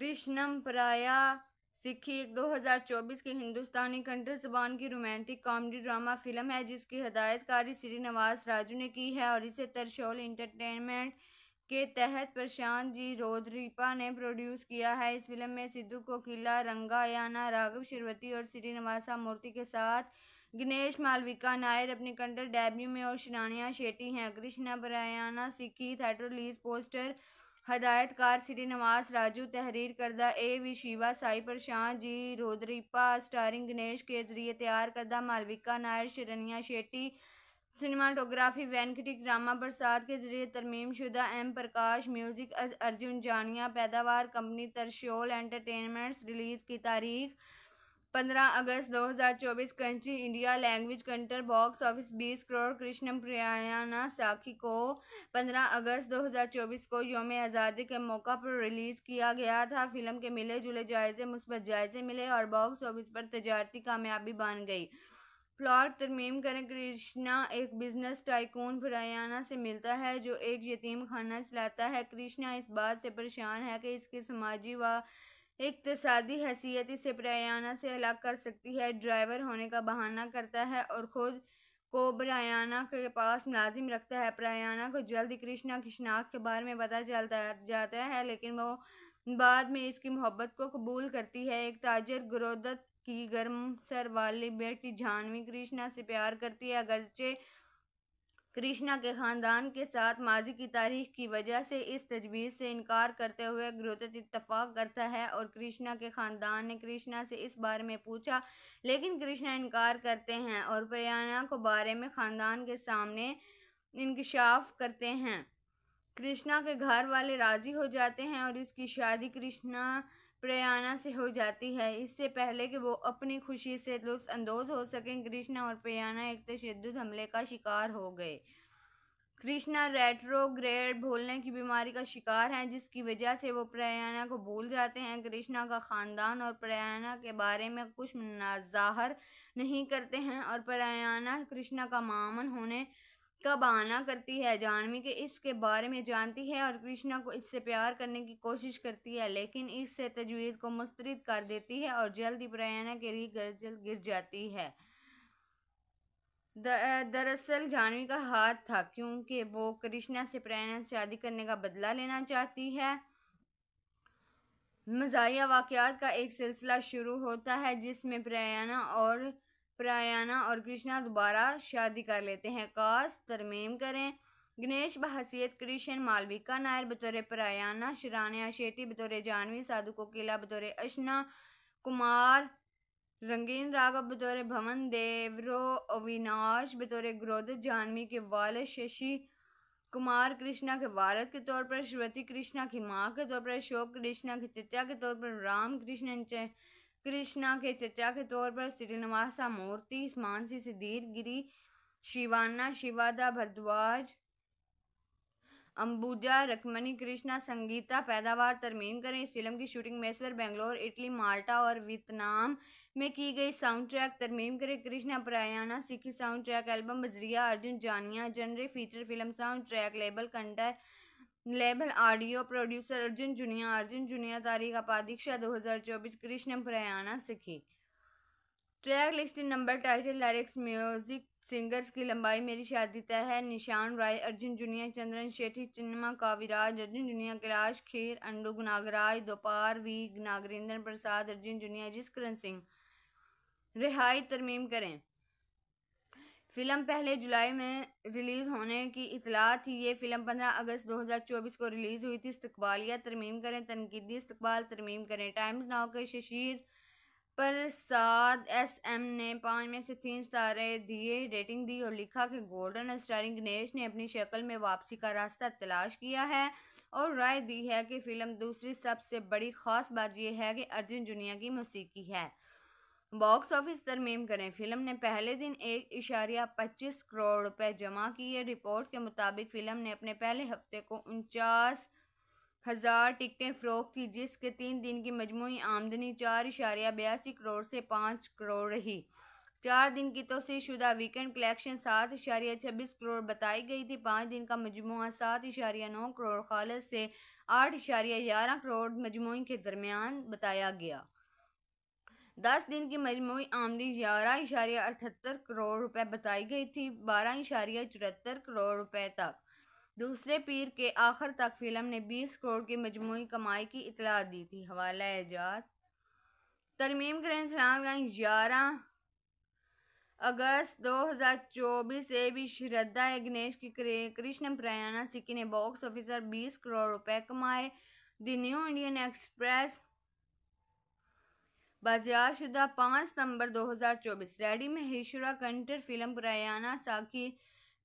कृष्णम पराया सिक्खी, एक 2024 की हिंदुस्तानी कंट्री जबान की रोमांटिक कॉमेडी ड्रामा फ़िल्म है, जिसकी हदायतकारी श्री नवाज़ राजू ने की है और इसे तरशोल इंटरटेनमेंट के तहत प्रशांत जी रोद्रीपा ने प्रोड्यूस किया है। इस फ़िल्म में सिद्धू कोकिला रंगायाना राघव शिरवती और श्रीनिवासा मूर्ति के साथ गणेश मालविका नायर अपनी कंटर डेब्यू में और शिरानिया शेट्टी हैं। Krishna Pranaya Sakhi theatre release poster हदायतकार Srinivas Raju, तहरीर करदा A V Shiva, Sai Prashant ji, रोदरीपा, starring Ganesh के ज़रिए तैयार करदा मालविका नायर शरनिया शेट्टी, सिनेमाटोग्राफी वेंकटिक रामा प्रसाद के ज़रिए तरमीम शुदा, एम प्रकाश, म्यूज़िक अर्जुन जानिया, पैदावार कंपनी, तरशोल एंटरटेनमेंट्स, रिलीज़ की तारीख 15 अगस्त 2024 कंट्री इंडिया लैंग्वेज कंटर बॉक्स ऑफ़िस 20 करोड़ कृष्ण प्रियाना साखी को 15 अगस्त 2024 को योम आज़ादी के मौका पर रिलीज़ किया गया था। फ़िल्म के मिले जुले जायज़े, मुस्बत जायज़े मिले और बॉक्स ऑफ़िस पर तजारती कामयाबी बन गई। प्लॉट तरमीम करें, कृष्णा एक बिज़नेस टाइकून फ्रायाना से मिलता है, जो एक यतीम खाना चलाता है। कृष्णा इस बात से परेशान है कि इसके समाजी व इकतसादी हैसियत इसे प्रयाना से अलग कर सकती है। ड्राइवर होने का बहाना करता है और ख़ुद को ब्रायाना के पास मुलाजिम रखता है। प्रयाना को जल्द कृष्णा की शनाख्त के बारे में पता चलता जाता है, लेकिन वो बाद में इसकी मोहब्बत को कबूल करती है। एक ताजर गुरोदत की गर्म सर वाली बेटी जानवी कृष्णा से प्यार करती है। अगरचे कृष्णा के ख़ानदान के साथ माजी की तारीख की वजह से इस तजवीज़ से इनकार करते हुए ग्रोतत इतफाक़ करता है और कृष्णा के ख़ानदान ने कृष्णा से इस बारे में पूछा, लेकिन कृष्णा इनकार करते हैं और प्रयाना को बारे में ख़ानदान के सामने इंकशाफ करते हैं। कृष्णा के घर वाले राज़ी हो जाते हैं और इसकी शादी कृष्णा प्रयाना से हो जाती है। इससे पहले कि वो अपनी खुशी से अंदोज हो सकें, कृष्णा और प्रयाना एक तशद हमले का शिकार हो गए। कृष्णा रेट्रोग्रेड भूलने की बीमारी का शिकार हैं, जिसकी वजह से वो प्रयाना को भूल जाते हैं। कृष्णा का ख़ानदान और प्रयाना के बारे में कुछ ज़ाहर नहीं करते हैं और प्रयाना कृष्णा का मामन होने का बहाना करती है, जानवी के इसके बारे में जानती है और कृष्णा को इससे प्यार करने की कोशिश करती है, लेकिन इससे तजवीज़ को मुस्तरद कर देती है और जल्द ही प्रयाना के लिए गिर जाती है। दरअसल जानवी का हाथ था क्योंकि वो कृष्णा से प्रयाना से शादी करने का बदला लेना चाहती है। मजाया वाक़ात का एक सिलसिला शुरू होता है जिसमें प्रयाना और प्रयाना और कृष्णा दोबारा शादी कर लेते हैं। कास तरमीम करें। गणेश, बहसीत, कृष्ण मालविका नायर बतौर प्रयाना शरानिया शेट्टी बतौर जानवी, साधु कोकिला बतौर अशना, कुमार, रंगीन राघव बतौर भवन, देवरो, अविनाश बतौर ग्रोद जानवी के वाल, शशि कुमार, कृष्णा के वारद के तौर पर, श्रुति कृष्णा की माँ के तौर पर, अशोक कृष्णा के चचा के तौर पर, राम कृष्ण कृष्णा के चचा के तौर पर श्रीनिवासा मूर्ति, मानसी सिद्धीर गिरी, शिवाना, शिवादा भरद्वाज, अंबुजा रकमनी कृष्णा, संगीता, पैदावार, तरमीम करें। इस फ़िल्म की shooting Mysore, Bangalore, Italy, Malta और वियतनाम में की गई। साउंड ट्रैक तरमीम करें। कृष्णा, प्रयाना सिखी साउंड ट्रैक एल्बम, बजरिया, Arjun, Janya, genre feature film soundtrack label, कंटर label, audio producer Arjun Janya Arjun Janya तारीख हज़ार चौबीस, Krishna Pranaya Sakhi track list number title lyrics music singers की लंबाई मेरी शादी तय है। निशान राय, अर्जुन जुनिया, चंद्रन शेठी चिन्मा काविराज, अर्जुन जुनिया, कैलाश खीर, अंडू नागराज दोपार वी, नागरेंद्र प्रसाद, अर्जुन जुनिया, जिसकरण सिंह। रिहाई, तरमीम करें। फ़िल्म पहले जुलाई में रिलीज़ होने की इतला थी। ये फ़िल्म 15 अगस्त 2024 को रिलीज़ हुई थी। इस्तकबालिया तरमीम करें, तनकीदी इस्तबाल तरमीम करें। टाइम्स नाव के शशीर प्रसाद एस एम ने पाँच में से तीन सितारे दिए, रेटिंग दी और लिखा कि गोल्डन स्टारिंग गणेश ने अपनी शक्ल में वापसी का रास्ता तलाश किया है और राय दी है कि फ़िल्म दूसरी सबसे बड़ी ख़ास बात यह है कि अर्जुन जुनिया की मौसीकी है। बॉक्स ऑफ़िस तरमीम करें। फ़िल्म ने पहले दिन एक इशारिया पच्चीस करोड़ रुपए जमा किए। रिपोर्ट के मुताबिक फ़िल्म ने अपने पहले हफ़्ते को उनचास हज़ार टिकटें फ़रोख्त की, जिसके तीन दिन की मजमू आमदनी चार इशारिया बयासी करोड़ से पाँच करोड़ रही। चार दिन की तोसी शुदा वीकेंड कलेक्शन सात इशारिया छब्बीस करोड़ बताई गई थी। पाँच दिन का मजमू सात इशारिया नौ करोड़, खालस से आठ इशारिया ग्यारह करोड़ मजमू के दरमियान बताया गया। दस दिन की मजमू आमदी ग्यारह इशारिया अठहत्तर करोड़ रुपए बताई गई थी, बारह इशारिया चौहत्तर करोड़ रुपए तक। दूसरे पीर के आखिर तक फ़िल्म ने 20 करोड़ की मजमू कमाई की इतला दी थी। हवाला एजाज। तरमीम करें ग्यारह अगस्त 2024 से भी श्रद्धा गणेश की कृष्ण प्रयाणा सिक्की ने बॉक्स ऑफिसर 20 करोड़ रुपए कमाए। द न्यू इंडियन एक्सप्रेस बाजियाशुदा पाँच सितंबर 2024 रेडी में हिशुरा कंटर फ़िल्म प्रयाणा साकी,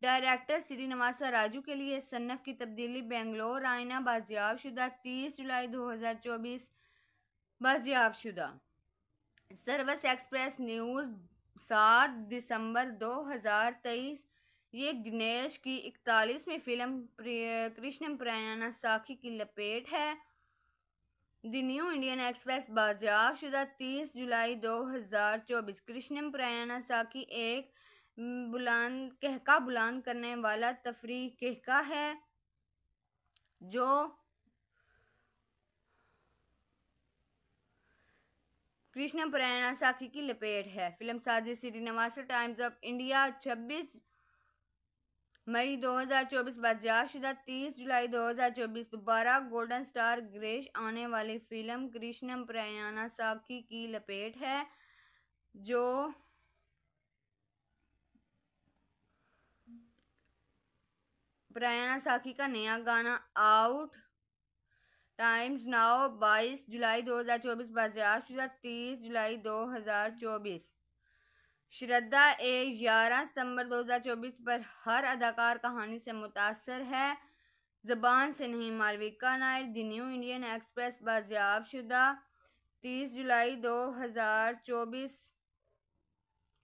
डायरेक्टर श्रीनिवासा राजू के लिए सन्नफ की तब्दीली, बेंगलोर आइना बाजियाब शुदा तीस जुलाई 2024 बाजियाब शुदा सर्वस एक्सप्रेस न्यूज़ सात दिसंबर 2023 ये गणेश की इकतालीसवीं फ़िल्म कृष्ण प्रयाणा साखी की लपेट है। द न्यू इंडियन एक्सप्रेस बाजियाब शुदा तीस जुलाई 2024 कृष्ण प्रयाणा साखी एक बुलंद, कहका बुलंद करने वाला तफरी कहका है, जो कृष्ण प्रयाणा साखी की लपेट है। फ़िल्म साजी श्रीनिवास टाइम्स ऑफ़ इंडिया 26 मई 2024 बादशाहशुदा 30 जुलाई 2024 दोबारा गोल्डन स्टार ग्रेश आने वाली फ़िल्म कृष्णम प्रयाणा साखी की लपेट है, जो प्रयाना साखी का नया गाना आउट टाइम्स नाउ 22 जुलाई 2024 बाज़ार शुदा तीस जुलाई 2024 श्रद्धा ए ग्यारह सितंबर 2024 पर हर अदाकार कहानी से मुतासर है। जबान से नहीं, Malavika Nair, The New Indian Express, बाजियाब शुदा, तीस जुलाई 2024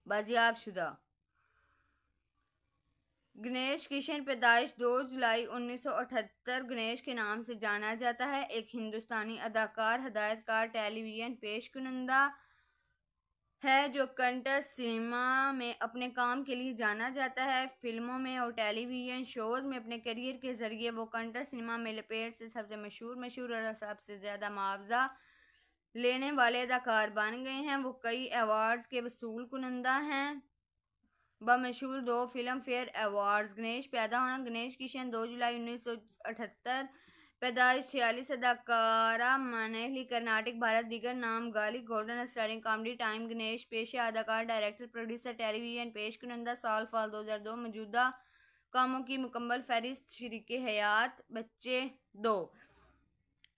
बाजियाब शुदा। गणेश किशन पैदाइश 2 जुलाई 1978 गणेश के नाम से जाना जाता है। एक हिंदुस्तानी अदाकार, हदायतकार, टेलीविज़न पेश कुनंदा है जो कंटर सिनेमा में अपने काम के लिए जाना जाता है। फ़िल्मों में और टेलीविज़न शोज़ में अपने करियर के ज़रिए वो कंटर सिनेमा में लपेट से सबसे मशहूर मशहूर और सबसे ज़्यादा मुआवजा लेने वाले अदाकार बन गए हैं। वो कई अवार्ड्स के वसूल कुनंदा हैं। बमशहूर दो फ़िल्म फेयर अवार्ड्स, गणेश पैदा होना, गणेश किशन, दो जुलाई उन्नीस सौ अठहत्तर पैदाइश छियालीस अदाकारा, मनहली, कर्नाटक, भारत, दिगर नाम, गाली, golden, starring, comedy, time, Ganesh, पेशा, अदाकार, डायरेक्टर, प्रोड्यूसर, टेलीविज़न, पेश, कुनंदा, साल, फाल, दो हज़ार दो, मौजूदा कामों की मुकम्मल फहरिस्त, शरीक हयात, बच्चे, दो।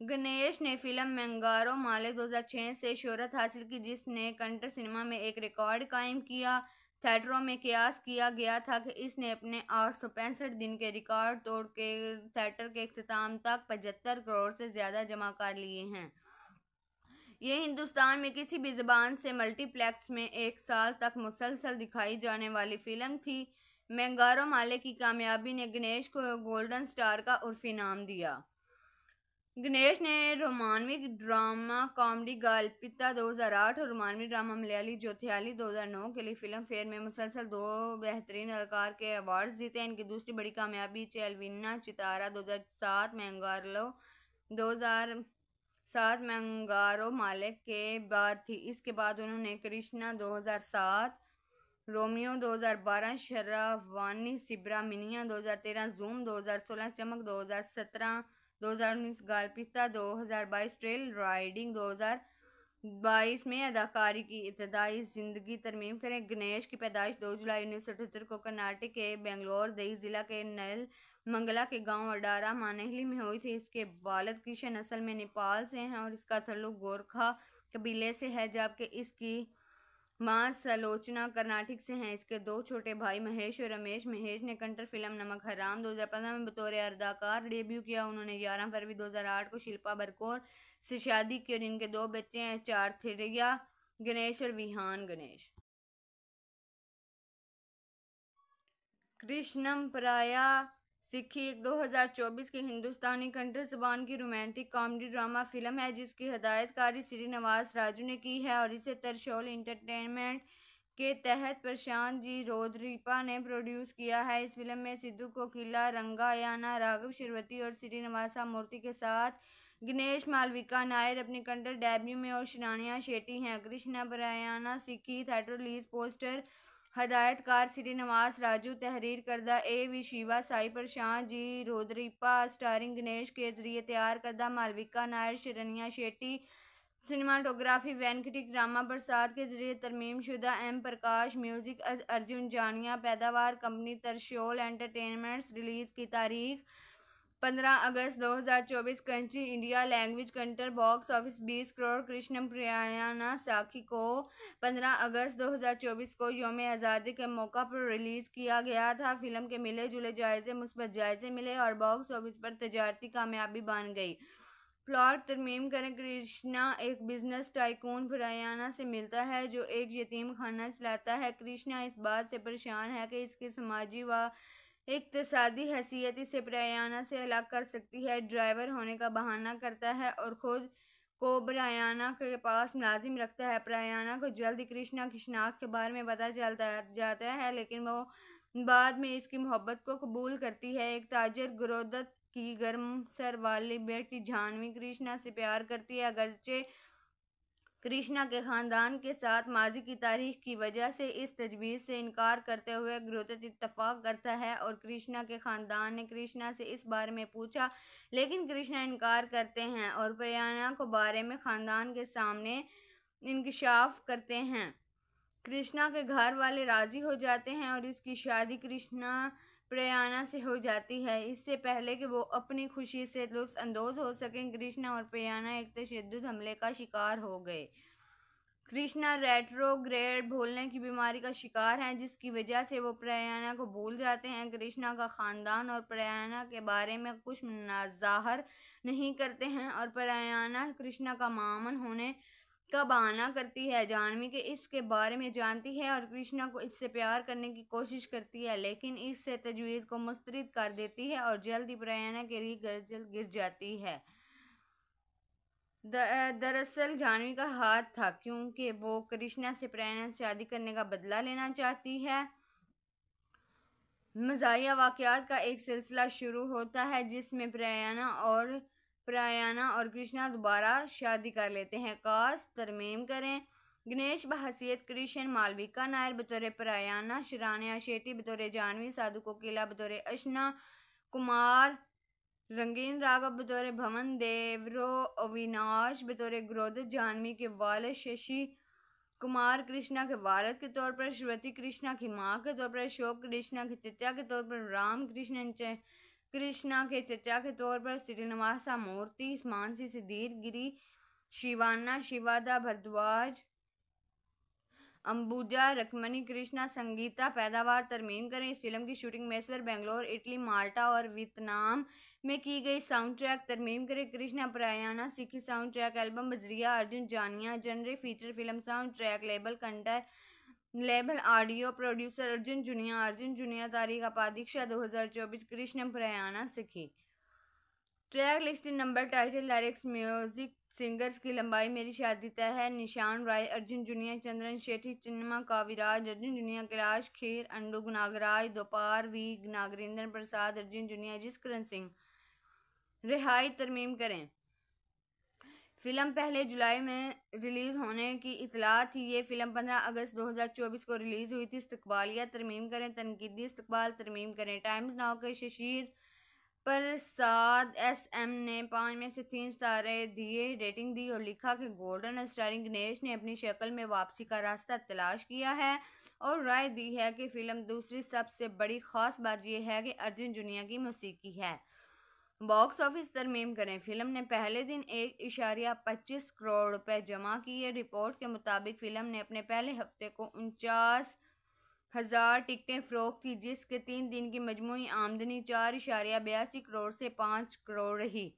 गणेश ने फ़िल्म मैंगारो, माले 2006 से शोहरत हासिल की, जिसने कंटर सिनेमा में एक रिकॉर्ड कायम किया। थिएटरों में कयास किया गया था कि इसने अपने आठ सौ पैंसठ दिन के रिकॉर्ड तोड़ के थिएटर के अख्ताम तक पचहत्तर करोड़ से ज़्यादा जमा कर लिए हैं। ये हिंदुस्तान में किसी भी ज़बान से मल्टीप्लेक्स में एक साल तक मुसलसल दिखाई जाने वाली फ़िल्म थी। मैंगारो माले की कामयाबी ने गणेश को गोल्डन स्टार का उर्फी नाम दिया। गणेश ने रोमानवी ड्रामा कॉमेडी गालपिता 2008 और रोमानवी ड्रामा मलयाली ज्योथियाली 2009 के लिए फ़िल्म फेयर में मुसलसल दो बेहतरीन अदाकार के अवार्ड्स जीते इनकी दूसरी बड़ी कामयाबी चेलविना चितारा 2007 में अंगारलो 2007 में अंगारो मालिक के बाद थी। इसके बाद उन्होंने Krishna 2007 Romeo 2012 Shravani Subramanya 2013 Zoom 2016 Chamak 2017 2019 गालपिस्ता 2022 trail riding 2022 में अदाकारी की। इब्तदाई ज़िंदगी तरमीम करें। गणेश की पैदाइश 2 जुलाई उन्नीस सौ अठहत्तर को कर्नाटक के बेंगलोर दही ज़िला के नल मंगला के गाँव अडारा मानहली में हुई थी। इसके वालद किशन असल में नेपाल से हैं और इसका तल्लुक गोरखा कबीले से है, जबकि इसकी माँ सलोचना कर्नाटक से हैं। इसके दो छोटे भाई महेश और रमेश। महेश ने कंटर फ़िल्म नमक हराम 2015 में बतौर अदाकार डेब्यू किया। उन्होंने 11 फरवरी 2008 को शिल्पा बरकोर से शादी की और इनके दो बच्चे हैं चार थिरिया गणेश और विहान गणेश। कृष्णम प्राया सिक्खी एक 2024 की हिंदुस्तानी कंट्री जबान की रोमांटिक कॉमेडी ड्रामा फ़िल्म है, जिसकी हदायतकारी श्रीनिवास राजू ने की है और इसे तरशोल इंटरटेनमेंट के तहत प्रशांत जी रोद्रीपा ने प्रोड्यूस किया है। इस फ़िल्म में सिद्धू कोकिला, रंगायाना राघव शिरवती और श्रीनिवासा मूर्ति के साथ गणेश मालविका नायर अपने कंटर डेब्यू में और शिरानिया शेट्टी हैं। Krishna Pranaya Sakhi theatre release poster हदायतकार Srinivas Raju, तहरीर करदा ए वी शिवा, साई प्रशांत जी, रोद्रीपा, स्टारिंग गणेश के ज़रिए तैयार करदा मालविका नायर, शिरनिया शेट्टी, सिनेमाटोग्राफी वेंकटी रामा प्रसाद के ज़रिए तरमीम शुदा, एम प्रकाश, म्यूज़िक अर्जुन जानिया, पैदावार कंपनी, तरशोल एंटरटेनमेंट्स, रिलीज़ की तारीख पंद्रह अगस्त 2024 कंट्री इंडिया लैंग्वेज कंटर बॉक्स ऑफ़िस, बीस करोड़, कृष्णम प्रियाना साखी को पंद्रह अगस्त 2024 को योम आज़ादी के मौका पर रिलीज़ किया गया था। फ़िल्म के मिले जुले जायज़े, मुस्बत जायज़े मिले और बॉक्स ऑफ़िस पर तजारती कामयाबी बन गई। प्लॉट तरमीम करें, कृष्णा एक बिज़नेस टाइकून प्रयाना से मिलता है, जो एक यतीम खाना चलाता है। कृष्णा इस बात से परेशान है कि इसके समाजी व इकतसादी हैसियत इसे प्रयाना से अलग कर सकती है। ड्राइवर होने का बहाना करता है और ख़ुद को ब्रायाना के पास मुलाजिम रखता है। प्रयाना को जल्द कृष्णा की शनाख्त के बारे में पता चलता जाता है, लेकिन वो बाद में इसकी मोहब्बत को कबूल करती है। एक ताजर गुरोदत की गर्म सर वाली बेटी जानवी कृष्णा से प्यार करती है। अगरचे कृष्णा के ख़ानदान के साथ माजी की तारीख की वजह से इस तजवीज़ से इनकार करते हुए ग्रोत इतफाक़ करता है और कृष्णा के ख़ानदान ने कृष्णा से इस बारे में पूछा, लेकिन कृष्णा इनकार करते हैं और प्रयाना को बारे में ख़ानदान के सामने इंकशाफ करते हैं। कृष्णा के घर वाले राज़ी हो जाते हैं और इसकी शादी कृष्णा प्रयाना से हो जाती है। इससे पहले कि वो अपनी खुशी से अंदोज हो सकें, कृष्णा और प्रयाना एक तशद हमले का शिकार हो गए। कृष्णा रेट्रोग्रेड भूलने की बीमारी का शिकार हैं, जिसकी वजह से वो प्रयाना को भूल जाते हैं। कृष्णा का ख़ानदान और प्रयाना के बारे में कुछ नाजाहर नहीं करते हैं और प्रयाना कृष्णा का मामन होने का बहाना करती है, जानवी के इसके बारे में जानती है और कृष्णा को इससे प्यार करने की कोशिश करती है, लेकिन इससे तजवीज़ को मुस्तरद कर देती है और जल्द ही प्रयाना के लिए गर्जल गिर जाती है। दरअसल जानवी का हाथ था क्योंकि वो कृष्णा से प्रयाना से शादी करने का बदला लेना चाहती है। मजाया वाक़ात का एक सिलसिला शुरू होता है जिसमें प्रयाना और प्रयाना और कृष्णा दोबारा शादी कर लेते हैं। कास तरमीम करें। गणेश, बहसीत, कृष्ण मालविका नायर बतौर प्रयाना शरानिया शेट्टी बतौर जानवी, साधु कोकिला बतौर अशना, कुमार, रंगीन राघव बतौर भवन, देवरो, अविनाश बतौर ग्रोध, जानवी के वाल, शशि कुमार, कृष्णा के वारद के तौर पर, श्रुति कृष्णा की माँ के तौर पर, अशोक कृष्णा के चचा के तौर पर, राम कृष्ण कृष्णा के चचा के तौर पर श्रीनिवासा मूर्ति, मानसी सिद्धीर गिरी, शिवाना, शिवादा भरद्वाज, अंबुजा रकमनी कृष्णा, संगीता, पैदावार, तरमीम करें। इस फ़िल्म की shooting Mysore, Bangalore, Italy, Malta और वियतनाम में की गई। साउंड ट्रैक तरमीम करें। कृष्णा प्रयाना सिखी साउंड ट्रैक एल्बम, बजरिया, Arjun Janya, genre feature film soundtrack label कंटर label, audio producer Arjun Janya Arjun Janya तारीख अपादीक्षा दो हज़ार चौबीस, Krishna Pranaya Sakhi track list number, title lyrics music singers की लंबाई मेरी शादी तय है। निशान राय, अर्जुन जुनिया, चंद्रन शेठी चिन्मा काविराज, अर्जुन जुनिया, कैलाश खीर, अंडू नागराज दोपार वी, नागरेंद्र प्रसाद, अर्जुन जुनिया, जिसकरण सिंह। रिहाई, तरमीम करें। फ़िल्म पहले जुलाई में रिलीज़ होने की इतला थी। ये फ़िल्म 15 अगस्त 2024 को रिलीज़ हुई थी। इस्तकबालिया तरमीम करें, तनकीदी इस्तबाल तरमीम करें। टाइम्स नाव के शशीर प्रसाद एस एम ने पाँच में से तीन सितारे दिए, रेटिंग दी और लिखा कि गोल्डन स्टारिंग गणेश ने अपनी शक्ल में वापसी का रास्ता तलाश किया है और राय दी है कि फ़िल्म दूसरी सबसे बड़ी ख़ास बात यह है कि अर्जुन जुनिया की मौसीकी है। बॉक्स ऑफ़िस तरमीम करें। फ़िल्म ने पहले दिन एक इशारिया पच्चीस करोड़ रुपए जमा किए। रिपोर्ट के मुताबिक फ़िल्म ने अपने पहले हफ़्ते को उनचास हज़ार टिकटें फ़रोख की, जिसके तीन दिन की मजमू आमदनी चार इशारिया बयासी करोड़ से पाँच करोड़ रही।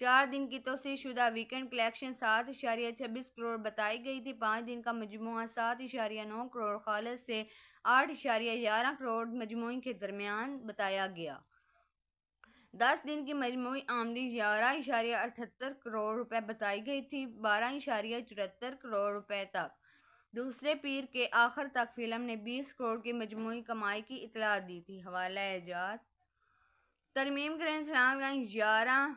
चार दिन की तोसी शुदा वीकेंड कलेक्शन सात इशारिया छब्बीस करोड़ बताई गई थी। पाँच दिन का मजमू सात इशारिया नौ करोड़, खालस से आठ इशारिया ग्यारह करोड़ मजमू के दरमियान बताया गया। दस दिन की मजमू आमदी ग्यारह इशारिया अठहत्तर करोड़ रुपए बताई गई थी, बारह इशारिया चौहत्तर करोड़ रुपए तक। दूसरे पीर के आखिर तक फ़िल्म ने 20 करोड़ की मजमू कमाई की इतला दी थी। हवाला एजाज तरमीम ग्रैंड स्लाम ग्यारह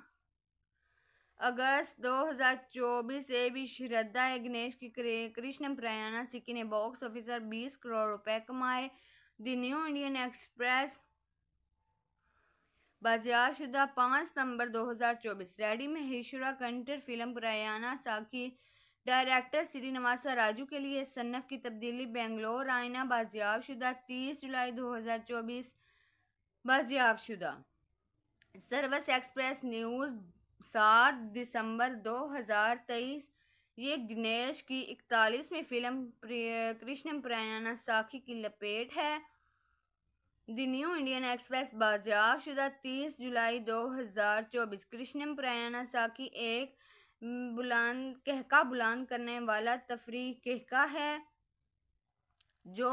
अगस्त 2024 से भी श्रद्धा गणेश की कृष्ण प्रयाणा सिक्की ने बॉक्स ऑफिसर 20 करोड़ रुपए कमाए। द न्यू इंडियन एक्सप्रेस बाजियाशुदा पाँच सितंबर 2024 रेडी में हिशुरा कंटर फ़िल्म प्रयाणा साकी, डायरेक्टर श्रीनिवासा राजू के लिए सन्नफ की तब्दीली, बेंगलोर आइना बाजियाबशुदा तीस जुलाई 2024 बाजियाबशुदा सर्वस एक्सप्रेस न्यूज़ सात दिसंबर 2023 ये गणेश की इकतालीसवीं फ़िल्म कृष्ण प्रयाणा साखी की लपेट है। द न्यू इंडियन एक्सप्रेस बाजाबशुदा तीस जुलाई 2024 कृष्ण प्रयाणा साखी एक बुलंद कहका बुलंद करने वाला तफरी कहका है, जो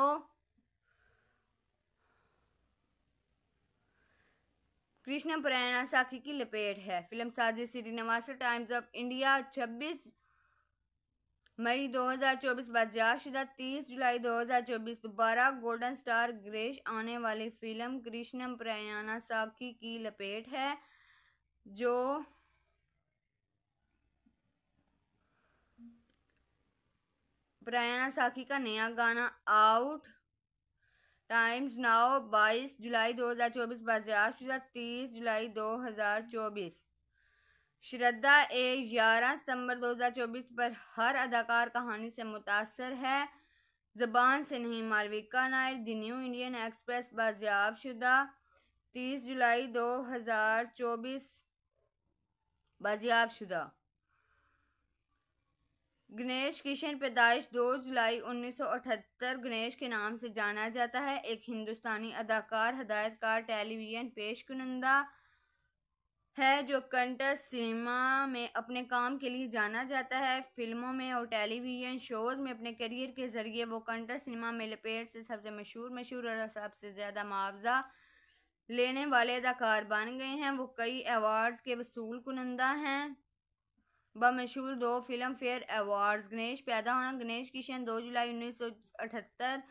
कृष्ण प्रयाणा साखी की लपेट है। फ़िल्म साजी श्रीनिवास टाइम्स ऑफ़ इंडिया 26 मई 2024 बाजाशुदा 30 जुलाई 2024 दोबारा गोल्डन स्टार ग्रेश आने वाली फ़िल्म कृष्णम प्रयाणा साखी की लपेट है, जो प्रयाना साखी का नया गाना आउट टाइम्स नाउ 22 जुलाई 2024 बाजाशुदा तीस जुलाई 2024 श्रद्धा ए ग्यारह सितंबर 2024 पर हर अदाकार कहानी से मुतासर है। जबान से नहीं, Malavika Nair, The New Indian Express, बाजियाब शुदा, तीस जुलाई 2024 बाजियाब शुदा। गणेश किशन पैदाइश 2 जुलाई 1978 गणेश के नाम से जाना जाता है। एक हिंदुस्तानी अदाकार, हदायतकार, टेलीविज़न पेश कुनंदा है, जो कंटर सिनेमा में अपने काम के लिए जाना जाता है। फ़िल्मों में और टेलीविज़न शोज़ में अपने करियर के ज़रिए वो कंटर सिनेमा में लपेट से सबसे मशहूर मशहूर और सबसे ज़्यादा मुआवजा लेने वाले अदाकार बन गए हैं। वो कई अवार्ड्स के वसूल कुनंदा हैं। बमशहूर दो फ़िल्म फेयर अवार्ड्स, गणेश पैदा होना, गणेश किशन, दो जुलाई उन्नीस सौ अठहत्तर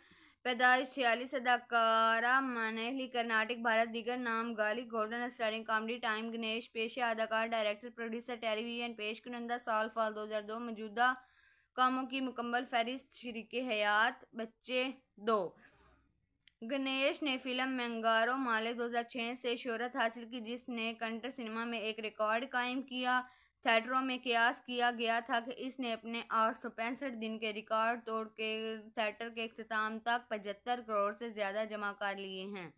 पैदाइश छियालीस, अदाकारा, मनहली, कर्नाटक, भारत, दिगर नाम गाली, golden, starring comedy, time, Ganesh, पेशे, अदाकार, डायरेक्टर, प्रोड्यूसर, टेलीविज़न, पेश कुनंदा, साल, फाल, दो हज़ार दो, मौजूदा कामों की मुकम्मल फहरिस्त, शरीक हयात, बच्चे, दो। गणेश ने फ़िल्म मैंगारो माले 2006 से शोहरत हासिल की, जिसने कंटर सिनेमा में एक रिकॉर्ड कायम किया। थिएटरों में कयास किया गया था कि इसने अपने आठ सौ पैंसठ दिन के रिकॉर्ड तोड़ के थिएटर के अख्ताम तक पचहत्तर करोड़ से ज़्यादा जमा कर लिए हैं।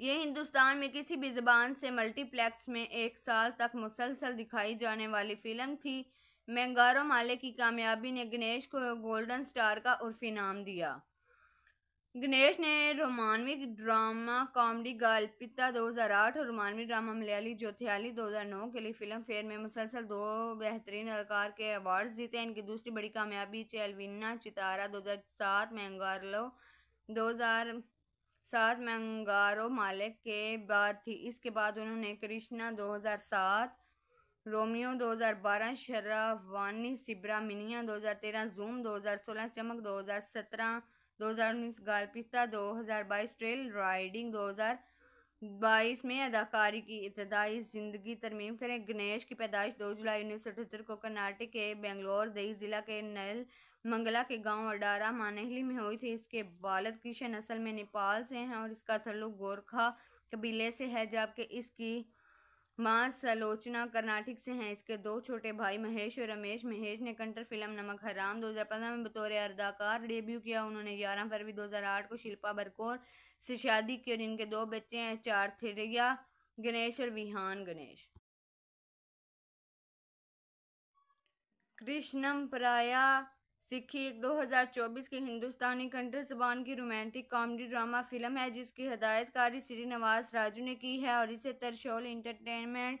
ये हिंदुस्तान में किसी भी ज़बान से मल्टीप्लेक्स में एक साल तक मुसलसल दिखाई जाने वाली फ़िल्म थी। मैंगारो माले की कामयाबी ने गणेश को गोल्डन स्टार का उर्फी नाम दिया। गणेश ने रोमानवी ड्रामा कॉमेडी गालपिता 2008 और रोमानवी ड्रामा मलयाली ज्योथियाली 2009 के लिए फ़िल्म फेयर में मुसलसल दो बेहतरीन अदाकार के अवार्ड जीते इनकी दूसरी बड़ी कामयाबी, चेलविना चितारा 2007 में अंगारलो 2007 में अंगारो मालिक के बाद थी। इसके बाद उन्होंने Krishna 2007 Romeo 2012 Shravani Subramanya 2013 Zoom 2016 Chamak 2017 2019 गालपिस्ता 2022 trail riding 2022 में अदाकारी की इब्तदाई ज़िंदगी तरमीम करें। गणेश की पैदाइश 2 जुलाई उन्नीस को कर्नाटक के बेंगलोर, दही ज़िला के नल मंगला के गाँव अडारा, मानहली में हुई थी। इसके वालद किशन असल में नेपाल से हैं और इसका तल्लुक गोरखा कबीले से है, जबकि इसकी माँ सलोचना कर्नाटक से हैं। इसके दो छोटे भाई महेश और रमेश। महेश ने कंटर फ़िल्म नमक हराम 2015 में बतौर अदाकार डेब्यू किया। उन्होंने 11 फरवरी 2008 को शिल्पा बरकोर से शादी की और इनके दो बच्चे हैं चार थिरिया गणेश और विहान गणेश। कृष्णम प्राया सिक्खी एक 2024 की हिंदुस्तानी कंठर जबान की रोमांटिक कॉमेडी ड्रामा फ़िल्म है, जिसकी हदायतकारी श्री राजू ने की है और इसे तरशोल इंटरटेनमेंट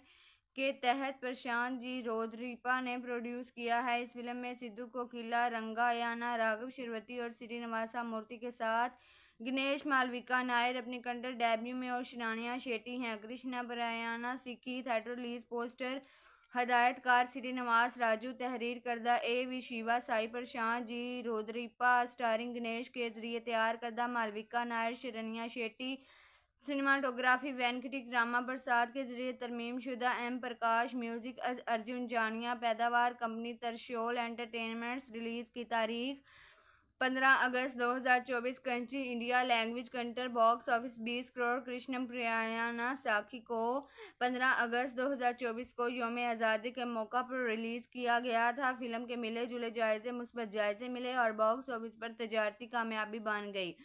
के तहत प्रशांत जी रोदरीपा ने प्रोड्यूस किया है। इस फ़िल्म में सिद्धू कोकिला रंगायाना राघव शिरवती और श्रीनिवासा मूर्ति के साथ गणेश मालविका नायर अपनी कंटर डेब्यू में और शिरानिया शेट्टी हैं। Krishna Pranaya Sakhi theatre release poster हदायतकार Shri Srinivas Raju, तहरीर करदा A V Shiva, Sai Prashant ji, रोदरीपा, starring Ganesh के ज़रिए तैयार करदा मालविका नायर, शरनिया शेट्टी, सिनेमाटोग्राफी वेंकटिक रामा प्रसाद के ज़रिए तरमीम शुदा, एम प्रकाश, म्यूज़िक अर्जुन जानिया, पैदावार कंपनी, तरशोल एंटरटेनमेंट्स, रिलीज़ की तारीख पंद्रह अगस्त 2024 कंट्री इंडिया लैंग्वेज कंटर बॉक्स ऑफ़िस बीस करोड़ कृष्ण प्रयाना साखी को पंद्रह अगस्त 2024 को योम आज़ादी के मौका पर रिलीज़ किया गया था। फ़िल्म के मिले जुले जायज़े, मुस्बत जायज़े मिले और बॉक्स ऑफ़िस पर तजारती कामयाबी बन गई।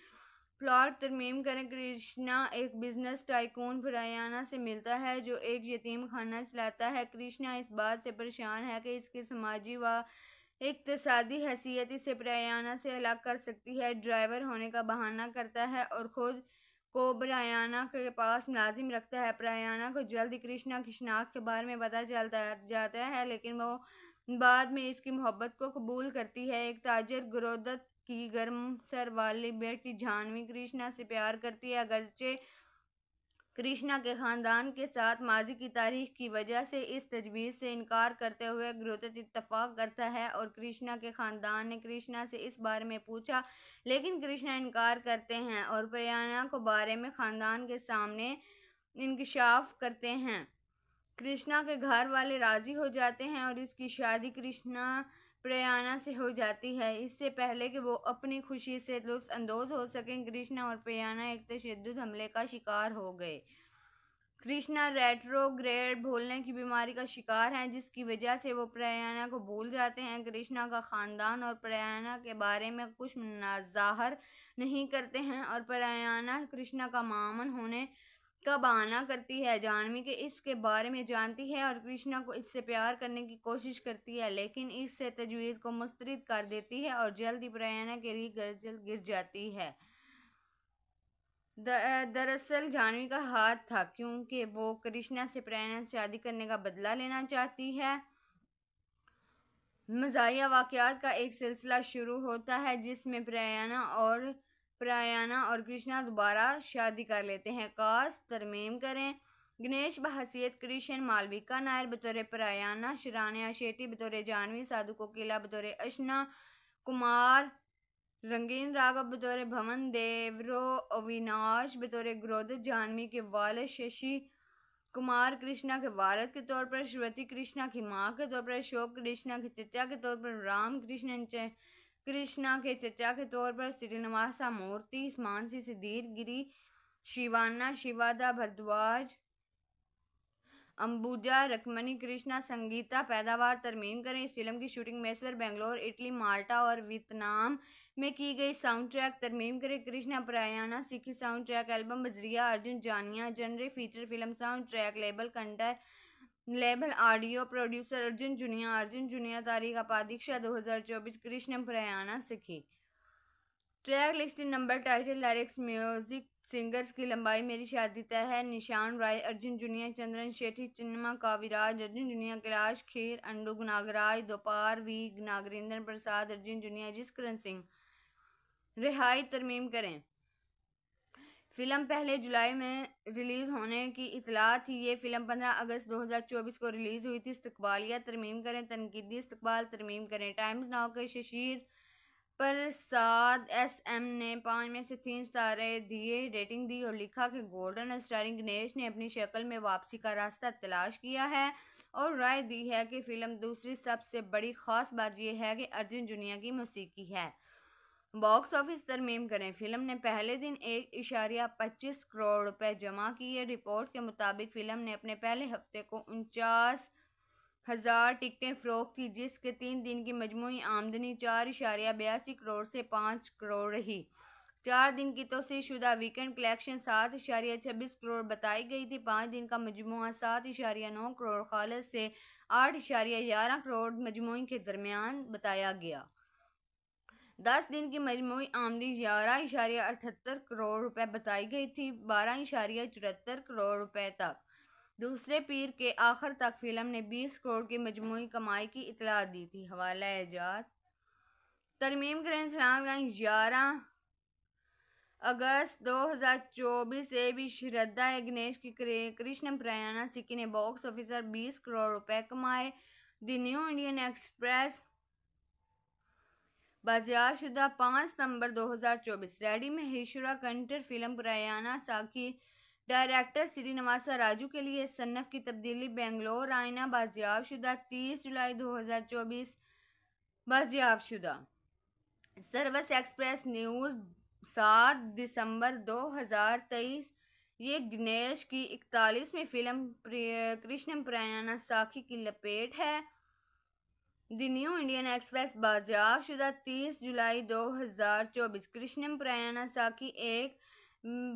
प्लॉट तरमीम करें, कृष्णा एक बिज़नेस टाइकून फ्रायाना से मिलता है, जो एक यतीम खाना चलाता है। कृष्णा इस बात से परेशान है कि इसकी समाजी व इकतसादी हैसियत इसे प्रयाना से अलग कर सकती है। ड्राइवर होने का बहाना करता है और ख़ुद को ब्रायाना के पास मुलाजिम रखता है। प्रयाना को जल्द कृष्णा की शनाख्त के बारे में पता चलता जाता है, लेकिन वो बाद में इसकी मोहब्बत को कबूल करती है। एक ताजर गुरोदत की गर्म सर वाली बेटी जानवी कृष्णा से प्यार करती है, अगरचे कृष्णा के ख़ानदान के साथ माजी की तारीख की वजह से इस तजवीज़ से इनकार करते हुए ग्रोतत इतफाक़ करता है और कृष्णा के ख़ानदान ने कृष्णा से इस बारे में पूछा, लेकिन कृष्णा इनकार करते हैं और प्रयाना को बारे में ख़ानदान के सामने इंकशाफ करते हैं। कृष्णा के घर वाले राज़ी हो जाते हैं और इसकी शादी कृष्णा प्रयाना से हो जाती है। इससे पहले कि वो अपनी खुशी से लुफ्फानंदोज हो सकें, कृष्णा और प्रयाना एक तशद हमले का शिकार हो गए। कृष्णा रेट्रोग्रेड भूलने की बीमारी का शिकार हैं, जिसकी वजह से वो प्रयाना को भूल जाते हैं। कृष्णा का ख़ानदान और प्रयाना के बारे में कुछ ज़ाहर नहीं करते हैं और प्रयाना कृष्णा का मामन होने का बहाना करती है, जानवी के इसके बारे में जानती है और कृष्णा को इससे प्यार करने की कोशिश करती है, लेकिन इससे तजवीज़ को मुस्तरद कर देती है और जल्द ही प्रयाना के लिए गर्जल गिर जाती है। दरअसल जानवी का हाथ था क्योंकि वो कृष्णा से प्रयाना से शादी करने का बदला लेना चाहती है। मजाया वाक़ात का एक सिलसिला शुरू होता है जिसमें प्रयाना और प्रयाना और कृष्णा दोबारा शादी कर लेते हैं। कास तरमीम करें। गणेश, बहसीत, कृष्ण, मालविका नायर बतौर प्रयाना शरानिया शेट्टी बतौर जानवी साधु कोकिला बतौर अशना, कुमार, रंगीन राघव बतौर भवन, देवरो, अविनाश बतौर ग्रोध, जानवी के वाल, शशि कुमार, कृष्णा के वालद के तौर पर, श्रुति कृष्णा की माँ के तौर पर, अशोक कृष्णा के चचा के तौर पर, राम कृष्ण कृष्णा के चचा के तौर पर श्रीनिवासा मूर्ति मानसी सिद्धीर, गिरी, शिवाना, शिवादा, भरद्वाज, अंबुजा रकमनी कृष्णा, संगीता, पैदावार, तरमीम करें। इस फ़िल्म की shooting Mysore, Bangalore, Italy, Malta और वियतनाम में की गई। साउंड ट्रैक तरमीम करें। कृष्णा प्रयाना सीखी साउंड ट्रैक एल्बम, बजरिया, Arjun, Janya, genre feature film soundtrack label, कंटर label audio producer Arjun Janya Arjun Janya तारीख हज़ार चौबीस, Krishna Pranaya Sakhi. Track list number title lyrics music singers की लंबाई मेरी शादी तय है। निशान राय, अर्जुन जुनिया, चंद्रन शेठी चिन्मा काविराज, अर्जुन जुनिया, कैलाश खीर, अंडू नागराज दोपार वी, नागरेंद्र प्रसाद, अर्जुन जुनिया, जिसकरण सिंह। रिहाई, तरमीम करें। फ़िल्म पहले जुलाई में रिलीज़ होने की इतला थी। ये फ़िल्म 15 अगस्त 2024 को रिलीज़ हुई थी। इस्तकबालिया तरमीम करें, तनकीदी इस्तकबाल, तरमीम करें। टाइम्स नाव के शशीर प्रसाद एस एम ने पाँच में से तीन सितारे दिए, रेटिंग दी और लिखा कि गोल्डन स्टारिंग गणेश ने अपनी शक्ल में वापसी का रास्ता तलाश किया है और राय दी है कि फ़िल्म दूसरी सबसे बड़ी ख़ास बात यह है कि अर्जुन जुनिया की मौसीकी है। बॉक्स ऑफ़िस तरमीम करें। फ़िल्म ने पहले दिन एक इशारिया पच्चीस करोड़ रुपए जमा किए। रिपोर्ट के मुताबिक फ़िल्म ने अपने पहले हफ़्ते को उनचास हज़ार टिकटें फ़रोख की, जिसके तीन दिन की मजमू आमदनी चार इशारिया बयासी करोड़ से पाँच करोड़ रही। चार दिन की तोसी शुदा वीकेंड कलेक्शन सात इशारिया छब्बीस करोड़ बताई गई थी। पाँच दिन का मजमू सात इशारिया नौ करोड़, खालस से आठ इशारिया ग्यारह करोड़ मजमू के दरमियान बताया गया। दस दिन की मजमू आमदी ग्यारह इशारिया अठहत्तर करोड़ रुपए बताई गई थी, बारह इशारिया चौहत्तर करोड़ रुपए तक। दूसरे पीर के आखिर तक फ़िल्म ने बीस करोड़ की मजमू कमाई की इतला दी थी। हवाला एजाज तरमीम करें ग्यारह अगस्त 2024 से भी श्रद्धा गणेश की कृष्ण प्रयाणा सिक्की ने बॉक्स ऑफिसर 20 करोड़ रुपए कमाए। द न्यू इंडियन एक्सप्रेस बाजियाबशुदा पाँच सितंबर 2024 रेडी में हिशुरा कंटर फ़िल्म प्रयाणा साकी, डायरेक्टर श्रीनिवासा राजू के लिए सन्नफ की तब्दीली, बेंगलोर आईना बाजियाबशुदा तीस जुलाई 2024 बाजियाबशुदा सर्वस एक्सप्रेस न्यूज़ सात दिसंबर 2023 ये गणेश की इकतालीसवीं फ़िल्म कृष्ण प्रयाणा साखी की लपेट है। द न्यू इंडियन एक्सप्रेस बाजाब शुदा तीस जुलाई 2024 कृष्ण प्रयाणा साखी एक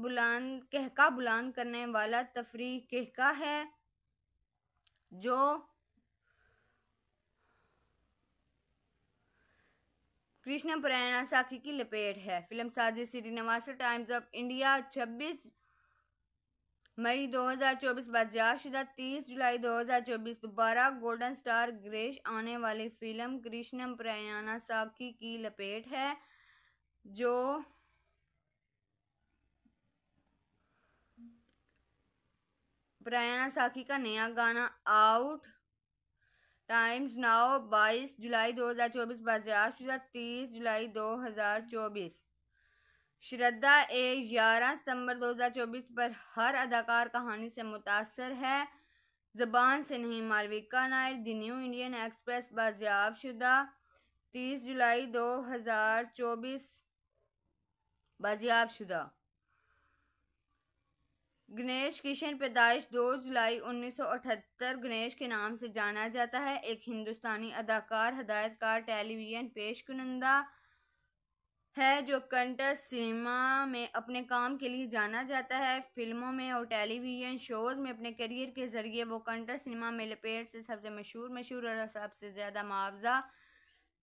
बुलंद कहका बुलंद करने वाला तफरी कहका है, जो कृष्ण प्रयाणा साखी की लपेट है। फ़िल्म साजिश श्रीनिवास, टाइम्स ऑफ़ इंडिया 26 मई 2024 बाजियाबशुदा 30 जुलाई 2024 दोबारा गोल्डन स्टार ग्रेश आने वाली फ़िल्म कृष्णम प्रयाणा साखी की लपेट है, जो प्रयाणा साखी का नया गाना आउट टाइम्स नाउ 22 जुलाई 2024 बाजियाबशुदा 30 जुलाई 2024 श्रद्धा ए ग्यारह सितंबर 2024 पर हर अदाकार कहानी से मुतासर है। जबान से नहीं, Malavika Nair, the New Indian Express बाजियाबशुदा 30 जुलाई 2024 बाजियाब शुदा। गणेश किशन पैदाइश 2 जुलाई 1978 गणेश के नाम से जाना जाता है। एक हिंदुस्तानी अदाकार, हदायतकार, टेलीविज़न पेश कुनंदा है जो कंटर सिनेमा में अपने काम के लिए जाना जाता है। फ़िल्मों में और टेलीविज़न शोज़ में अपने करियर के ज़रिए वो कंटर सिनेमा में लपेट से सबसे मशहूर मशहूर और सबसे ज़्यादा मुआवजा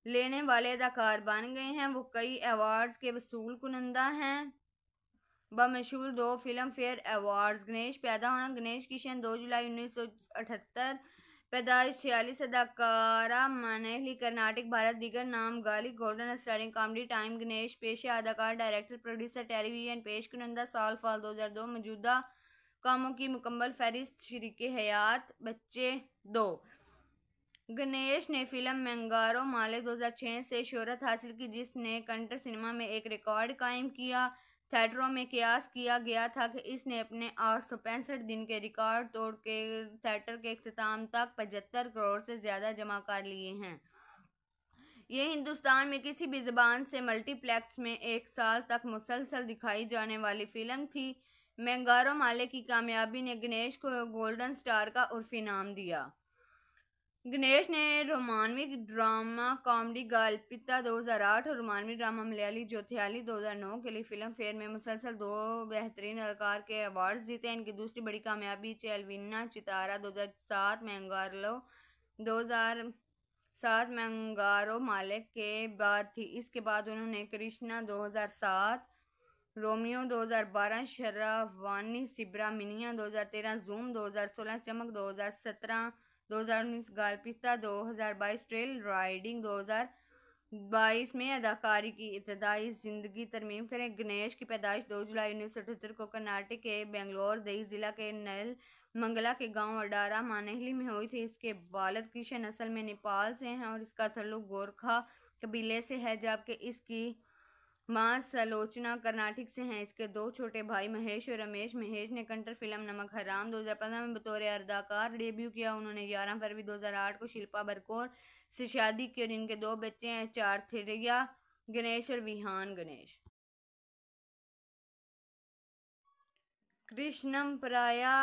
लेने वाले अदाकार बन गए हैं। वो कई अवार्ड्स के वसूल कुनंदा हैं। बमशहूर दो फ़िल्म फेयर अवार्ड्स, गणेश, पैदा होना, गणेश किशन, दो जुलाई उन्नीस सौ अठहत्तर पैदाइश छियालीस अदाकारा, मनहली, कर्नाटक, भारत, दिगर नाम, गाली, golden, starring, comedy, time, Ganesh, पेशे, अदाकार, डायरेक्टर, प्रोड्यूसर, टेलीविज़न, पेश कुनंदा, साल, फाल, दो हज़ार दो, मौजूदा कामों की मुकम्मल फहरिस्त शरीक हयात, बच्चे, दो। गणेश ने फ़िल्म मैंगारो माले 2006 से शोहरत हासिल की, जिसने कंटर सिनेमा में एक रिकॉर्ड कायम किया। थिएटरों में कयास किया गया था कि इसने अपने आठ सौ पैंसठ दिन के रिकॉर्ड तोड़ के थिएटर के अख्ताम तक पचहत्तर करोड़ से ज़्यादा जमा कर लिए हैं। ये हिंदुस्तान में किसी भी ज़बान से मल्टीप्लेक्स में एक साल तक मुसलसल दिखाई जाने वाली फ़िल्म थी। मैंगारो माले की कामयाबी ने गणेश को गोल्डन स्टार का उर्फी नाम दिया। गणेश ने रोमानवी ड्रामा कॉमेडी गालपिता 2008 और रोमानवी ड्रामा मलयाली ज्योतियाली 2009 के लिए फ़िल्म फेयर में मुसलसल दो बेहतरीन अदाकार के अवार्ड्स जीते इनकी दूसरी बड़ी कामयाबी चेलविना चितारा 2007 में अंगारलो 2007 में अंगारो मालिक के बाद थी। इसके बाद उन्होंने Krishna 2007 Romeo 2012 Shravani Subramanya 2013 Zoom 2016 Chamak 2017 2019 गालपिस्ता 2022 trail riding 2022 में अदाकारी की इब्तदाई ज़िंदगी तरमीम करें। गणेश की पैदाइश 2 जुलाई उन्नीस सौ अठहत्तर को कर्नाटक के बेंगलोर, दही ज़िला के नल मंगला के गाँव अडारा, मानहली में हुई थी। इसके वालद किशन असल में नेपाल से हैं और इसका तल्लुक गोरखा कबीले से है, जबकि इसकी माँ सलोचना कर्नाटक से हैं। इसके दो छोटे भाई महेश और रमेश। महेश ने कंटर फ़िल्म नमक हराम 2015 में बतौर अदाकार डेब्यू किया। उन्होंने 11 फरवरी 2008 को शिल्पा बरकोर से शादी की और इनके दो बच्चे हैं चार थिरिया गणेश और विहान गणेश। कृष्णम प्राया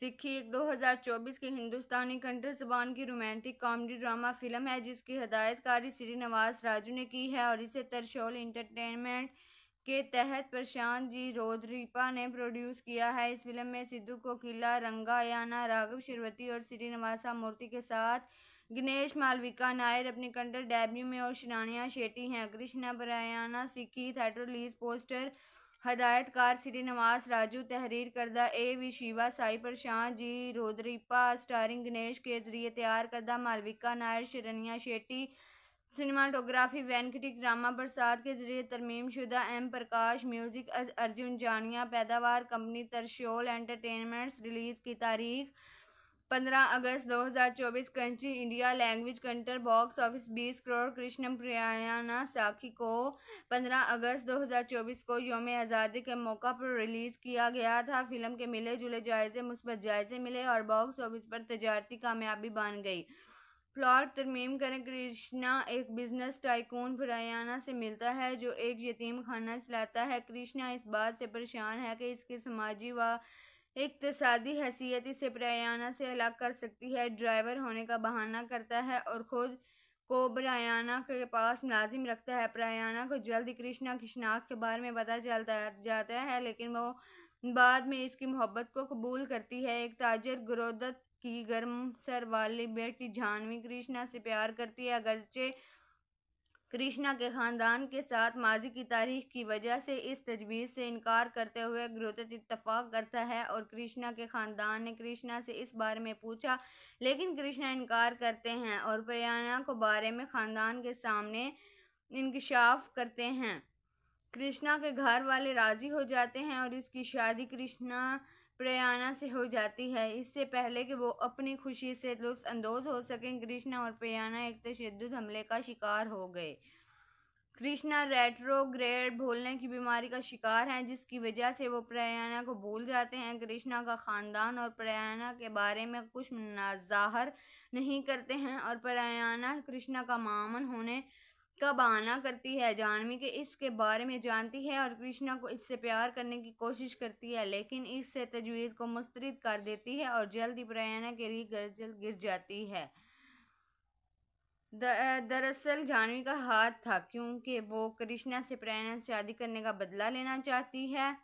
सिक्खी एक 2024 की हिंदुस्तानी कंटर जबान की रोमांटिक कॉमेडी ड्रामा फ़िल्म है, जिसकी हदायतकारी श्रीनिवास राजू ने की है और इसे तरशोल इंटरटेनमेंट के तहत प्रशांत जी रोदरीपा ने प्रोड्यूस किया है। इस फ़िल्म में सिद्धू कोकिला रंगायाना राघव शिरवती और श्रीनिवासा मूर्ति के साथ गणेश मालविका नायर अपने कंटर डेब्यू में और शिरानिया शेट्टी हैं। कृष्णा बरायाना, सिक्की थिएटर रिलीज़ पोस्टर हदायतकार श्रीनिवास राजू, तहरीर करदा A V Shiva, Sai Prashant ji, रोदरीपा, starring Ganesh के ज़रिए तैयार करदा मालविका नायर, शरनिया शेट्टी, सिनेमाटोग्राफी वेंकटिक ड्रामा प्रसाद के ज़रिए तरमीम शुदा, एम प्रकाश, म्यूज़िक अर्जुन जानिया, पैदावार कंपनी, तरशोल एंटरटेनमेंट्स, रिलीज़ की तारीख पंद्रह अगस्त 2024 कंट्री इंडिया लैंग्वेज कंटर बॉक्स ऑफ़िस, बीस करोड़, कृष्णम प्रियाना साखी को पंद्रह अगस्त 2024 को योम आज़ादी के मौका पर रिलीज़ किया गया था। फ़िल्म के मिले जुले जायज़े, मुस्बत जायज़े मिले और बॉक्स ऑफ़िस पर तजारती कामयाबी बन गई। प्लॉट तरमीम करें, कृष्णा एक बिज़नेस टाइकून प्रयाना से मिलता है, जो एक यतीम खाना चलाता है। कृष्णा इस बात से परेशान है कि इसके समाजी व इकतसादी हैसियत इसे ब्रायाना से अलग कर सकती है। ड्राइवर होने का बहाना करता है और ख़ुद को ब्रायाना के पास मुलाजिम रखता है। ब्रायाना को जल्द कृष्णा की शनाख्त के बारे में पता चलता जाता है, लेकिन वो बाद में इसकी मोहब्बत को कबूल करती है। एक ताजर गुरोदत की गर्म सर वाली बेटी जानवी कृष्णा से प्यार करती है, अगरचे कृष्णा के ख़ानदान के साथ माजी की तारीख की वजह से इस तजवीज़ से इनकार करते हुए ग्रोतत इतफ़ाक़ करता है और कृष्णा के ख़ानदान ने कृष्णा से इस बारे में पूछा, लेकिन कृष्णा इनकार करते हैं और प्रयाना को बारे में ख़ानदान के सामने इंकशाफ करते हैं। कृष्णा के घर वाले राज़ी हो जाते हैं और इसकी शादी कृष्णा प्रयाना से हो जाती है। इससे पहले कि वो अपनी खुशी से अंदोज हो सकें, कृष्णा और प्रयाना एक तशद हमले का शिकार हो गए। कृष्णा रेट्रोग्रेड भूलने की बीमारी का शिकार हैं, जिसकी वजह से वो प्रयाना को भूल जाते हैं। कृष्णा का ख़ानदान और प्रयाना के बारे में कुछ ज़ाहर नहीं करते हैं और प्रयाना कृष्णा का मामन होने का बहाना करती है जानवी के, इसके बारे में जानती है और कृष्णा को इससे प्यार करने की कोशिश करती है, लेकिन इससे तजवीज़ को मुस्तरद कर देती है और जल्द ही प्रयाना के लिए गर्जल गिर जाती है। दरअसल जानवी का हाथ था क्योंकि वो कृष्णा से प्रयाना से शादी करने का बदला लेना चाहती है।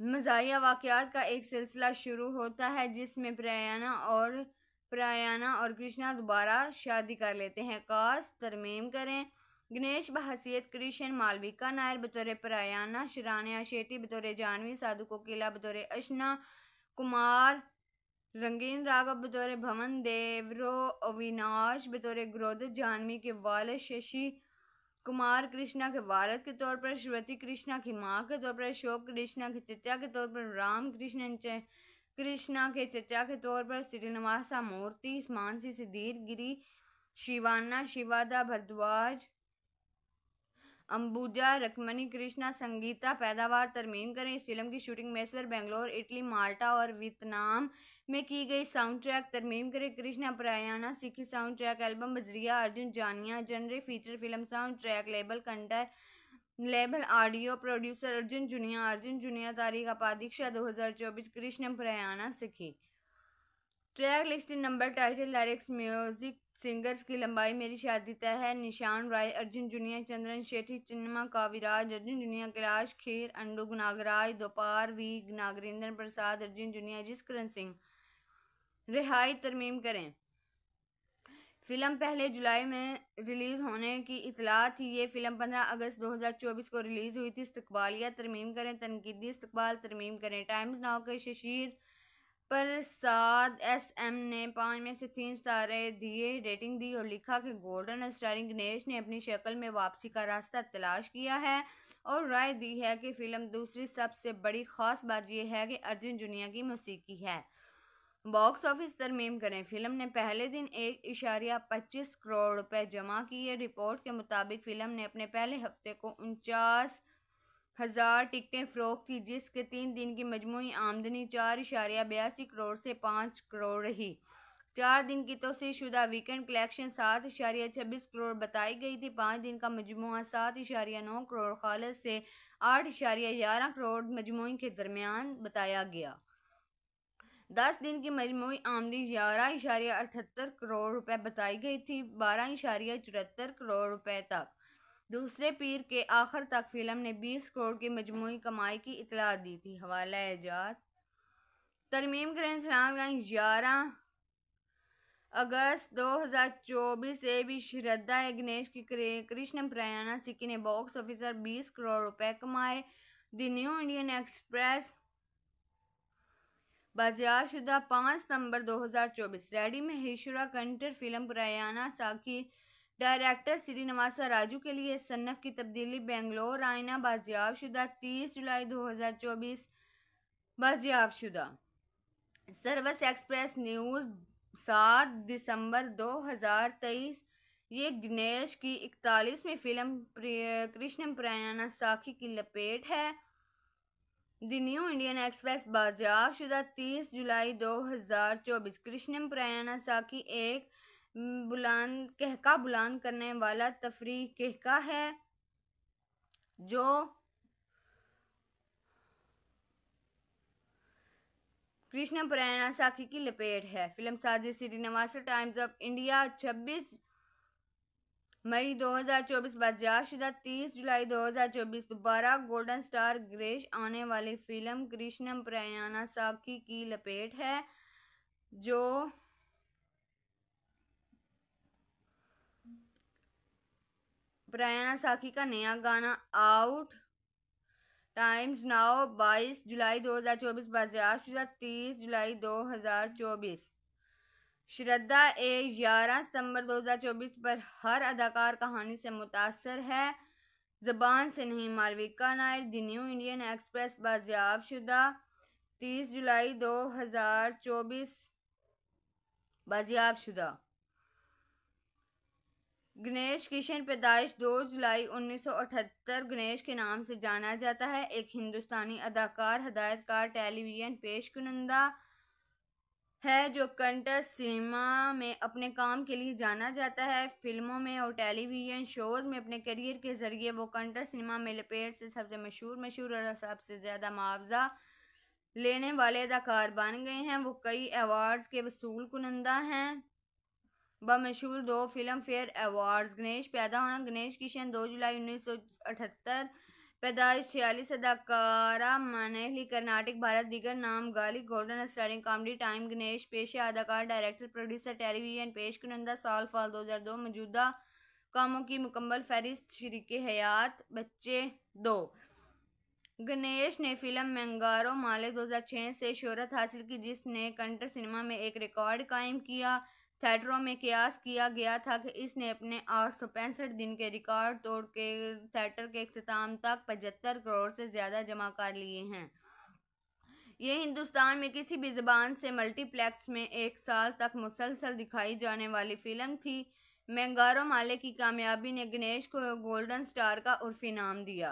मजाया वाक़ात का एक सिलसिला शुरू होता है जिसमें प्रयाना और प्रयाना और कृष्णा दोबारा शादी कर लेते हैं। कास तरमीम करें। गणेश, बहसीत, कृष्ण, मालविका नायर बतौर प्रयाना शरानिया शेट्टी बतौर जानवी साधु कोकिला बतौर अशना, कुमार, रंगीन राघव बतौर भवन, देवरो, अविनाश बतौर ग्रोध, जानवी के वाल, शशि कुमार, कृष्णा के वालद के तौर पर, श्रुति कृष्णा की माँ के तौर पर, अशोक कृष्णा के चचा के तौर पर, राम कृष्ण कृष्णा के चचा के तौर पर श्रीनिवासा मूर्ति, मानसी सिद्धीर गिरी, शिवाना, शिवादा भरद्वाज, अंबुजा रकमनी कृष्णा, संगीता, पैदावार, तरमीम करें। इस फ़िल्म की shooting Mysore, Bangalore, Italy, Malta और वियतनाम में की गई। साउंड ट्रैक तरमीम करें। Krishna, Pranaya Sakhi sound track album, बजरिया, Arjun, Janya, genre, feature film sound track label, कंटर label, audio producer Arjun Janya Arjun Janya तारीख अपादीक्षा 2024 Krishna Pranaya Sakhi track list number, title, lyrics, music, singers की लंबाई मेरी शादी तय है। निशान राय, अर्जुन जुनिया, चंद्रन शेठी चिन्मा काविराज, अर्जुन जुनिया, कैलाश खीर, अंडू नागराज दोपार वी, नागरेंद्र प्रसाद, अर्जुन जुनिया, जिसकरण सिंह। रिहाई, तरमीम करें। फ़िल्म पहले जुलाई में रिलीज़ होने की इतला थी। ये फ़िल्म 15 अगस्त 2024 को रिलीज़ हुई थी। इस्तकबालिया तरमीम करें, तनकीदी इस्तकबाल, तरमीम करें। टाइम्स नाव के शशीर प्रसाद एस एम ने पाँच में से तीन सितारे दिए, रेटिंग दी और लिखा कि गोल्डन स्टारिंग गणेश ने अपनी शक्ल में वापसी का रास्ता तलाश किया है और राय दी है कि फ़िल्म दूसरी सबसे बड़ी ख़ास बात यह है कि अर्जुन जुनिया की मौसीकी है। बॉक्स ऑफ़िस तरमीम करें। फ़िल्म ने पहले दिन एक इशारिया पच्चीस करोड़ रुपए जमा किए। रिपोर्ट के मुताबिक फ़िल्म ने अपने पहले हफ़्ते को उनचास हज़ार टिकटें फ़रोख की, जिसके तीन दिन की मजमू आमदनी चार इशारिया बयासी करोड़ से पाँच करोड़ रही। चार दिन की तोसी शुदा वीकेंड कलेक्शन सात इशारिया छब्बीस करोड़ बताई गई थी। पाँच दिन का मजमू सात इशारिया नौ करोड़, खालस से आठ इशारिया ग्यारह करोड़ मजमू के दरमियान बताया गया। दस दिन की मजमू आमदी ग्यारह इशारिया अठहत्तर करोड़ रुपए बताई गई थी, बारह इशारिया चौहत्तर करोड़ रुपए तक। दूसरे पीर के आखिर तक फ़िल्म ने बीस करोड़ की मजमू कमाई की इतला दी थी। हवाला एजाज तरमीम करें ग्यारह अगस्त 2024 से भी श्रद्धा गणेश की कृष्ण प्रयाणा सिक्की ने बॉक्स ऑफिसर 20 करोड़ रुपए कमाए। द न्यू इंडियन एक्सप्रेस बाजियाशुदा पाँच सितंबर 2024 रेडी में हिशुरा कंटर फ़िल्म प्रयाना साकी, डायरेक्टर श्रीनिवासा राजू के लिए सन्नफ की तब्दीली, बेंगलोर आइना बाजियाब शुदा तीस जुलाई दो हज़ार चौबीस बाजियाब शुदा सर्वस एक्सप्रेस न्यूज़ सात दिसंबर दो हज़ार तेईस, ये गणेश की इकतालीसवीं फ़िल्म कृष्ण प्रयाणा साखी की लपेट है। द न्यू इंडियन एक्सप्रेस बाजाब शुदा तीस जुलाई दो हज़ार चौबीस। कृष्ण प्रयाणा साखी एक बुलंद कहका बुलंद करने वाला तफरी कहका है, जो कृष्ण प्रयाणा साखी की लपेट है। फ़िल्म साजी श्रीनिवास टाइम्स ऑफ़ इंडिया 26 मई 2024 बादशाहशुदा 30 जुलाई 2024 दोबारा गोल्डन स्टार ग्रेश आने वाली फ़िल्म कृष्णम प्रयाणा साखी की लपेट है, जो प्रयाणा साखी का नया गाना आउट टाइम्स नाउ 22 जुलाई 2024 बादशाहशुदा 30 जुलाई 2024 श्रद्धा ए ग्यारह सितंबर 2024 पर हर अदाकार कहानी से मुतासर है। जबान से नहीं, Malavika Nair, the New Indian Express, बाजियाब शुदा, तीस जुलाई 2024 बाजियाब शुदा। गणेश किशन पैदाइश 2 जुलाई 1978 गणेश के नाम से जाना जाता है। एक हिंदुस्तानी अदाकार, हदायतकार, टेलीविज़न पेश कुनंदा है जो कंटर सिनेमा में अपने काम के लिए जाना जाता है। फ़िल्मों में और टेलीविज़न शोज़ में अपने करियर के ज़रिए वो कंटर सिनेमा में लपेट से सबसे मशहूर मशहूर और सबसे ज़्यादा मुआवजा लेने वाले अदाकार बन गए हैं। वो कई अवार्ड्स के वसूल कुनंदा हैं। बमशहूर दो फ़िल्म फेयर अवार्ड्स, गणेश पैदा होना, गणेश किशन, दो जुलाई उन्नीस सौ अठहत्तर पैदाइश छियालीस अदाकारा मनहली कर्नाटक, भारत, दिगर नाम गाली, golden starring comedy, time, Ganesh, पेशा, अदाकार, डायरेक्टर, प्रोड्यूसर, टेलीविज़न, पेश कुनंदा, साल, फाल, दो हज़ार दो, मौजूदा कामों की मुकम्मल फहरिस्त, शरीक हयात, बच्चे, दो। गणेश ने फ़िल्म मैंगारो, माले 2006 से शोहरत हासिल की, जिसने कंटर सिनेमा में एक रिकॉर्ड कायम किया। थिएटरों में कयास किया गया था कि इसने अपने आठ सौ पैंसठ दिन के रिकॉर्ड तोड़ के थिएटर के अख्ताम तक पचहत्तर करोड़ से ज़्यादा जमा कर लिए हैं। ये हिंदुस्तान में किसी भी ज़बान से मल्टीप्लेक्स में एक साल तक मुसलसल दिखाई जाने वाली फ़िल्म थी। मैंगारो माले की कामयाबी ने गणेश को गोल्डन स्टार का उर्फी नाम दिया।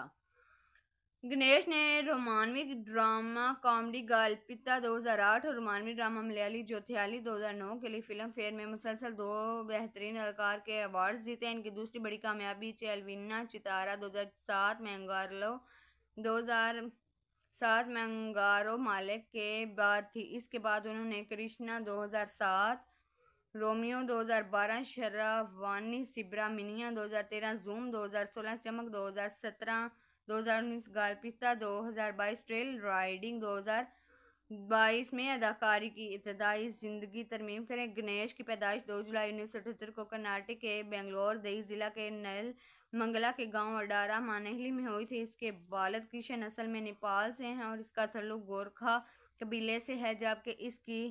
गणेश ने रोमानवी ड्रामा कॉमेडी गालपिता 2008 और रोमानवी ड्रामा मलयाली ज्योथियाली 2009 के लिए फ़िल्म फेयर में मुसलसल दो बेहतरीन अदाकार के अवार्ड जीते इनकी दूसरी बड़ी कामयाबी, चेलविना चितारा 2007 में अंगारलो 2007 में अंगारो मालिक के बाद थी। इसके बाद उन्होंने Krishna 2007 Romeo 2012 Shravani Subramanya 2013 Zoom 2016 Chamak 2017 2019 गालपिस्ता 2022 trail riding 2022 में अदाकारी की, इब्तदाई ज़िंदगी तरमीम करें। गणेश की पैदाइश 2 जुलाई उन्नीस सौ अठहत्तर को कर्नाटक के बेंगलोर दई ज़िला के नल मंगला के गाँव अडारा, मानहली में हुई थी। इसके वालद किशन असल में नेपाल से हैं और इसका तल्लुक गोरखा कबीले से है, जबकि इसकी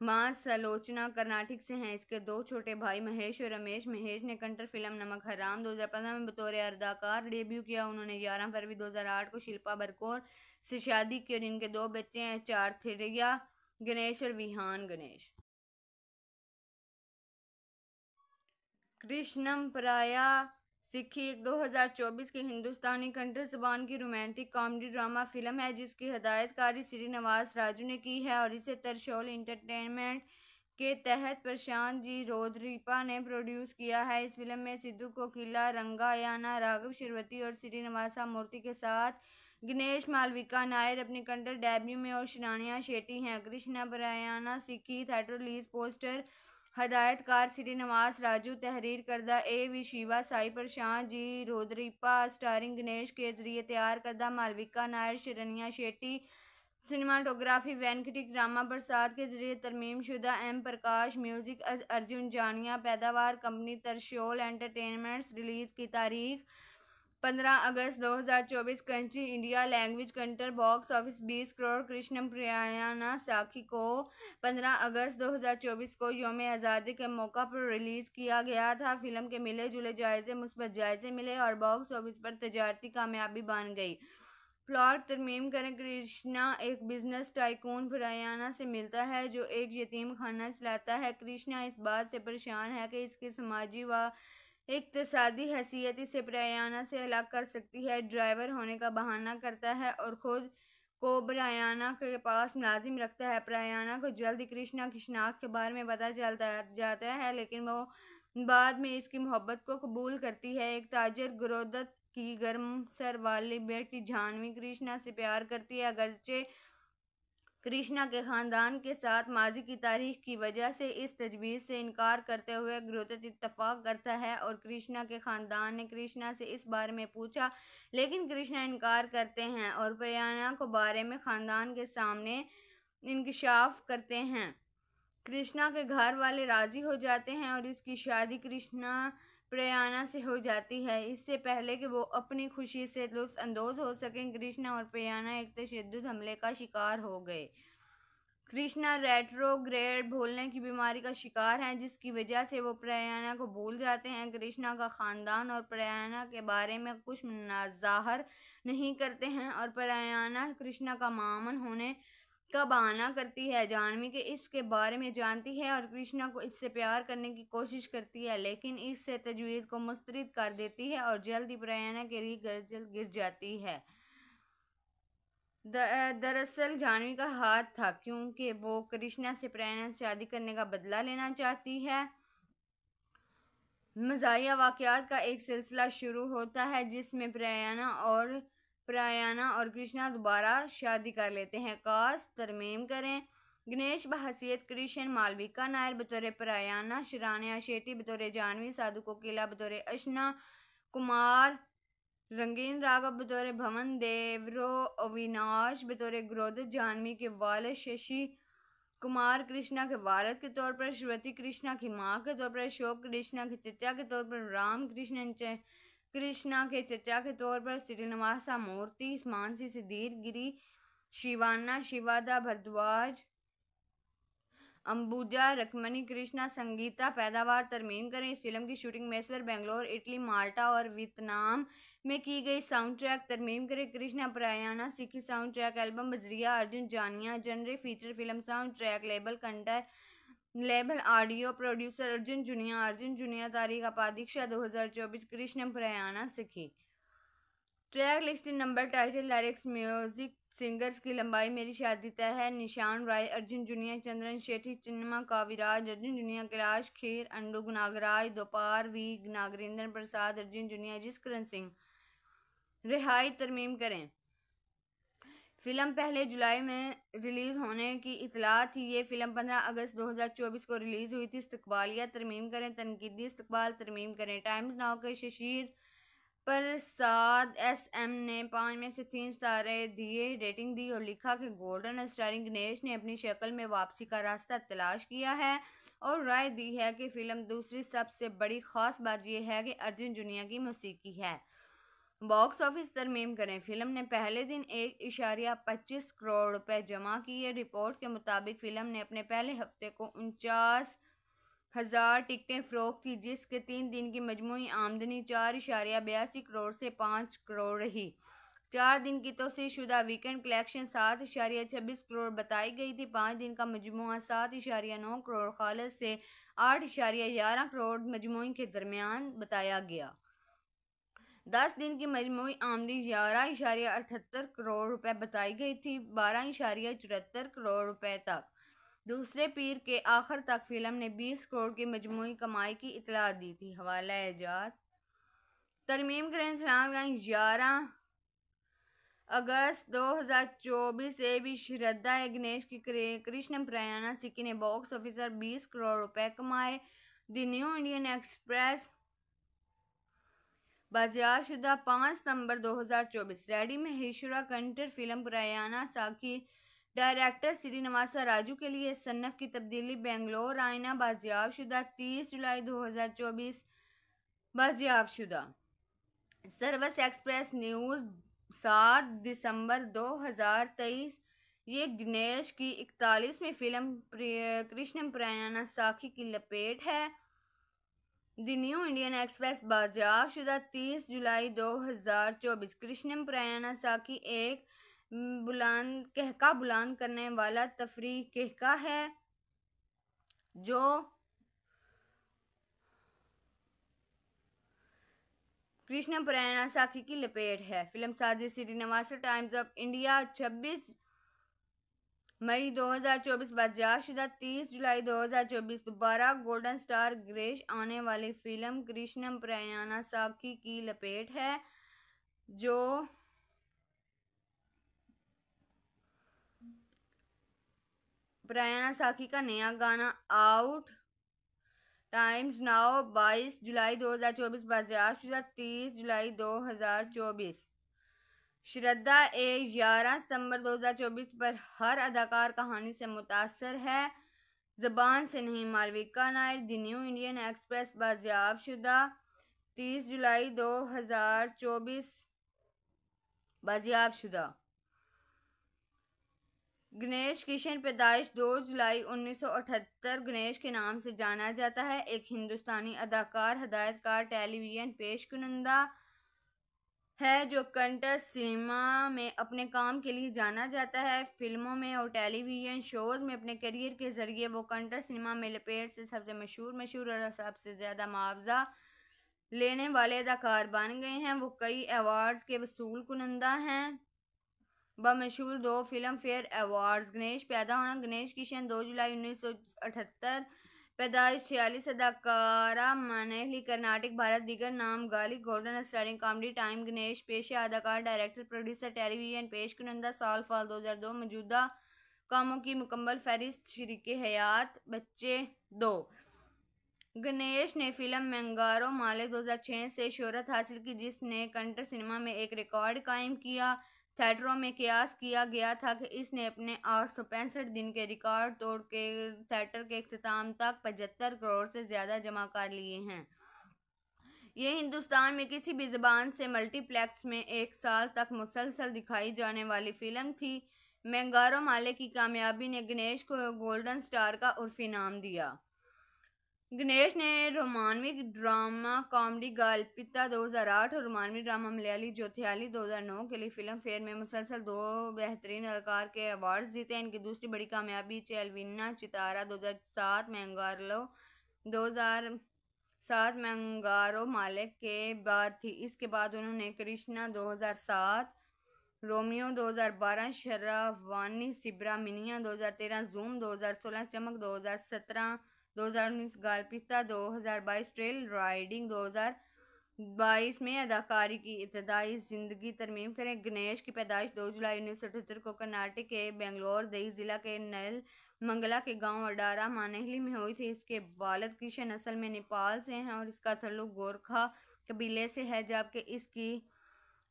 माँ सलोचना कर्नाटक से हैं। इसके दो छोटे भाई महेश और रमेश। महेश ने कंटर फ़िल्म नमक हराम 2015 में बतौर अदाकार डेब्यू किया। उन्होंने 11 फरवरी 2008 को शिल्पा बरकोर से शादी की और इनके दो बच्चे हैं चार थिरिया गणेश और विहान गणेश। कृष्णम प्राया सिक्खी एक 2024 की हिंदुस्तानी कंट्री जबान की रोमांटिक कॉमेडी ड्रामा फ़िल्म है, जिसकी हदायतकारी श्री नवाज़ राजू ने की है और इसे तरशोल इंटरटेनमेंट के तहत प्रशांत जी रोदरीपा ने प्रोड्यूस किया है। इस फ़िल्म में सिद्धू कोकिला रंगायाना राघव शिरवती और श्रीनिवासा मूर्ति के साथ गणेश मालविका नायर अपनी कंटर डेब्यू में और शिरानिया शेट्टी हैं। कृष्णा बरायाना सिक्की थिएटर रिलीज़ पोस्टर हदायतकार श्री नवास राजू, तहरीर करदा A V Shiva, Sai Prashant ji, रोदरीपा, starring Ganesh के ज़रिए तैयार करदा मालविका नायर शरनिया शेट्टी, सिनेमाटोग्राफी वेंकटिक ड्रामा प्रसाद के ज़रिए तरमीम शुदा, एम प्रकाश, म्यूज़िक अर्जुन जानिया, पैदावार कंपनी, तरशोल एंटरटेनमेंट्स, रिलीज़ की तारीख पंद्रह अगस्त 2024 कंट्री इंडिया लैंग्वेज कंटर बॉक्स ऑफ़िस 20 करोड़, कृष्णम प्रियाना साखी को 15 अगस्त 2024 को योम आज़ादी के मौका पर रिलीज़ किया गया था। फ़िल्म के मिले जुले जायज़े, मुस्बत जायज़े मिले और बॉक्स ऑफ़िस पर तजारती कामयाबी बन गई। प्लॉट तरमीम करें, कृष्णा एक बिज़नेस टाइकून प्रयाना से मिलता है, जो एक यतीम खाना चलाता है। कृष्णा इस बात से परेशान है कि इसकी समाजी व इकतसादी हैसियत इसे प्रयाना से अलग कर सकती है। ड्राइवर होने का बहाना करता है और ख़ुद को ब्रायाना के पास मुलाजिम रखता है। प्रयाना को जल्द कृष्णा की शनाख्त के बारे में पता चलता जाता है, लेकिन वो बाद में इसकी मोहब्बत को कबूल करती है। एक ताजर गुरोदत की गर्म सर वाली बेटी जानवी कृष्णा से प्यार करती है, अगरचे कृष्णा के ख़ानदान के साथ माजी की तारीख की वजह से इस तजवीज़ से इनकार करते हुए ग्रोतत इतफाक़ करता है और कृष्णा के ख़ानदान ने कृष्णा से इस बारे में पूछा, लेकिन कृष्णा इनकार करते हैं और प्रयाना को बारे में ख़ानदान के सामने इंकशाफ करते हैं। कृष्णा के घर वाले राज़ी हो जाते हैं और इसकी शादी कृष्णा प्रयाना से हो जाती है। इससे पहले कि वो अपनी खुशी से लुफ्फानंदोज़ हो सकें, कृष्णा और प्रयाना एक तशद हमले का शिकार हो गए। कृष्णा रेट्रोग्रेड भूलने की बीमारी का शिकार हैं, जिसकी वजह से वो प्रयाना को भूल जाते हैं। कृष्णा का ख़ानदान और प्रयाना के बारे में कुछ ज़ाहर नहीं करते हैं और प्रयाना कृष्णा का मामन होने का बहाना करती है जानवी के, इसके बारे में जानती है और कृष्णा को इससे प्यार करने की कोशिश करती है, लेकिन इससे तजवीज़ को मुस्तरद कर देती है और जल्द ही प्रयाना के लिए गर्जल गिर जाती है। दरअसल जानवी का हाथ था क्योंकि वो कृष्णा से प्रयाना शादी करने का बदला लेना चाहती है। मजाया वाक़ात का एक सिलसिला शुरू होता है जिसमें प्रयाना और प्रयाना और कृष्णा दोबारा शादी कर लेते हैं। कास्ट तरमीम करें। गणेश बहसीत कृष्ण, मालविका नायर बतौर प्रयाना शरानिया शेट्टी बतौर जानवी साधु कोकिला बतौर अशना, कुमार, रंगीन राघव बतौर भवन, देवरो, अविनाश बतौर ग्रोध, जानवी के वाल शशि कुमार, कृष्णा के वालद के तौर पर, श्रुति कृष्णा की माँ के तौर पर, अशोक कृष्णा के चचा के तौर पर, राम कृष्ण कृष्णा के चचा के तौर पर श्रीनिवासा मूर्ति मानसी सिद्धीर गिरी, शिवाना, शिवादा भरद्वाज, अंबुजा रकमनी कृष्णा, संगीता, पैदावार, तरमीम करें। इस फ़िल्म की shooting Mysore, Bangalore, Italy, Malta और वियतनाम में की गई। साउंड ट्रैक तरमीम करें। Krishna Pranaya Sakhi sound track album, बजरिया, Arjun Janya, genre feature film sound track label कंटर label, audio producer Arjun Janya Arjun Janya तारीख अपादीक्षा दो हज़ार चौबीस, Krishna Pranaya Sakhi. Track list number title lyrics music singers की लंबाई मेरी शादी तय है। निशान राय, अर्जुन जुनिया, चंद्रन शेठी चिन्मा काविराज, अर्जुन जुनिया, कैलाश खीर, अंडू नागराज, दोपहर वी, नागरेंद्र प्रसाद, अर्जुन जुनिया, जिसकरण सिंह। रिहाई तरमीम करें। फ़िल्म पहले जुलाई में रिलीज़ होने की इतला थी। ये फ़िल्म 15 अगस्त 2024 को रिलीज़ हुई थी। इस्तकबालिया तरमीम करें, तनकीदी इस्तबाल तरमीम करें। टाइम्स नाव के शशीर प्रसाद एस एम ने पाँच में से तीन सितारे दिए, रेटिंग दी और लिखा कि गोल्डन स्टारिंग गणेश ने अपनी शक्ल में वापसी का रास्ता तलाश किया है और राय दी है कि फ़िल्म दूसरी सबसे बड़ी ख़ास बात यह है कि अर्जुन जुनिया की मौसीकी है। बॉक्स ऑफ़िस तरमीम करें। फ़िल्म ने पहले दिन एक इशारिया पच्चीस करोड़ रुपए जमा किए। रिपोर्ट के मुताबिक फ़िल्म ने अपने पहले हफ़्ते को उनचास हज़ार टिकटें फ़रोख्त की, जिसके तीन दिन की मजमू आमदनी चार इशारिया बयासी करोड़ से पाँच करोड़ रही। चार दिन की तोसी शुदा वीकेंड कलेक्शन सात इशारिया छब्बीस करोड़ बताई गई थी। पाँच दिन का मजमू सात इशारिया नौ करोड़, खालस से आठ इशारिया ग्यारह करोड़ मजमू के दरमियान बताया गया। दस दिन की मजमू आमदी ग्यारह इशारिया अठहत्तर करोड़ रुपए बताई गई थी, बारह इशारिया चौहत्तर करोड़ रुपए तक। दूसरे पीर के आखिर तक फ़िल्म ने बीस करोड़ की मजमू कमाई की इतला दी थी। हवाला एजाज तरमीम करें ग्यारह अगस्त 2024 से भी श्रद्धा गणेश की कृष्ण प्रयाणा सिक्की ने बॉक्स ऑफिसर 20 करोड़ रुपए कमाए। द न्यू इंडियन एक्सप्रेस बाजियाबशुदा पाँच सितंबर 2024 रेडी में हिशुरा कंटर फ़िल्म प्रयाना साकी, डायरेक्टर श्रीनिवासा राजू के लिए सन्नफ की तब्दीली, बेंगलोर आइना बाजियाबशुदा तीस जुलाई 2024 बाजियाबशुदा सर्वस एक्सप्रेस न्यूज़ सात दिसंबर 2023 ये गणेश की इकतालीसवीं फ़िल्म कृष्ण प्रयाणा साखी की लपेट है। द न्यू इंडियन एक्सप्रेस बाजाब शुदा तीस जुलाई 2024 कृष्ण प्रयाणा साखी एक बुलंद कहका बुलंद करने वाला तफरी कहका है, जो कृष्ण प्रयाणा साखी की लपेट है। फ़िल्म साजिश श्रीनिवास, टाइम्स ऑफ़ इंडिया 26 मई 2024 बादशाहशुदा 30 जुलाई 2024 दोबारा गोल्डन स्टार ग्रेश आने वाली फ़िल्म कृष्णम प्रयाणा साखी की लपेट है, जो प्रयाणा साखी का नया गाना आउट टाइम्स नाउ 22 जुलाई 2024 बाज़ार तीस जुलाई 2024 श्रद्धा ए ग्यारह सितंबर 2024 पर हर अदाकार कहानी से मुतासर है। जबान से नहीं, Malavika Nair, the New Indian Express, बाजियाब शुदा, तीस जुलाई 2024 बाजियाब शुदा। गणेश किशन पैदाइश 2 जुलाई 1978 गणेश के नाम से जाना जाता है। एक हिंदुस्तानी अदाकार, हदायतकार, टेलीविज़न पेश कुनंदा है, जो कंटर सिनेमा में अपने काम के लिए जाना जाता है। फ़िल्मों में और टेलीविज़न शोज़ में अपने करियर के ज़रिए वो कंटर सिनेमा में लपेट से सबसे मशहूर मशहूर और सबसे ज़्यादा मुआवजा लेने वाले अदाकार बन गए हैं। वो कई अवार्ड्स के वसूल कुनंदा हैं। बमशहूर दो फ़िल्म फेयर अवार्ड्स, गणेश पैदा होना, गणेश किशन दो जुलाई उन्नीस सौ अठहत्तर पैदाइश छियालीस अदाकारा, मनहली, कर्नाटक, भारत, दीगर नाम, गाली, golden starring comedy, time, Ganesh, पेशे, अदाकार, डायरेक्टर, प्रोड्यूसर, टेलीविज़न, पेश कुनंदा, साल, फाल, दो हज़ार दो, मौजूदा कामों की मुकम्मल फहरिस्त शरीक हयात, बच्चे, दो। गणेश ने फ़िल्म मैंगारो माले 2006 से शोहरत हासिल की, जिसने कंटर सिनेमा में एक रिकॉर्ड कायम किया। थिएटरों में कयास किया गया था कि इसने अपने आठ सौ पैंसठ दिन के रिकॉर्ड तोड़ के थिएटर के अख्ताम तक पचहत्तर करोड़ से ज़्यादा जमा कर लिए हैं। ये हिंदुस्तान में किसी भी ज़बान से मल्टीप्लेक्स में एक साल तक मुसलसल दिखाई जाने वाली फ़िल्म थी। मैंगारो माले की कामयाबी ने गणेश को गोल्डन स्टार का उर्फी नाम दिया। गणेश ने रोमानवी ड्रामा कॉमेडी गालपिता 2008 और रोमानवी ड्रामा मलयाली ज्योतियाली 2009 के लिए फ़िल्म फेयर में मुसलसल दो बेहतरीन अदाकार के अवार्ड्स जीते इनकी दूसरी बड़ी कामयाबी चेलविना चितारा 2007 मैंगारलो 2007 मैंगारो मालिक के बाद थी। इसके बाद उन्होंने Krishna 2007 Romeo 2012 Shravani Subramanya 2013 Zoom 2016 Chamak 2017 2019 गालपिता 2022 trail riding 2022 में अदाकारी की। इब्तदाई ज़िंदगी तरमीम करें। गणेश की पैदाइश 2 जुलाई उन्नीस सौ को कर्नाटक के बेंगलोर, दही ज़िला के नल मंगला के गाँव अडारा, मानहली में हुई थी। इसके वालद किशन असल में नेपाल से हैं और इसका तल्लुक गोरखा कबीले से है, जबकि इसकी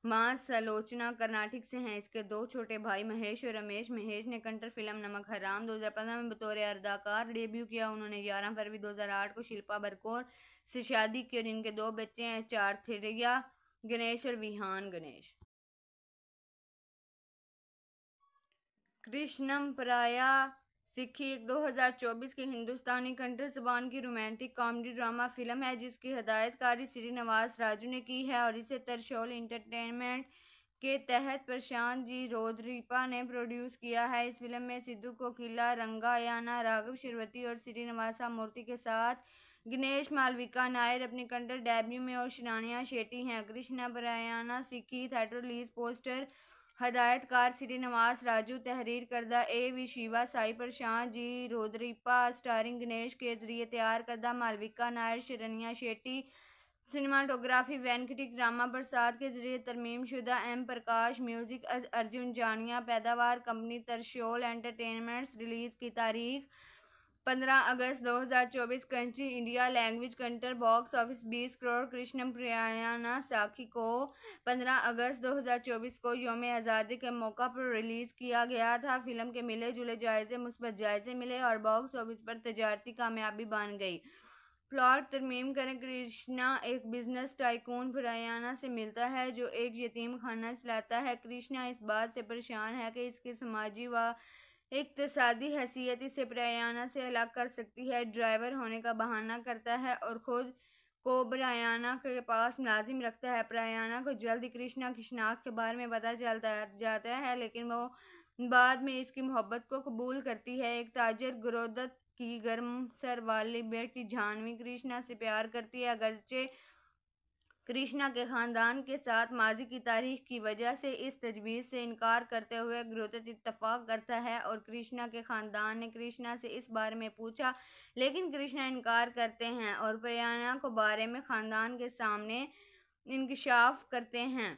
माँ सलोचना कर्नाटक से हैं। इसके दो छोटे भाई महेश और रमेश। महेश ने कंटर फ़िल्म नमक हराम 2015 में बतौर अदाकार डेब्यू किया। उन्होंने 11 फरवरी 2008 को शिल्पा बरकोर से शादी की और इनके दो बच्चे हैं, चार थिरिया, गणेश और विहान गणेश। कृष्णम प्राया सिक्खी एक 2024 की हिंदुस्तानी कंट्री जबान की रोमांटिक कॉमेडी ड्रामा फ़िल्म है, जिसकी हदायतकारी श्री नवाज़ राजू ने की है और इसे तरशोल इंटरटेनमेंट के तहत प्रशांत जी रोदरीपा ने प्रोड्यूस किया है। इस फ़िल्म में सिद्धू कोकिला रंगायाना राघव शिरवती और श्रीनिवासा मूर्ति के साथ गणेश मालविका नायर अपनी कंटर डेब्यू में और शिरानिया शेट्टी हैं। कृष्णा बरायाना सिक्की थिएटर रिलीज़ पोस्टर हदायतकार श्री श्रीनिवास राजू, तहरीर करदा A V Shiva, Sai Prashant ji, रोदरीपा, starring Ganesh के ज़रिए तैयार करदा मालविका नायर शरनिया शेट्टी, सिनेमाटोग्राफी वेंकटिक रामा प्रसाद के ज़रिए तरमीम शुदा, एम प्रकाश, म्यूज़िक अर्जुन जानिया, पैदावार कंपनी, तरशोल एंटरटेनमेंट्स, रिलीज़ की तारीख पंद्रह अगस्त 2024 कंट्री इंडिया लैंग्वेज कंटर, बॉक्स ऑफ़िस बीस करोड़ कृष्ण प्रियाना साखी को पंद्रह अगस्त 2024 को योम आज़ादी के मौका पर रिलीज़ किया गया था। फ़िल्म के मिले जुले जायज़े, मुस्बत जायज़े मिले और बॉक्स ऑफ़िस पर तजारती कामयाबी बन गई। प्लॉट तरमीम करें, कृष्णा एक बिज़नेस टाइकून प्रयाना से मिलता है, जो एक यतीम खाना चलाता है। कृष्णा इस बात से परेशान है कि इसके समाजी व इकतसादी हैसियत इसे प्रयाना से अलग कर सकती है। ड्राइवर होने का बहाना करता है और ख़ुद को ब्रायाना के पास मुलाजिम रखता है। प्रयाना को जल्द कृष्णा की शनाख्त के बारे में पता चलता जाता है, लेकिन वो बाद में इसकी मोहब्बत को कबूल करती है। एक ताजर गुरोदत की गर्म सर वाली बेटी जानवी कृष्णा से प्यार करती है, अगरचे कृष्णा के ख़ानदान के साथ माजी की तारीख की वजह से इस तजवीज़ से इनकार करते हुए गुरुदत इतफाक़ करता है और कृष्णा के ख़ानदान ने कृष्णा से इस बारे में पूछा, लेकिन कृष्णा इनकार करते हैं और प्रयाना को बारे में ख़ानदान के सामने इंकशाफ करते हैं।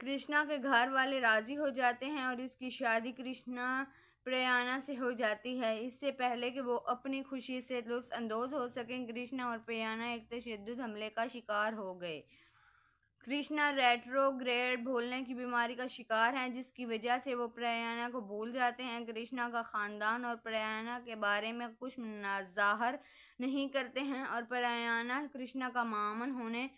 कृष्णा के घर वाले राज़ी हो जाते हैं और इसकी शादी कृष्णा प्रयाना से हो जाती है। इससे पहले कि वो अपनी खुशी से अंदोज हो सकें, कृष्णा और प्रयाना एक तशद हमले का शिकार हो गए। कृष्णा रेट्रोग्रेड भूलने की बीमारी का शिकार हैं, जिसकी वजह से वो प्रयाना को भूल जाते हैं। कृष्णा का ख़ानदान और प्रयाना के बारे में कुछ ज़ाहर नहीं करते हैं और प्रयाना कृष्णा का मामन होने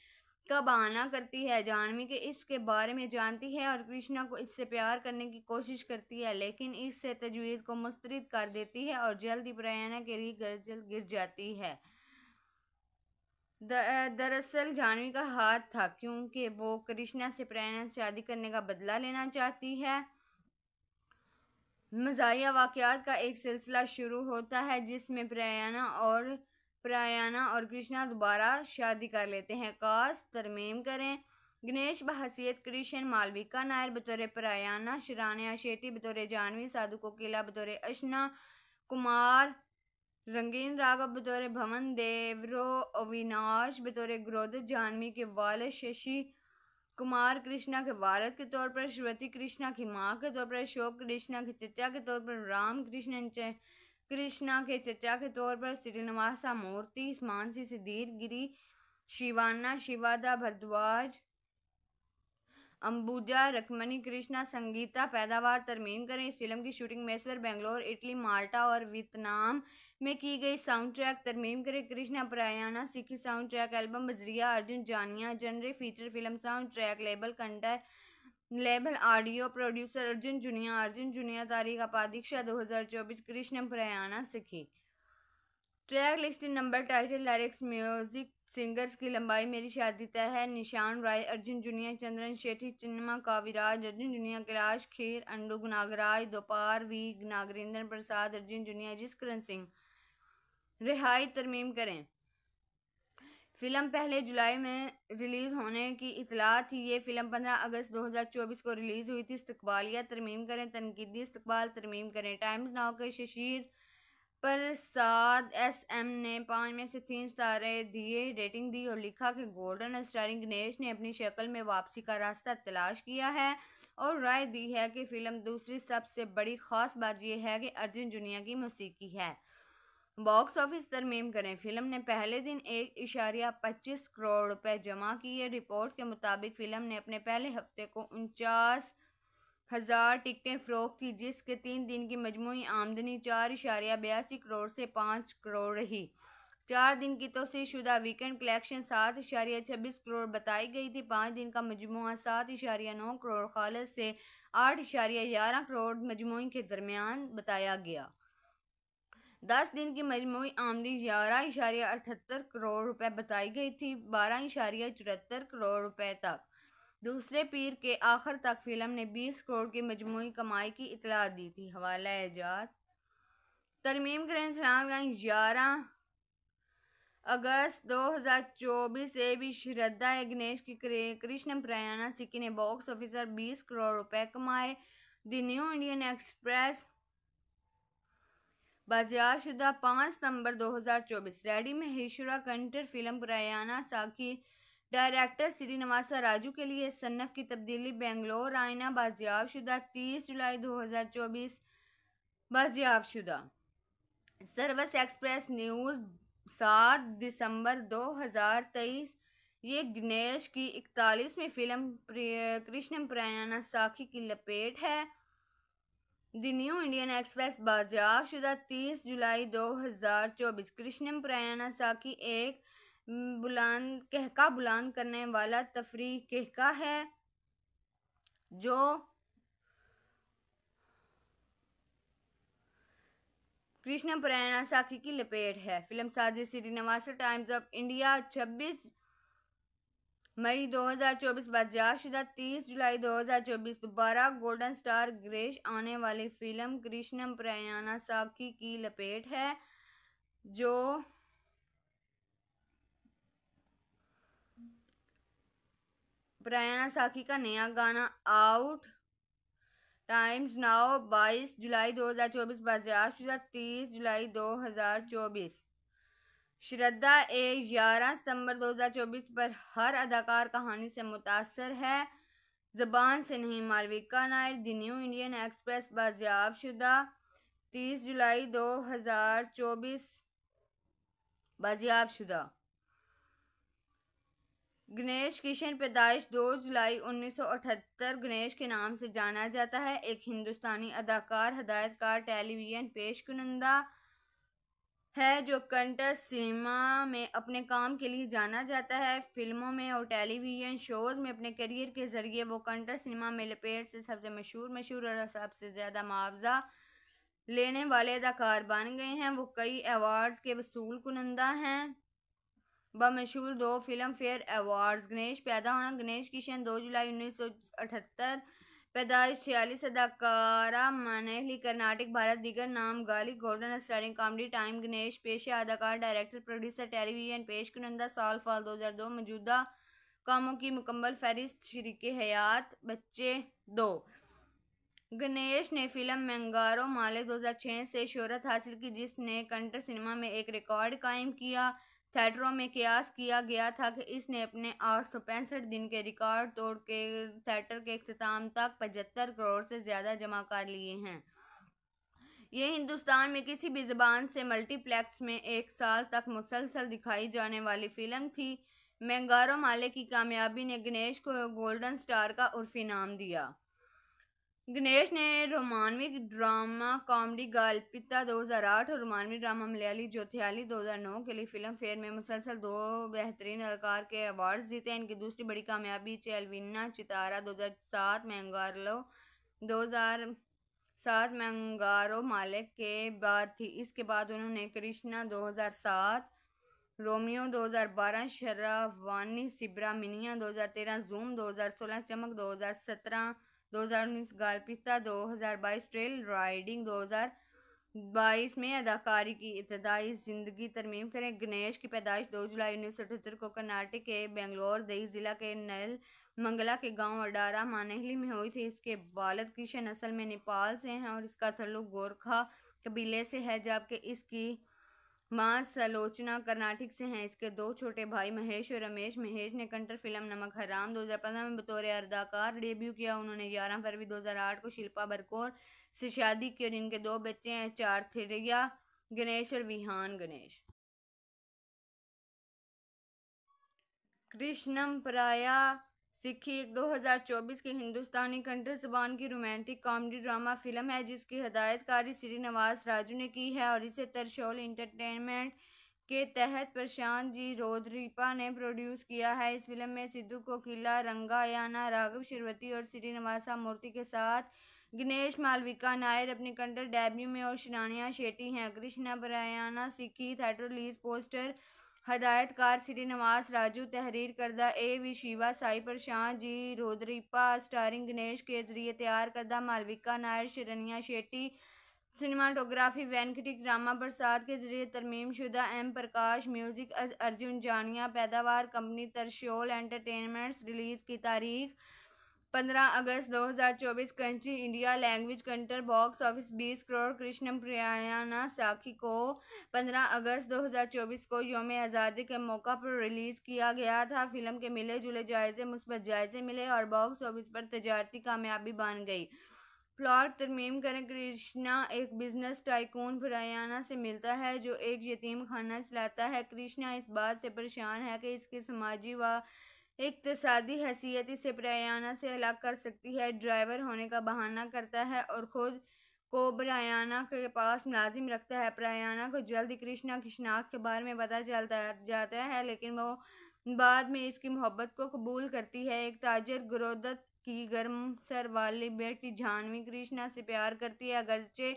का बहाना करती है, जानवी के इसके बारे में जानती है और कृष्णा को इससे प्यार करने की कोशिश करती है, लेकिन इससे तजवीज़ को मुस्तरद कर देती है और जल्द ही प्रयाना के लिए गिर जाती है। दरअसल जानवी का हाथ था क्योंकि वो कृष्णा से प्रयाना से शादी करने का बदला लेना चाहती है। मजाया वाक़ात का एक सिलसिला शुरू होता है जिसमें प्रयाना और प्रयाना और कृष्णा दोबारा शादी कर लेते हैं। कास तरमीम करें। गणेश, बहसीत, कृष्ण, मालविका नायर बतौर प्रयाना शरानिया शेट्टी बतौर जानवी, साधु कोकिला बतौर अशना, कुमार, रंगीन राघव बतौर भवन, देवरो, अविनाश बतौर ग्रोध, जानवी के वाल, शशि कुमार, कृष्णा के वारद के तौर पर श्रुति कृष्णा की माँ के तौर पर, अशोक कृष्णा के चचा के तौर पर, राम कृष्ण कृष्णा के चचा के तौर पर श्रीनिवासा मूर्ति, मानसी सिद्धीर गिरी, शिवाना, शिवादा भरद्वाज, अंबुजा रकमनी कृष्णा, संगीता, पैदावार, तरमीम करें। इस फ़िल्म की shooting Mysore, Bangalore, Italy, Malta और वियतनाम में की गई। साउंड ट्रैक तरमीम करें। Krishna, Pranaya Sakhi sound track album बजरिया, Arjun, Janya, genre, feature film sound track label, कंटर label, audio producer Arjun Janya Arjun Janya तारीख अपादीक्षा 2024 Krishna Pranaya Sakhi track list number, title lyrics music singers की लंबाई, मेरी शादी तय है, निशान राय, अर्जुन जुनिया, चंद्रन शेठी चिन्मा काविराज, अर्जुन जुनिया, कैलाश खीर अंडू नागराज दोपार वी, नागरेंद्र प्रसाद, अर्जुन जुनिया, जिसकरण सिंह। रिहाई, तरमीम करें। फ़िल्म पहले जुलाई में रिलीज़ होने की इतला थी। ये फ़िल्म 15 अगस्त 2024 को रिलीज़ हुई थी। इस्तकबालिया तरमीम करें, तनकीदी इस्तकबाल, तरमीम करें। टाइम्स नाव के शशीर प्रसाद एस एम ने पाँच में से तीन सितारे दिए, रेटिंग दी और लिखा कि गोल्डन स्टारिंग गणेश ने अपनी शक्ल में वापसी का रास्ता तलाश किया है और राय दी है कि फ़िल्म दूसरी सबसे बड़ी ख़ास बात यह है कि अर्जुन जुनिया की मौसीकी है। बॉक्स ऑफ़िस तरमीम करें। फ़िल्म ने पहले दिन एक इशारिया पच्चीस करोड़ रुपए जमा किए। रिपोर्ट के मुताबिक फ़िल्म ने अपने पहले हफ़्ते को उनचास हज़ार टिकटें फ़रोख की, जिसके तीन दिन की मजमू आमदनी चार इशारिया बयासी करोड़ से पाँच करोड़ रही। चार दिन की तोसी शुदा वीकेंड कलेक्शन सात इशारिया छब्बीस करोड़ बताई गई थी। पाँच दिन का मजमू सात इशारिया नौ करोड़, खालस से आठ इशारिया ग्यारह करोड़ मजमू के दरमियान बताया गया। दस दिन की मजमू आमदी ग्यारह इशारिया अठहत्तर करोड़ रुपए बताई गई थी, बारह इशारिया चौहत्तर करोड़ रुपए तक। दूसरे पीर के आखिर तक फ़िल्म ने बीस करोड़ की मजमू कमाई की इतला दी थी। हवाला एजाज। तरमीम ग्रैंड करें ग्यारह अगस्त 2024 से भी श्रद्धा गणेश की कृष्ण प्रयाणा सिक्की ने बॉक्स ऑफिसर 20 करोड़ रुपए कमाए। द न्यू इंडियन एक्सप्रेस बाजियाशुदा पाँच नवंबर 2024 रेडी में हिशुरा कंटर फ़िल्म प्रयाना साकी, डायरेक्टर श्रीनिवासा राजू के लिए सन्नफ की तब्दीली, बेंगलोर आइना बाजियाबशुदा तीस जुलाई 2024 बाजियाबशुदा सर्वस एक्सप्रेस न्यूज़, सात दिसंबर 2023 ये गणेश की इकतालीसवीं फ़िल्म कृष्ण प्रयाना साखी की लपेट है। द न्यू इंडियन एक्सप्रेस बाजाब शुदा तीस जुलाई दो हज़ार चौबीस, कृष्णम प्रयाणा साकी एक बुलंद, कहका बुलंद करने वाला तफरी कहका है, जो कृष्ण प्रयाणा साखी की लपेट है। फ़िल्म साजी श्रीनिवास टाइम्स ऑफ़ इंडिया 26 मई 2024 बादशाहशुदा 30 जुलाई 2024 दोबारा गोल्डन स्टार ग्रेश आने वाली फ़िल्म कृष्णम प्रयाणा साखी की लपेट है, जो प्रयाणा साखी का नया गाना आउट टाइम्स नाउ 22 जुलाई 2024 बाज़ार तीस जुलाई 2024 श्रद्धा ए ग्यारह सितंबर 2024 पर हर अदाकार कहानी से मुतासर है। जबान से नहीं, Malavika Nair, the New Indian Express, बाजियाब शुदा, तीस जुलाई 2024 बाजियाब शुदा। गणेश किशन पैदाइश 2 जुलाई 1978 गणेश के नाम से जाना जाता है। एक हिंदुस्तानी अदाकार, हदायतकार, टेलीविज़न पेश कुनंदा है जो कंटर सिनेमा में अपने काम के लिए जाना जाता है। फ़िल्मों में और टेलीविज़न शोज़ में अपने करियर के ज़रिए वो कंटर सिनेमा में लपेट से सबसे मशहूर मशहूर और सबसे ज़्यादा मुआवजा लेने वाले अदाकार बन गए हैं। वो कई अवार्ड्स के वसूल कुनंदा हैं। बमशहूर दो फ़िल्म फेयर अवार्ड्स, गणेश, पैदा होना, गणेश किशन, दो जुलाई उन्नीस सौ अठहत्तर पैदाइश छियालीस अदाकारा, मनहली, कर्नाटक, भारत, दिगर नाम गाली golden starring comedy, time, Ganesh, पेशा, अदाकार, डायरेक्टर, प्रोड्यूसर, टेलीविज़न, पेश कुनंदा, साल, फाल, दो हज़ार दो, मौजूदा कामों की मुकम्मल फहरिस्त, शरीक हयात, बच्चे, दो। गणेश ने फ़िल्म मैंगारो, माले 2006 से शोहरत हासिल की, जिसने कंटर सिनेमा में एक रिकॉर्ड कायम किया। थिएटरों में कयास किया गया था कि इसने अपने आठ सौ पैंसठ दिन के रिकॉर्ड तोड़ के थिएटर के अख्ताम तक पचहत्तर करोड़ से ज़्यादा जमा कर लिए हैं। ये हिंदुस्तान में किसी भी ज़बान से मल्टीप्लेक्स में एक साल तक मुसलसल दिखाई जाने वाली फ़िल्म थी। मैंगारो माले की कामयाबी ने गणेश को गोल्डन स्टार का उर्फी नाम दिया। गणेश ने रोमानवी ड्रामा कॉमेडी गालपिता 2008 और रोमानवी ड्रामा मलयाली ज्योथियाली 2009 के लिए फ़िल्म फेयर में मुसलसल दो बेहतरीन अदाकार के अवार्ड्स जीते इनकी दूसरी बड़ी कामयाबी चेलविना चितारा 2007 में अंगारलो 2007 में अंगारो मालिक के बाद थी। इसके बाद उन्होंने Krishna 2007 Romeo 2012 Shravani Subramanya 2013 Zoom 2016 Chamak 2017 2019 गालपिस्ता 2022 trail riding 2022 में अदाकारी की, इब्तदाई ज़िंदगी तरमीम करें। गणेश की पैदाइश 2 जुलाई उन्नीस सौ अठहत्तर को कर्नाटक के बेंगलोर, दही ज़िला के नल मंगला के गाँव अडारा, मानहली में हुई थी। इसके वालद किशन असल में नेपाल से हैं और इसका तल्लुक गोरखा कबीले से है, जबकि इसकी माँ सलोचना कर्नाटक से हैं। इसके दो छोटे भाई महेश और रमेश। महेश ने कंटर फ़िल्म नमक हराम 2015 में बतौर अदाकार डेब्यू किया। उन्होंने 11 फरवरी 2008 को शिल्पा बरकोर से शादी की और इनके दो बच्चे हैं चार थिरिया गणेश और विहान गणेश। कृष्णम प्राया सिक्की एक 2024 की हिंदुस्तानी कंट्री जबान की रोमांटिक कॉमेडी ड्रामा फ़िल्म है, जिसकी हदायतकारी श्रीनिवास राजू ने की है और इसे तरशोल इंटरटेनमेंट के तहत प्रशांत जी रोदरीपा ने प्रोड्यूस किया है। इस फ़िल्म में सिद्धू कोकिला रंगायाना राघव शिरवती और श्रीनिवासा मूर्ति के साथ गणेश मालविका नायर अपनी कंटर डेब्यू में और शिरानिया शेट्टी हैं। कृष्णा बरायाना सिक्की थिएटर रिलीज़ पोस्टर हदायतकार श्री श्रीनिवास राजू, तहरीर करदा A V Shiva, Sai Prashant ji, रोदरीपा, starring Ganesh के ज़रिए तैयार करदा मालविका नायर, शरनिया शेट्टी, सिनेमाटोग्राफी वैनकटिक ड्रामा प्रसाद के ज़रिए तरमीम शुदा एम प्रकाश, म्यूज़िक अर्जुन जानिया, पैदावार कंपनी, तरशोल एंटरटेनमेंट्स, रिलीज़ की तारीख पंद्रह अगस्त 2024 कंट्री इंडिया लैंग्वेज कंटर बॉक्स ऑफ़िस 20 करोड़ कृष्ण प्रियाना साखी को 15 अगस्त 2024 को योम आज़ादी के मौका पर रिलीज़ किया गया था। फ़िल्म के मिले जुले जायज़े, मुस्बत जायज़े मिले और बॉक्स ऑफ़िस पर तजारती कामयाबी बन गई। प्लॉट तरमीम करें, कृष्णा एक बिज़नेस टाइकून फ्रायाना से मिलता है, जो एक यतीम खाना चलाता है। कृष्णा इस बात से परेशान है कि इसके समाजी व इकतसादी हैसियत इसे प्रयाना से अलग कर सकती है। ड्राइवर होने का बहाना करता है और ख़ुद को ब्रायाना के पास मुलाजिम रखता है। ब्रायाना को जल्द कृष्णा की शनाख्त के बारे में पता चलता जाता है, लेकिन वो बाद में इसकी मोहब्बत को कबूल करती है। एक ताजर गुरोदत की गर्म सर वाली बेटी जानवी कृष्णा से प्यार करती है। अगरचे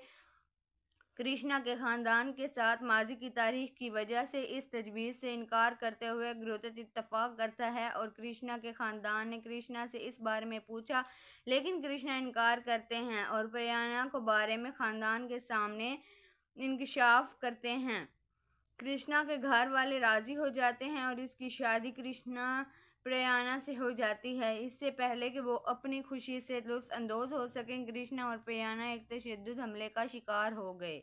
कृष्णा के ख़ानदान के साथ माजी की तारीख की वजह से इस तजवीज़ से इनकार करते हुए गुरुदत इतफाक़ करता है और कृष्णा के ख़ानदान ने कृष्णा से इस बारे में पूछा, लेकिन कृष्णा इनकार करते हैं और प्रयाना को बारे में ख़ानदान के सामने इंकशाफ करते हैं। कृष्णा के घर वाले राज़ी हो जाते हैं और इसकी शादी कृष्णा प्रयाना से हो जाती है। इससे पहले कि वो अपनी खुशी से अंदोज हो सकें, कृष्णा और प्रयाना एक तशद हमले का शिकार हो गए।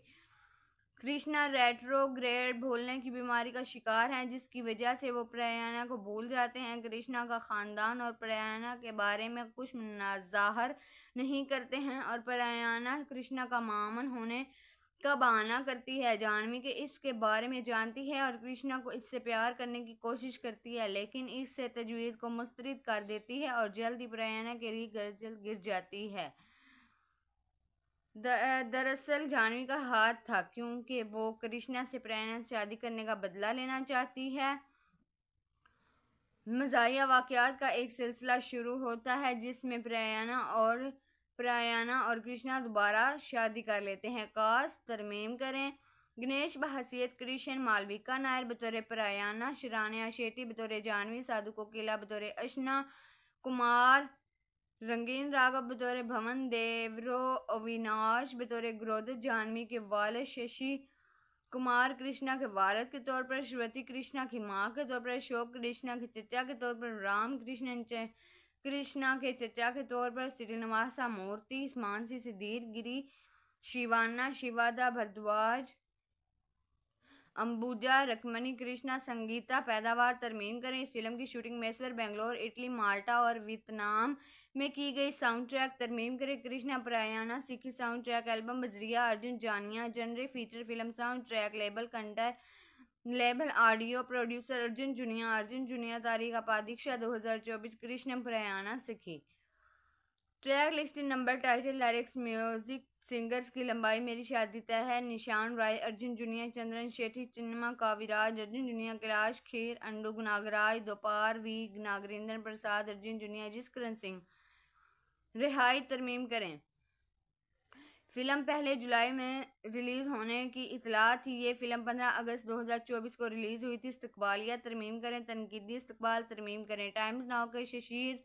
कृष्णा रेट्रोग्रेड भूलने की बीमारी का शिकार हैं, जिसकी वजह से वो प्रयाना को भूल जाते हैं। कृष्णा का ख़ानदान और प्रयाना के बारे में कुछ ज़ाहर नहीं करते हैं और प्रयाना कृष्णा का मामन होने का बहाना करती है, जानवी के इसके बारे में जानती है और कृष्णा को इससे प्यार करने की कोशिश करती है, लेकिन इससे तजवीज़ को मुस्तरद कर देती है और जल्द ही प्रयाना के लिए गिर जाती है। दरअसल जानवी का हाथ था क्योंकि वो कृष्णा से प्रयाना से शादी करने का बदला लेना चाहती है। मजाया वाक़ात का एक सिलसिला शुरू होता है जिसमें प्रयाना और प्रयाना और कृष्णा दोबारा शादी कर लेते हैं। कास तरमीम करें। गणेश बहसीत कृष्ण, मालविका नायर बतौर प्रयाना शरानिया शेट्टी बतौर जानवी, साधु कोकिला बतौर अशना, कुमार, रंगीन राघव बतौर भवन, देवरो, अविनाश बतौर ग्रोध, जानवी के वाल, शशि कुमार, कृष्णा के वालद के तौर पर, श्रुति कृष्णा की माँ के तौर पर, अशोक कृष्णा के चचा के तौर पर, राम कृष्ण कृष्णा के चचा के तौर पर श्रीनिवासा मूर्ति, मानसी सिद्धीर गिरी, शिवाना, शिवादा भरद्वाज, अंबुजा रकमनी कृष्णा, संगीता, पैदावार, तरमीम करें। इस फ़िल्म की shooting Mysore, Bangalore, Italy, Malta और वियतनाम में की गई साउंड ट्रैक तरमीम करें Krishna, Pranaya Sakhi sound track album बजरिया, Arjun Janya, genre feature film sound track label कंटर label, audio producer Arjun Janya Arjun Janya तारीख अपादीक्षा दो हज़ार चौबीस, Krishna Pranaya Sakhi. Track list number title lyrics music singers की लंबाई मेरी शादी तय है। निशान राय, अर्जुन जुनिया, चंद्रन शेठी चिन्मा काविराज, अर्जुन जुनिया, कैलाश खीर, अंडू नागराज दोपार वी, नागरेंद्र प्रसाद, अर्जुन जुनिया, जिसकरण सिंह। रिहाई, तरमीम करें। फ़िल्म पहले जुलाई में रिलीज़ होने की इतला थी। ये फ़िल्म 15 अगस्त 2024 को रिलीज़ हुई थी। इस्तकबालिया तरमीम करें, तनकीदी इस्तबाल तरमीम करें। टाइम्स नाव के शशीर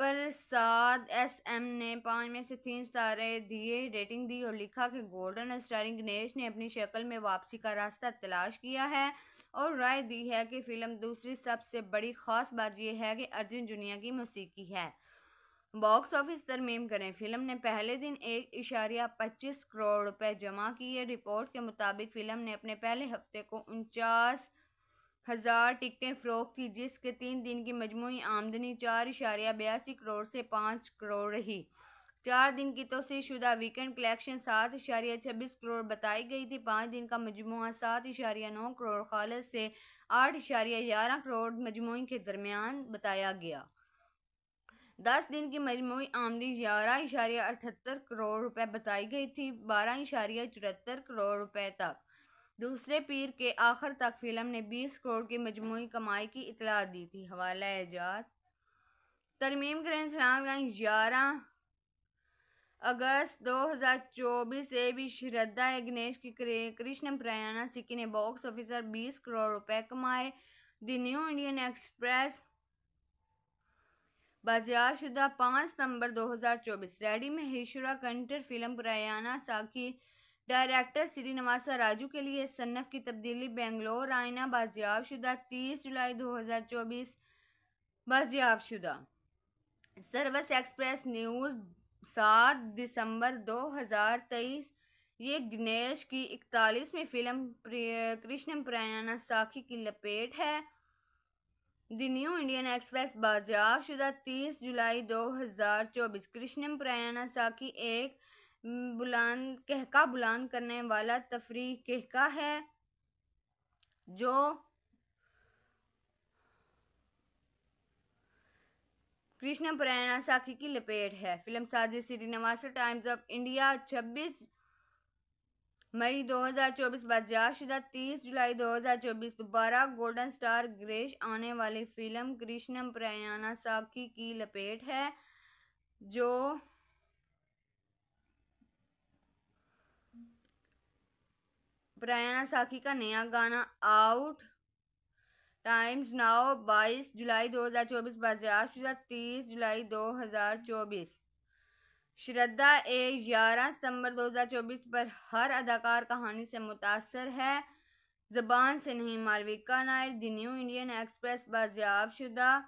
प्रसाद एस एम ने पाँच में से तीन सितारे दिए, रेटिंग दी और लिखा कि गोल्डन स्टारिंग गणेश ने अपनी शक्ल में वापसी का रास्ता तलाश किया है और राय दी है कि फ़िल्म दूसरी सबसे बड़ी ख़ास बात यह है कि अर्जुन जुनिया की मौसीकी है। बॉक्स ऑफ़िस तरमीम करें। फ़िल्म ने पहले दिन एक इशारिया पच्चीस करोड़ रुपए जमा किए। रिपोर्ट के मुताबिक फ़िल्म ने अपने पहले हफ़्ते को उनचास हज़ार टिकटें फ़रोख्त की, जिसके तीन दिन की मजमू आमदनी चार इशारिया बयासी करोड़ से पाँच करोड़ रही। चार दिन की तोसी शुदा वीकेंड कलेक्शन सात इशारिया छब्बीस करोड़ बताई गई थी। पाँच दिन का मजमू सात इशारिया नौ करोड़, खालस से आठ इशारिया ग्यारह करोड़ मजमू के दरमियान बताया गया। दस दिन की मजमू आमदी ग्यारह इशारिया अठहत्तर करोड़ रुपए बताई गई थी, बारह इशारिया चौहत्तर करोड़ रुपए तक। दूसरे पीर के आखिर तक फ़िल्म ने बीस करोड़ की मजमू कमाई की इतला दी थी। हवाला एजाज तरमीम करें ग्यारह अगस्त 2024 से भी श्रद्धा गणेश की कृष्ण प्रयाणा सिक्की ने बॉक्स ऑफिसर 20 करोड़ रुपए कमाए। द न्यू इंडियन एक्सप्रेस बाजियाशुदा पाँच सितंबर 2024 रेडी में हिशुरा कंटर फ़िल्म प्रयाना साकी, डायरेक्टर श्रीनिवासा राजू के लिए सन्नफ की तब्दीली, बेंगलोर आइना बाजियाबशुदा तीस जुलाई 2024 बाजियाबशुदा सर्वस एक्सप्रेस न्यूज़ सात दिसंबर 2023 ये गणेश की इकतालीसवीं फ़िल्म कृष्ण प्रयाना साखी की लपेट है। द न्यू इंडियन एक्सप्रेस बाज़ार शुदा तीस जुलाई दो हज़ार चौबीस। कृष्णम प्रयाणा साकी एक बुलंद कहका बुलंद करने वाला तफरी कहका है? जो कृष्ण प्रयाणा साखी की लपेट है। फ़िल्म साजिश श्रीनिवास टाइम्स ऑफ़ इंडिया 26 मई 2024 बाजियाशुदा 30 जुलाई 2024 दोबारा गोल्डन स्टार ग्रेश आने वाली फ़िल्म कृष्णम प्रयाणा साखी की लपेट है, जो प्रयाणा साखी का नया गाना आउट टाइम्स नाउ 22 जुलाई 2024 बाजियाशुदा 30 जुलाई 2024 श्रद्धा ए ग्यारह सितंबर 2024 पर हर अदाकार कहानी से मुतासर है। जबान से नहीं, Malavika Nair, the New Indian Express, बाजियाब शुदा,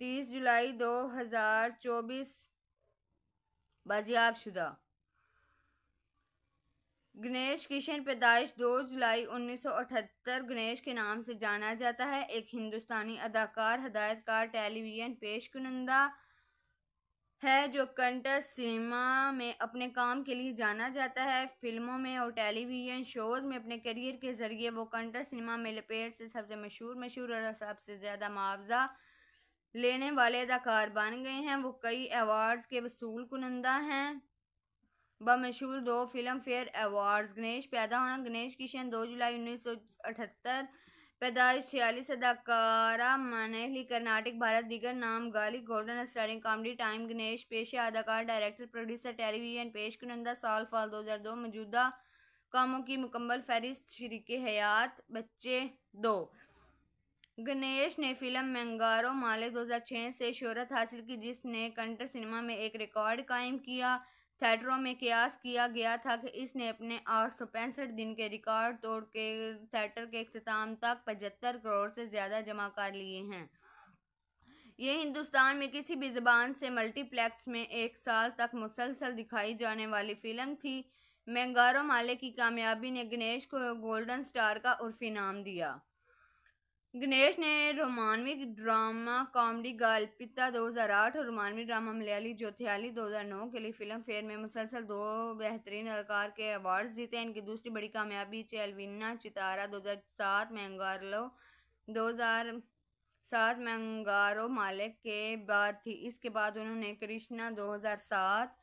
तीस जुलाई 2024 बाजियाब शुदा। गणेश किशन पैदाइश 2 जुलाई 1978 गणेश के नाम से जाना जाता है। एक हिंदुस्तानी अदाकार, हदायतकार, टेलीविज़न पेश कुनंदा है, जो कंटर सिनेमा में अपने काम के लिए जाना जाता है। फ़िल्मों में और टेलीविज़न शोज़ में अपने करियर के ज़रिए वो कंटर सिनेमा में लपेट से सबसे मशहूर मशहूर और सबसे ज़्यादा मुआवजा लेने वाले अदाकार बन गए हैं। वो कई अवार्ड्स के वसूल कुनंदा हैं। बमशहूर दो फ़िल्म फेयर अवार्ड्स, गणेश पैदा होना, गणेश किशन, दो जुलाई उन्नीस सौ अठहत्तर पैदाइश छियालीस अदाकारा, मनहली, कर्नाटक, भारत, दीगर नाम गाली, golden, starring comedy, time, Ganesh, पेशे, अदाकार, डायरेक्टर, प्रोड्यूसर, टेलीविज़न, पेश कुनंदा, साल, फाल, दो हज़ार दो, मौजूदा कामों की मुकम्मल फहरिस्त, शरीक हयात, बच्चे, दो। गणेश ने फ़िल्म मैंगारो माले 2006 से शोहरत हासिल की, जिसने कंटर सिनेमा में एक रिकॉर्ड कायम किया। थिएटरों में कयास किया गया था कि इसने अपने आठ सौ पैंसठ दिन के रिकॉर्ड तोड़ के थिएटर के अख्ताम तक पचहत्तर करोड़ से ज़्यादा जमा कर लिए हैं। यह हिंदुस्तान में किसी भी ज़बान से मल्टीप्लेक्स में एक साल तक मुसलसल दिखाई जाने वाली फ़िल्म थी। मैंगारो माले की कामयाबी ने गणेश को गोल्डन स्टार का उर्फी नाम दिया। गणेश ने रोमानवी ड्रामा कॉमेडी गालपिता 2008 और रोमानवी ड्रामा मलयाली ज्योथियाली 2009 के लिए फ़िल्म फेयर में मुसलसल दो बेहतरीन अदाकार के अवार्ड्स जीते इनकी दूसरी बड़ी कामयाबी चेलविना चितारा 2007 में अंगारलो 2007 में अंगारो मालिक के बाद थी। इसके बाद उन्होंने Krishna 2007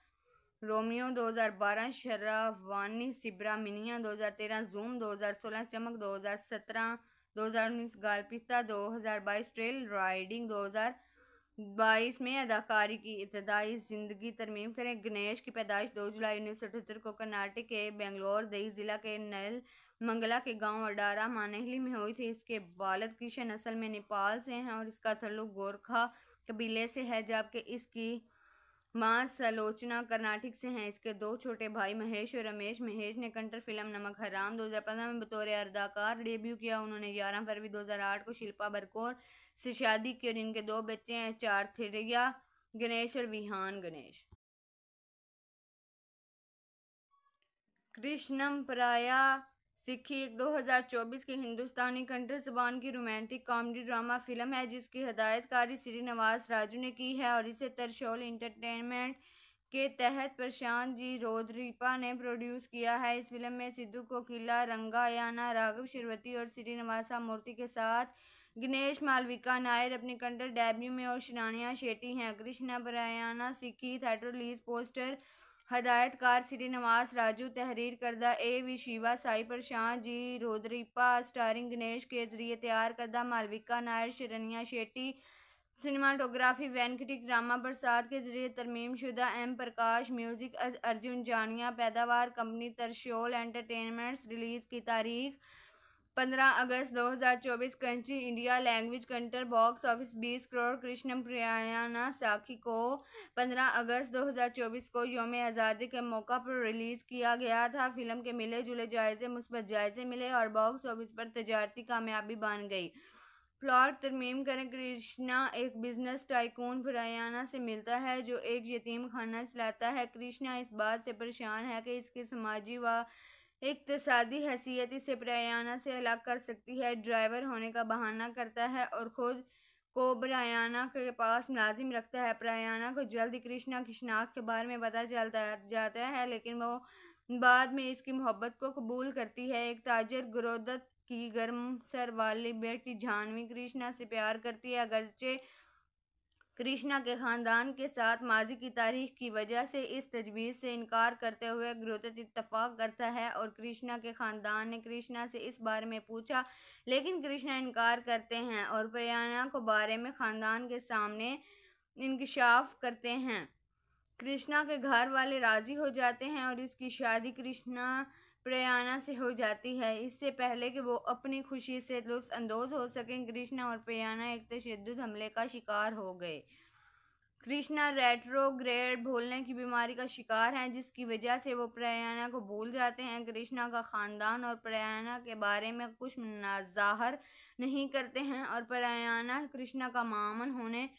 Romeo 2012 Shravani Subramanya 2013 Zoom 2016 Chamak 2017 2019 गालपिस्ता 2022 trail riding 2022 में अदाकारी की इब्तदाई ज़िंदगी तरमीम करें। गणेश की पैदाइश 2 जुलाई उन्नीस को कर्नाटक के बेंगलोर, दही ज़िला के नल मंगला के गाँव अडारा, मानहली में हुई थी। इसके वालद किशन असल में नेपाल से हैं और इसका तल्लुक गोरखा कबीले से है, जबकि इसकी माँ सलोचना कर्नाटक से हैं। इसके दो छोटे भाई महेश और रमेश। महेश ने कंटर फ़िल्म नमक हराम 2015 में बतौर अदाकार डेब्यू किया। उन्होंने 11 फरवरी 2008 को शिल्पा बरकोर से शादी की और इनके दो बच्चे हैं, चार थिरिया गणेश और विहान गणेश। कृष्णम प्राया सिक्खी एक 2024 की हिंदुस्तानी कंठर जबान की रोमांटिक कॉमेडी ड्रामा फ़िल्म है, जिसकी हदायतकारी श्री नवाज़ राजू ने की है और इसे तरशोल इंटरटेनमेंट के तहत प्रशांत जी रोदरीपा ने प्रोड्यूस किया है। इस फ़िल्म में सिद्धू कोकिला रंगायाना राघव शिरवती और श्रीनिवासा मूर्ति के साथ गणेश मालविका नायर अपनी कंटर डेब्यू में और शिरानिया शेट्टी हैं। कृष्णा बरायाना सिक्की थिएटर रिलीज़, पोस्टर हदायतकार श्री नवास राजू, तहरीर करदा A V Shiva, Sai Prashant ji, रोदरीपा, starring Ganesh के ज़रिए तैयार करदा मालविका नायर, शरनिया शेट्टी, सिनेमाटोग्राफी वेंकटिक रामा प्रसाद के ज़रिए तरमीम शुदा, एम प्रकाश, म्यूज़िक अर्जुन जानिया, पैदावार कंपनी, तरशोल एंटरटेनमेंट्स, रिलीज़ की तारीख पंद्रह अगस्त 2024 कंट्री इंडिया लैंग्वेज कंटर बॉक्स ऑफ़िस बीस करोड़ कृष्ण प्रियाना साखी को पंद्रह अगस्त 2024 को योम आज़ादी के मौका पर रिलीज़ किया गया था। फ़िल्म के मिले जुले जायज़े, मुस्बत जायज़े मिले और बॉक्स ऑफ़िस पर तजारती कामयाबी बन गई। प्लॉट तरमीम करें, कृष्णा एक बिज़नेस टाइकून फ्रायाना से मिलता है, जो एक यतीम खाना चलाता है। कृष्णा इस बात से परेशान है कि इसके समाजी व इकतसादी हैसियत इसे प्रयाना से अलग कर सकती है। ड्राइवर होने का बहाना करता है और ख़ुद को ब्रायाना के पास मुलाजिम रखता है। प्रयाना को जल्द कृष्णा की शनाख्त के बारे में पता चलता जाता है, लेकिन वो बाद में इसकी मोहब्बत को कबूल करती है। एक ताजर गुरोदत की गर्म सर वाली बेटी जानवी कृष्णा से प्यार करती है। अगरचे कृष्णा के ख़ानदान के साथ माजी की तारीख की वजह से इस तजवीज़ से इनकार करते हुए ग्रोथत इतफाक़ करता है और कृष्णा के ख़ानदान ने कृष्णा से इस बारे में पूछा, लेकिन कृष्णा इनकार करते हैं और प्रयाना को बारे में ख़ानदान के सामने इंकशाफ करते हैं। कृष्णा के घर वाले राज़ी हो जाते हैं और इसकी शादी कृष्णा प्रयाना से हो जाती है। इससे पहले कि वो अपनी खुशी से लुफ्फानंदोज़ हो सकें, कृष्णा और प्रयाना एक तशद हमले का शिकार हो गए। कृष्णा रेट्रोग्रेड भूलने की बीमारी का शिकार हैं, जिसकी वजह से वो प्रयाना को भूल जाते हैं। कृष्णा का ख़ानदान और प्रयाना के बारे में कुछ ज़ाहर नहीं करते हैं और प्रयाना कृष्णा का मामन होने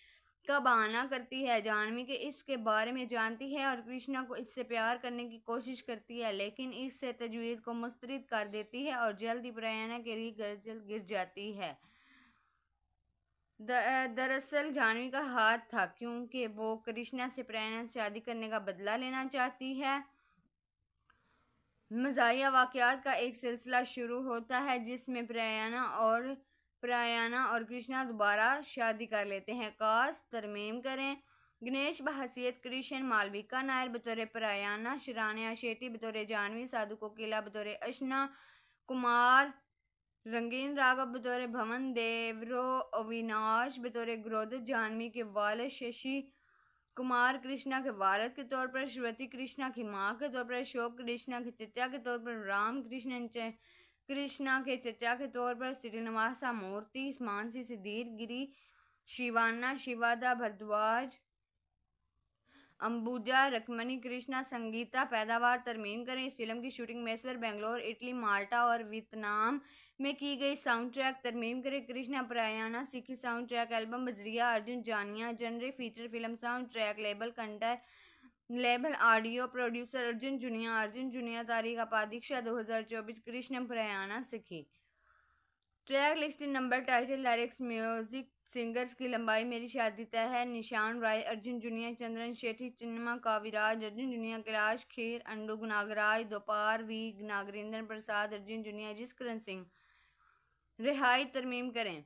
का बहाना करती है जानवी के, इसके बारे में जानती है और कृष्णा को इससे प्यार करने की कोशिश करती है, लेकिन इससे तजवीज़ को मुस्तरद कर देती है और जल्द ही प्रयाना के लिए गिर जाती है। दरअसल जानवी का हाथ था क्योंकि वो कृष्णा से प्रयाना से शादी करने का बदला लेना चाहती है। मजाया वाक़ात का एक सिलसिला शुरू होता है जिसमें प्रयाना और प्रयाना और कृष्णा दोबारा शादी कर लेते हैं। कास तरमीम करें। गणेश, बहसीत, कृष्ण मालविका नायर, बतौर प्रयाना शरानिया शेट्टी, बतौर जानवी, साधु, कोकिला, बतौर अशना, कुमार, रंगीन राघव, बतौर भवन, देवरो, अविनाश, बतौर ग्रोध, जानवी के वाल, शशि कुमार, कृष्णा के वालद के तौर पर, श्रुति कृष्णा की माँ के तौर पर, अशोक कृष्णा के चचा के तौर पर, राम कृष्ण कृष्णा के चचा के तौर पर श्रीनिवासा मूर्ति, मानसी सिद्धीर गिरी, शिवाना, शिवादा भरद्वाज, अंबुजा रकमनी कृष्णा, संगीता, पैदावार, तरमीम करें। इस फ़िल्म की shooting Mysore, Bangalore, Italy, Malta और वियतनाम में की गई। साउंड ट्रैक तरमीम करें। Krishna Pranaya Sakhi sound track album, बजरिया, Arjun, Janya, genre feature film sound track label, कंटर label audio producer Arjun Janya Arjun Janya तारीख हज़ार चौबीस, Krishna Pranaya Sakhi track list number, title lyrics music singers की लंबाई मेरी शादी तय है। निशान राय, अर्जुन जुनिया, चंद्रन शेठी चिन्मा काविराज, अर्जुन जुनिया, कैलाश खीर, अंडू नागराज दोपार वी, नागरेंद्र प्रसाद, अर्जुन जुनिया, जिसकरण सिंह। रिहाई, तरमीम करें।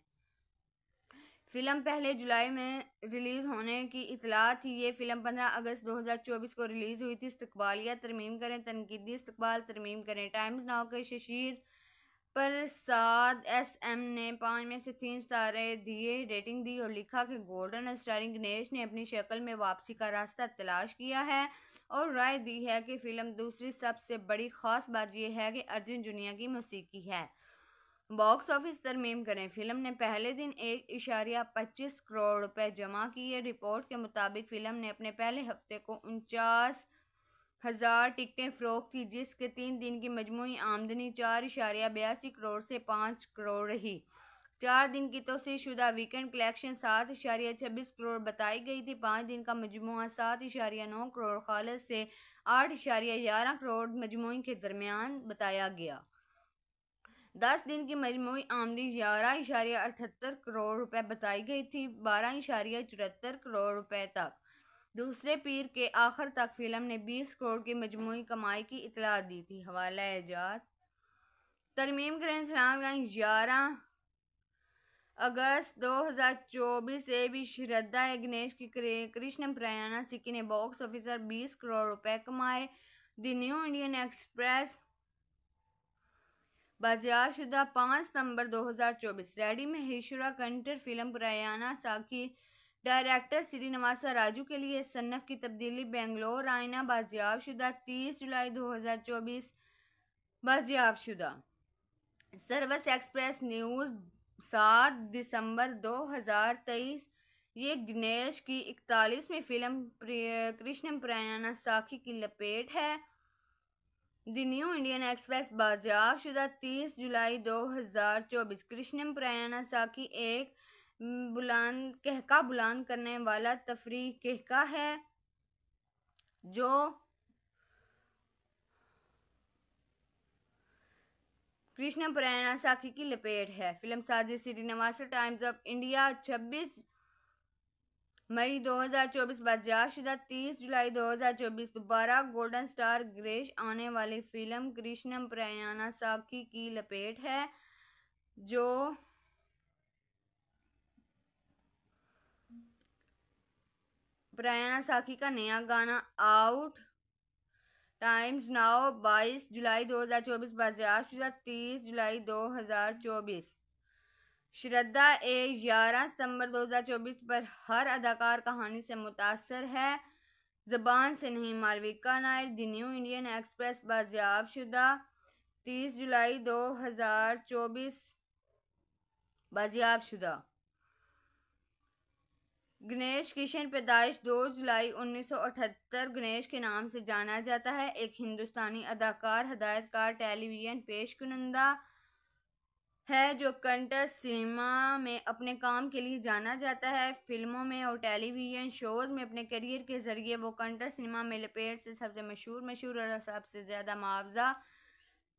फ़िल्म पहले जुलाई में रिलीज़ होने की इतला थी। ये फ़िल्म 15 अगस्त 2024 को रिलीज़ हुई थी। इस्तकबालिया तरमीम करें, तनकीदी इस्तबाल तरमीम करें। टाइम्स नाव के शशीर प्रसाद एस एम ने पाँच में से तीन सितारे दिए, रेटिंग दी और लिखा कि गोल्डन स्टारिंग गणेश ने अपनी शक्ल में वापसी का रास्ता तलाश किया है और राय दी है कि फ़िल्म दूसरी सबसे बड़ी ख़ास बात यह है कि अर्जुन जुनिया की मौसीकी है। बॉक्स ऑफ़िस तरमीम करें। फ़िल्म ने पहले दिन एक इशारिया पच्चीस करोड़ रुपए जमा किए। रिपोर्ट के मुताबिक फ़िल्म ने अपने पहले हफ़्ते को उनचास हज़ार टिकटें फ़रोख्त की, जिसके तीन दिन की मजमू आमदनी चार इशारिया बयासी करोड़ से पाँच करोड़ रही। चार दिन की तोसी शुदा वीकेंड कलेक्शन सात इशारिया छब्बीस करोड़ बताई गई थी। पाँच दिन का मजमू सात इशारिया नौ करोड़, खालस से आठ इशारिया ग्यारह करोड़ मजमू के दरमियान बताया गया। दस दिन की मजमू आमदी ग्यारह इशारिया अठहत्तर करोड़ रुपए बताई गई थी, बारह इशारिया चौहत्तर करोड़ रुपए तक। दूसरे पीर के आखिर तक फ़िल्म ने बीस करोड़ की मजमू कमाई की इतला दी थी। हवाला एजाज तरमीम करें ग्यारह अगस्त 2024 से भी श्रद्धा गणेश की कृष्ण प्रयाणा सिक्की ने बॉक्स ऑफिसर 20 करोड़ रुपए कमाए। द न्यू इंडियन एक्सप्रेस बाजियाशुदा पाँच सितंबर 2024 रेडी में हिशुरा कंटर फ़िल्म प्रयाना साकी, डायरेक्टर श्रीनिवासा राजू के लिए सन्नफ की तब्दीली, बेंगलोर आइना बाजियाबशुदा तीस जुलाई 2024 बाजियाबशुदा सर्वस एक्सप्रेस न्यूज़ सात दिसंबर 2023 ये गणेश की इकतालीसवीं फ़िल्म कृष्ण प्रयाना साखी की लपेट है। द न्यू इंडियन एक्सप्रेस बाजाब शुदा तीस जुलाई दो हज़ार चौबीस कृष्णम प्रयाणा साकी एक बुलंद, कहका बुलंद करने वाला तफरी कहका है, जो कृष्ण प्रयाणा साखी की लपेट है। फ़िल्म साजिश श्रीनिवास टाइम्स ऑफ़ इंडिया छब्बीस मई 2024 बादशाहशुदा तीस जुलाई 2024 दोबारा गोल्डन स्टार ग्रेश आने वाली फ़िल्म कृष्णम प्रयाना साखी की लपेट है, जो प्रयाना साखी का नया गाना आउट टाइम्स नाउ 22 जुलाई 2024 बाज़ार शुदा 30 जुलाई 2024 श्रद्धा ए 11 सितंबर 2024 पर हर अदाकार कहानी से मुतासर है। जबान से नहीं, Malavika Nair, the New Indian Express, बाजियाब शुदा, तीस जुलाई 2024 बाजियाब शुदा। गणेश किशन पैदाइश 2 जुलाई 1978 गणेश के नाम से जाना जाता है। एक हिंदुस्तानी अदाकार, हदायतकार, टेलीविज़न पेश कुनंदा है जो कंटर सिनेमा में अपने काम के लिए जाना जाता है। फ़िल्मों में और टेलीविज़न शोज़ में अपने करियर के ज़रिए वो कंटर सिनेमा में लपेट से सबसे मशहूर मशहूर और सबसे ज़्यादा मुआवजा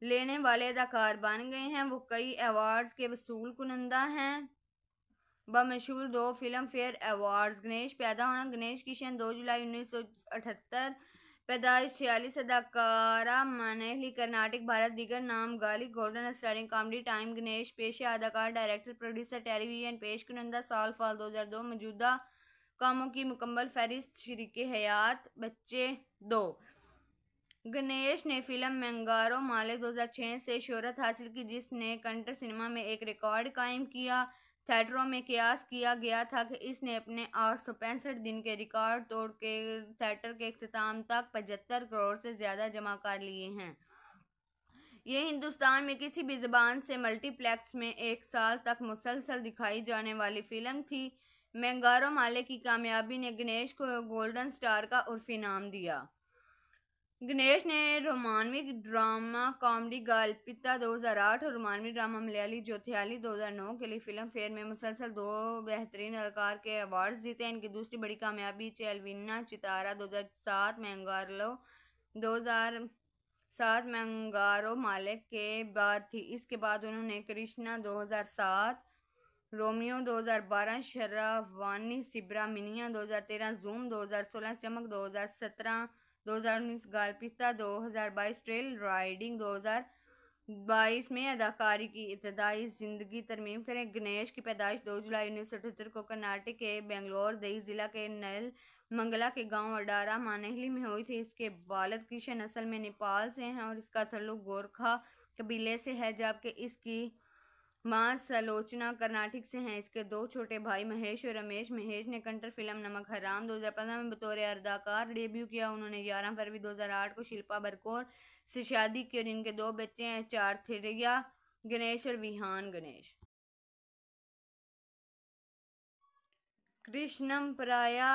लेने वाले अदाकार बन गए हैं। वो कई अवार्ड्स के वसूल कुनंदा हैं। बमशहूर दो फ़िल्म फेयर अवार्ड्स, गणेश, पैदा होना, गणेश किशन, दो जुलाई उन्नीस सौ अठहत्तर पैदाइश छियालीस अदाकारा, मनहली, कर्नाटक, भारत, दीगर नाम, गाली, golden, starring, comedy, time, Ganesh, पेशे, अदाकार, डायरेक्टर, प्रोड्यूसर, टेलीविज़न, पेश, कुनंदा, साल, फाल, दो हज़ार दो, मौजूदा कामों की मुकम्मल फहरिस्त, शरीक हयात, बच्चे, दो। गणेश ने फ़िल्म मैंगारो माले 2006 से शोहरत हासिल की, जिसने कंटर सिनेमा में एक रिकॉर्ड कायम किया। थिएटरों में कयास किया गया था कि इसने अपने आठ सौ पैंसठ दिन के रिकॉर्ड तोड़ के थिएटर के अख्ताम तक पचहत्तर करोड़ से ज़्यादा जमा कर लिए हैं। ये हिंदुस्तान में किसी भी ज़बान से मल्टीप्लेक्स में एक साल तक मुसलसल दिखाई जाने वाली फ़िल्म थी। मैंगारो माले की कामयाबी ने गणेश को गोल्डन स्टार का उर्फी नाम दिया। गणेश ने रोमानवी ड्रामा कॉमेडी गालपिता 2008 और रोमानवी ड्रामा मलयाली ज्योथियाली 2009 के लिए फ़िल्म फेयर में मुसलसल दो बेहतरीन अदाकार के अवार्ड्स जीते हैं। इनकी दूसरी बड़ी कामयाबी चेलविना चितारा 2007 में अंगारलो 2007 में अंगारो मालिक के बाद थी। इसके बाद उन्होंने Krishna 2007 Romeo 2012 Shravani Subramanya 2013 Zoom 2016 Chamak 2017 2019 गालपिस्ता 2022 trail riding 2022 में अदाकारी की इब्तदाई ज़िंदगी तरमीम करें। गणेश की पैदाइश 2 जुलाई उन्नीस सौ अठहत्तर को कर्नाटक के बेंगलोर दही ज़िला के नल मंगला के गाँव अडारा, मानहली में हुई थी। इसके वालद किशन असल में नेपाल से हैं और इसका तल्लुक गोरखा कबीले से है, जबकि इसकी माँ सलोचना कर्नाटक से हैं। इसके दो छोटे भाई महेश और रमेश। महेश ने कंटर फ़िल्म नमक हराम 2015 में बतौर अदाकार डेब्यू किया। उन्होंने 11 फरवरी 2008 को शिल्पा बरकोर से शादी की और इनके दो बच्चे हैं चार थिरिया गणेश और विहान गणेश। कृष्णम प्राया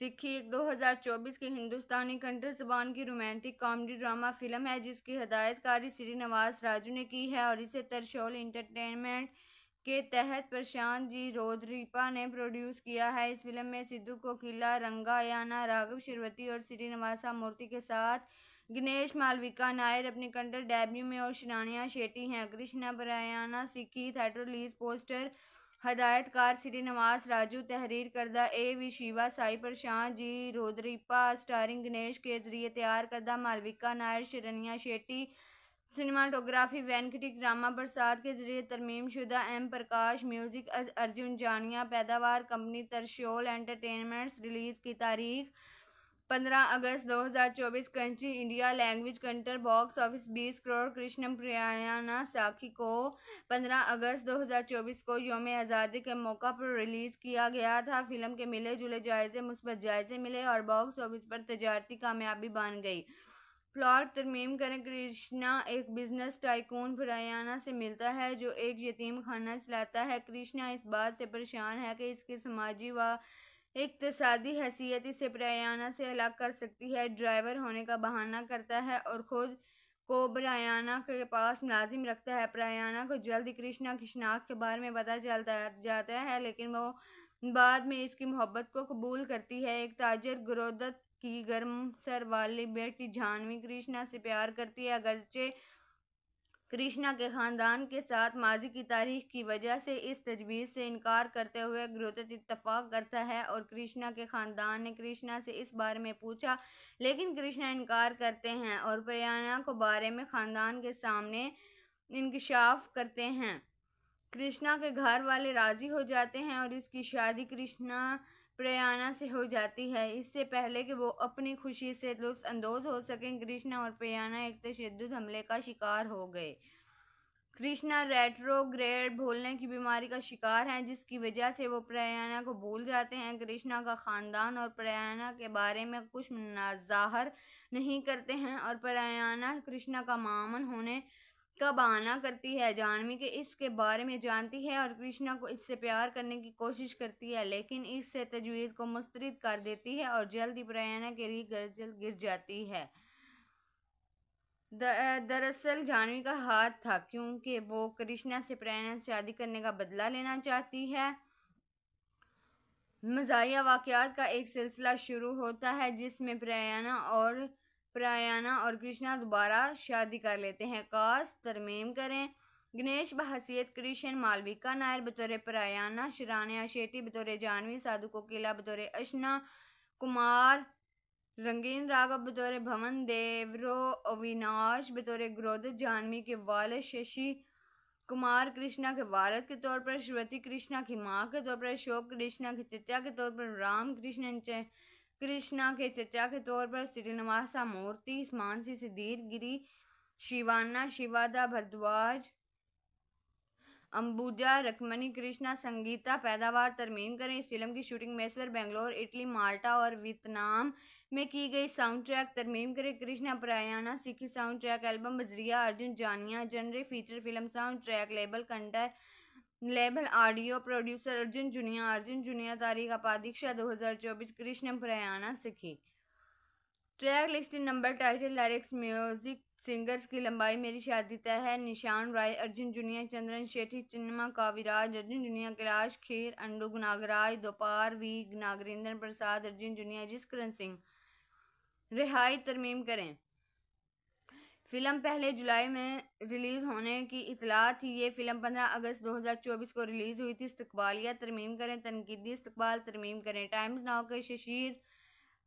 सिक्की एक 2024 की हिंदुस्तानी कंट्री जबान की रोमांटिक कॉमेडी ड्रामा फ़िल्म है, जिसकी हदायतकारी श्री नवाज़ राजू ने की है और इसे तरशोल इंटरटेनमेंट के तहत प्रशांत जी रोदरीपा ने प्रोड्यूस किया है। इस फ़िल्म में सिद्धू कोकिला रंगायाना राघव शिरवती और श्रीनिवासा मूर्ति के साथ गणेश मालविका नायर अपने कंटर डेब्यू में और शिरानिया शेट्टी हैं। कृष्णा बरायाना सिक्की थिएटर रिलीज़ पोस्टर हदायतकार श्री नवास राजू, तहरीर करदा A V Shiva, Sai Prashant ji, रोदरीपा, starring Ganesh के ज़रिए तैयार करदा मालविका नायर, शरनिया शेट्टी, सिनेमाटोग्राफी वेंकटी ड्रामा प्रसाद के ज़रिए तरमीम शुदा, एम प्रकाश, म्यूज़िक अर्जुन जानिया, पैदावार कंपनी, तरशोल एंटरटेनमेंट्स, रिलीज़ की तारीख पंद्रह अगस्त 2024 कंट्री इंडिया लैंग्वेज कंटर बॉक्स ऑफ़िस 20 करोड़, कृष्णम प्रियाना साखी को 15 अगस्त 2024 को योम आज़ादी के मौका पर रिलीज़ किया गया था। फ़िल्म के मिले जुले जायज़े, मुस्बत जायज़े मिले और बॉक्स ऑफ़िस पर तजारती कामयाबी बन गई। प्लॉट तरमीम करें, कृष्णा एक बिज़नेस टाइकून प्रयाना से मिलता है, जो एक यतीम खाना चलाता है। कृष्णा इस बात से परेशान है कि इसके समाजी व इकतसादी हैसियत इसे प्रयाना से अलग कर सकती है। ड्राइवर होने का बहाना करता है और ख़ुद को ब्रायाना के पास मुलाजिम रखता है। प्रयाना को जल्द कृष्णा की शनाख्त के बारे में पता चलता जाता है, लेकिन वो बाद में इसकी मोहब्बत को कबूल करती है। एक ताजर गुरोदत की गर्म सर वाली बेटी जानवी कृष्णा से प्यार करती है। अगरचे कृष्णा के ख़ानदान के साथ माजी की तारीख की वजह से इस तजवीज़ से इनकार करते हुए ग्रोतत इतफाक़ करता है और कृष्णा के ख़ानदान ने कृष्णा से इस बारे में पूछा, लेकिन कृष्णा इनकार करते हैं और प्रयाना को बारे में ख़ानदान के सामने इंकशाफ करते हैं। कृष्णा के घर वाले राज़ी हो जाते हैं और इसकी शादी कृष्णा प्रयाना से हो जाती है। इससे पहले कि वो अपनी खुशी से लुत्फ अंदोज हो सकें, कृष्णा और प्रयाना एक तशद हमले का शिकार हो गए। कृष्णा रेट्रोग्रेड भूलने की बीमारी का शिकार हैं, जिसकी वजह से वो प्रयाना को भूल जाते हैं। कृष्णा का ख़ानदान और प्रयाना के बारे में कुछ ज़ाहर नहीं करते हैं और प्रयाना कृष्णा का मामन होने का बहाना करती है, जानवी के इसके बारे में जानती है और कृष्णा को इससे प्यार करने की कोशिश करती है, लेकिन इससे तजवीज़ को मुस्तरद कर देती है और जल्द ही प्रयाना के लिए गर्जल गिर जाती है। दरअसल जानवी का हाथ था क्योंकि वो कृष्णा से प्रेरणा से शादी करने का बदला लेना चाहती है। मजाया वाक़ात का एक सिलसिला शुरू होता है जिसमें प्रयाना और प्रयाना और कृष्णा दोबारा शादी कर लेते हैं। काश तरमीम करें। गणेश बहसीत कृष्ण मालविका नायर बतौर प्रयाना शरानिया शेट्टी बतौर जानवी, साधु कोकिला बतौर अशना, कुमार, रंगीन राघव बतौर भवन, देवरो, अविनाश बतौर ग्रोध, जानवी के वाल, शशि कुमार, कृष्णा के वालद के तौर पर श्रुति कृष्णा की माँ के तौर पर, अशोक कृष्णा के चचा के तौर पर, राम कृष्ण कृष्णा के चचा के तौर पर श्रीनिवासा मूर्ति, मानसी सिद्धीर गिरी, शिवाना, शिवादा भरद्वाज, अंबुजा रकमनी कृष्णा, संगीता, पैदावार, तरमीम करें। इस फ़िल्म की shooting Mysore, Bangalore, Italy, Malta और वियतनाम में की गई। साउंड ट्रैक तरमीम करें। Krishna Pranaya Sakhi sound track album, बजरिया, Arjun Janya, genre feature film sound track label कंटर label, audio producer Arjun Janya Arjun Janya तारीख हज़ार चौबीस, Krishna Pranaya Sakhi. Track list number, title, lyrics, music, singers की लंबाई मेरी शादी तय है। निशान राय, अर्जुन जुनिया, चंद्रन शेठी चिन्मा काविराज, अर्जुन जुनिया, कैलाश खीर, अंडू नागराज दोपार वी, नागरेंद्र प्रसाद, अर्जुन जुनिया, जिसकरण सिंह। रिहाई, तरमीम करें। फ़िल्म पहले जुलाई में रिलीज़ होने की इतला थी। ये फ़िल्म 15 अगस्त 2024 को रिलीज़ हुई थी। इस्तकबालिया तरमीम करें, तनकीदी इस्तबाल तरमीम करें। टाइम्स नाव के शशीर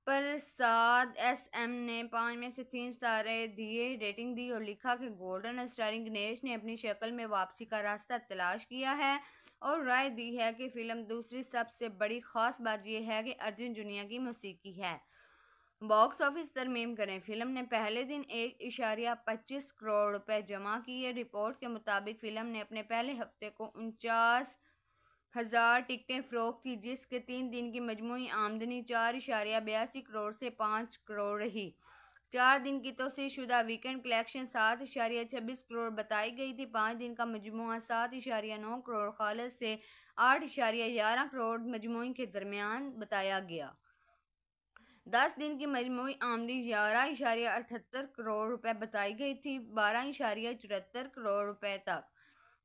प्रसाद एस एम ने पाँच में से तीन सितारे दिए, रेटिंग दी और लिखा कि गोल्डन स्टारिंग गणेश ने अपनी शक्ल में वापसी का रास्ता तलाश किया है और राय दी है कि फ़िल्म दूसरी सबसे बड़ी ख़ास बात यह है कि अर्जुन जुनिया की मौसीकी है। बॉक्स ऑफ़िस तरमीम करें। फ़िल्म ने पहले दिन एक इशारिया पच्चीस करोड़ रुपए जमा किए। रिपोर्ट के मुताबिक फ़िल्म ने अपने पहले हफ़्ते को उनचास हज़ार टिकटें फ़रोख्त की, जिसके तीन दिन की मजमू आमदनी चार इशारिया बयासी करोड़ से पाँच करोड़ रही। चार दिन की तोसी शुदा वीकेंड कलेक्शन सात इशारिया छब्बीस करोड़ बताई गई थी। पाँच दिन का मजमू सात इशारिया नौ करोड़, खालस से आठ इशारिया ग्यारह करोड़ मजमू के दरमियान बताया गया। दस दिन की मजमू आमदनी ग्यारह इशारिया अठहत्तर करोड़ रुपए बताई गई थी, बारह इशारिया चौहत्तर करोड़ रुपए तक।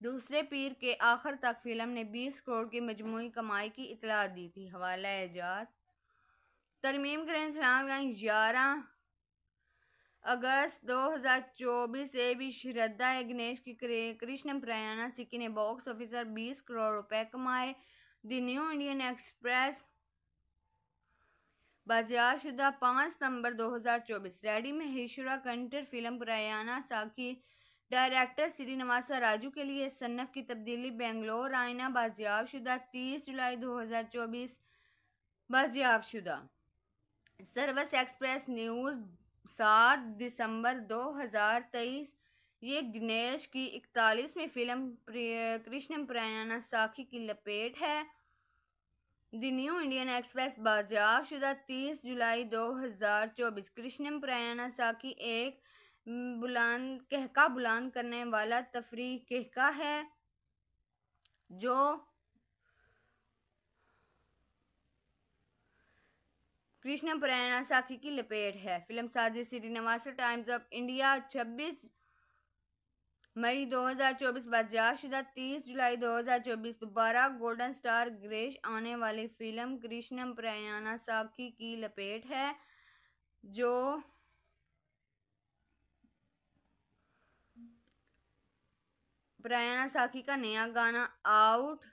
दूसरे पीर के आखिर तक फ़िल्म ने 20 करोड़ की मजमू कमाई की इतला दी थी। हवाला एजाज तरमीम ग्रहण करें ग्यारह अगस्त 2024 से भी श्रद्धा गणेश की कृष्ण प्रयाणा सिक्की ने बॉक्स ऑफिसर 20 करोड़ रुपए कमाए। द न्यू इंडियन एक्सप्रेस बाजियाशुदा पाँच सितंबर 2024 रेडी में हिशुरा कंटर फ़िल्म प्रयाणा साकी, डायरेक्टर श्रीनिवासा राजू के लिए सन्नफ की तब्दीली, बेंगलोर आइना बाजियाब शुदा तीस जुलाई 2024 बाजियाब शुदा सर्वस एक्सप्रेस न्यूज़ सात दिसंबर 2023 ये गणेश की इकतालीसवीं फ़िल्म कृष्ण प्रयाणा साखी की लपेट है। द न्यू इंडियन एक्सप्रेस बाजियाब शुदा तीस जुलाई 2024 कृष्ण प्रयाणा साखी एक बुलंद कहका बुलंद करने वाला तफरी कहका है, जो कृष्ण प्रयाणा साखी की लपेट है। फ़िल्म साजी श्रीनिवास टाइम्स ऑफ़ इंडिया 26 मई 2024 बादशाहशुदा 30 जुलाई 2024 दोबारा गोल्डन स्टार ग्रेश आने वाली फ़िल्म कृष्णम प्रयाणा साखी की लपेट है, जो प्रयाना साखी का नया गाना आउट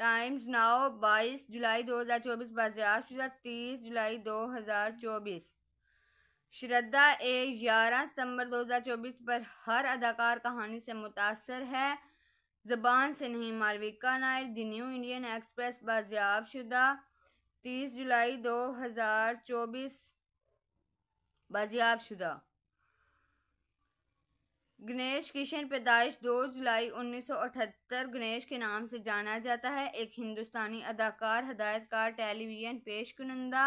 टाइम्स नाउ 22 जुलाई 2024 बाजियाब शुदा तीस जुलाई 2024 श्रद्धा ए ग्यारह सितंबर 2024 पर हर अदाकार कहानी से मुतासर है। जबान से नहीं, Malavika Nair, the New Indian Express, बाजियाब शुदा, तीस जुलाई दो हज़ार चौबीस, बाजियाब शुदा। गणेश किशन पैदाइश, दो जुलाई उन्नीस सौ अठहत्तर, गणेश के नाम से जाना जाता है। एक हिंदुस्तानी अदाकार, हदायतकार, टेलीविज़न पेश कुनंदा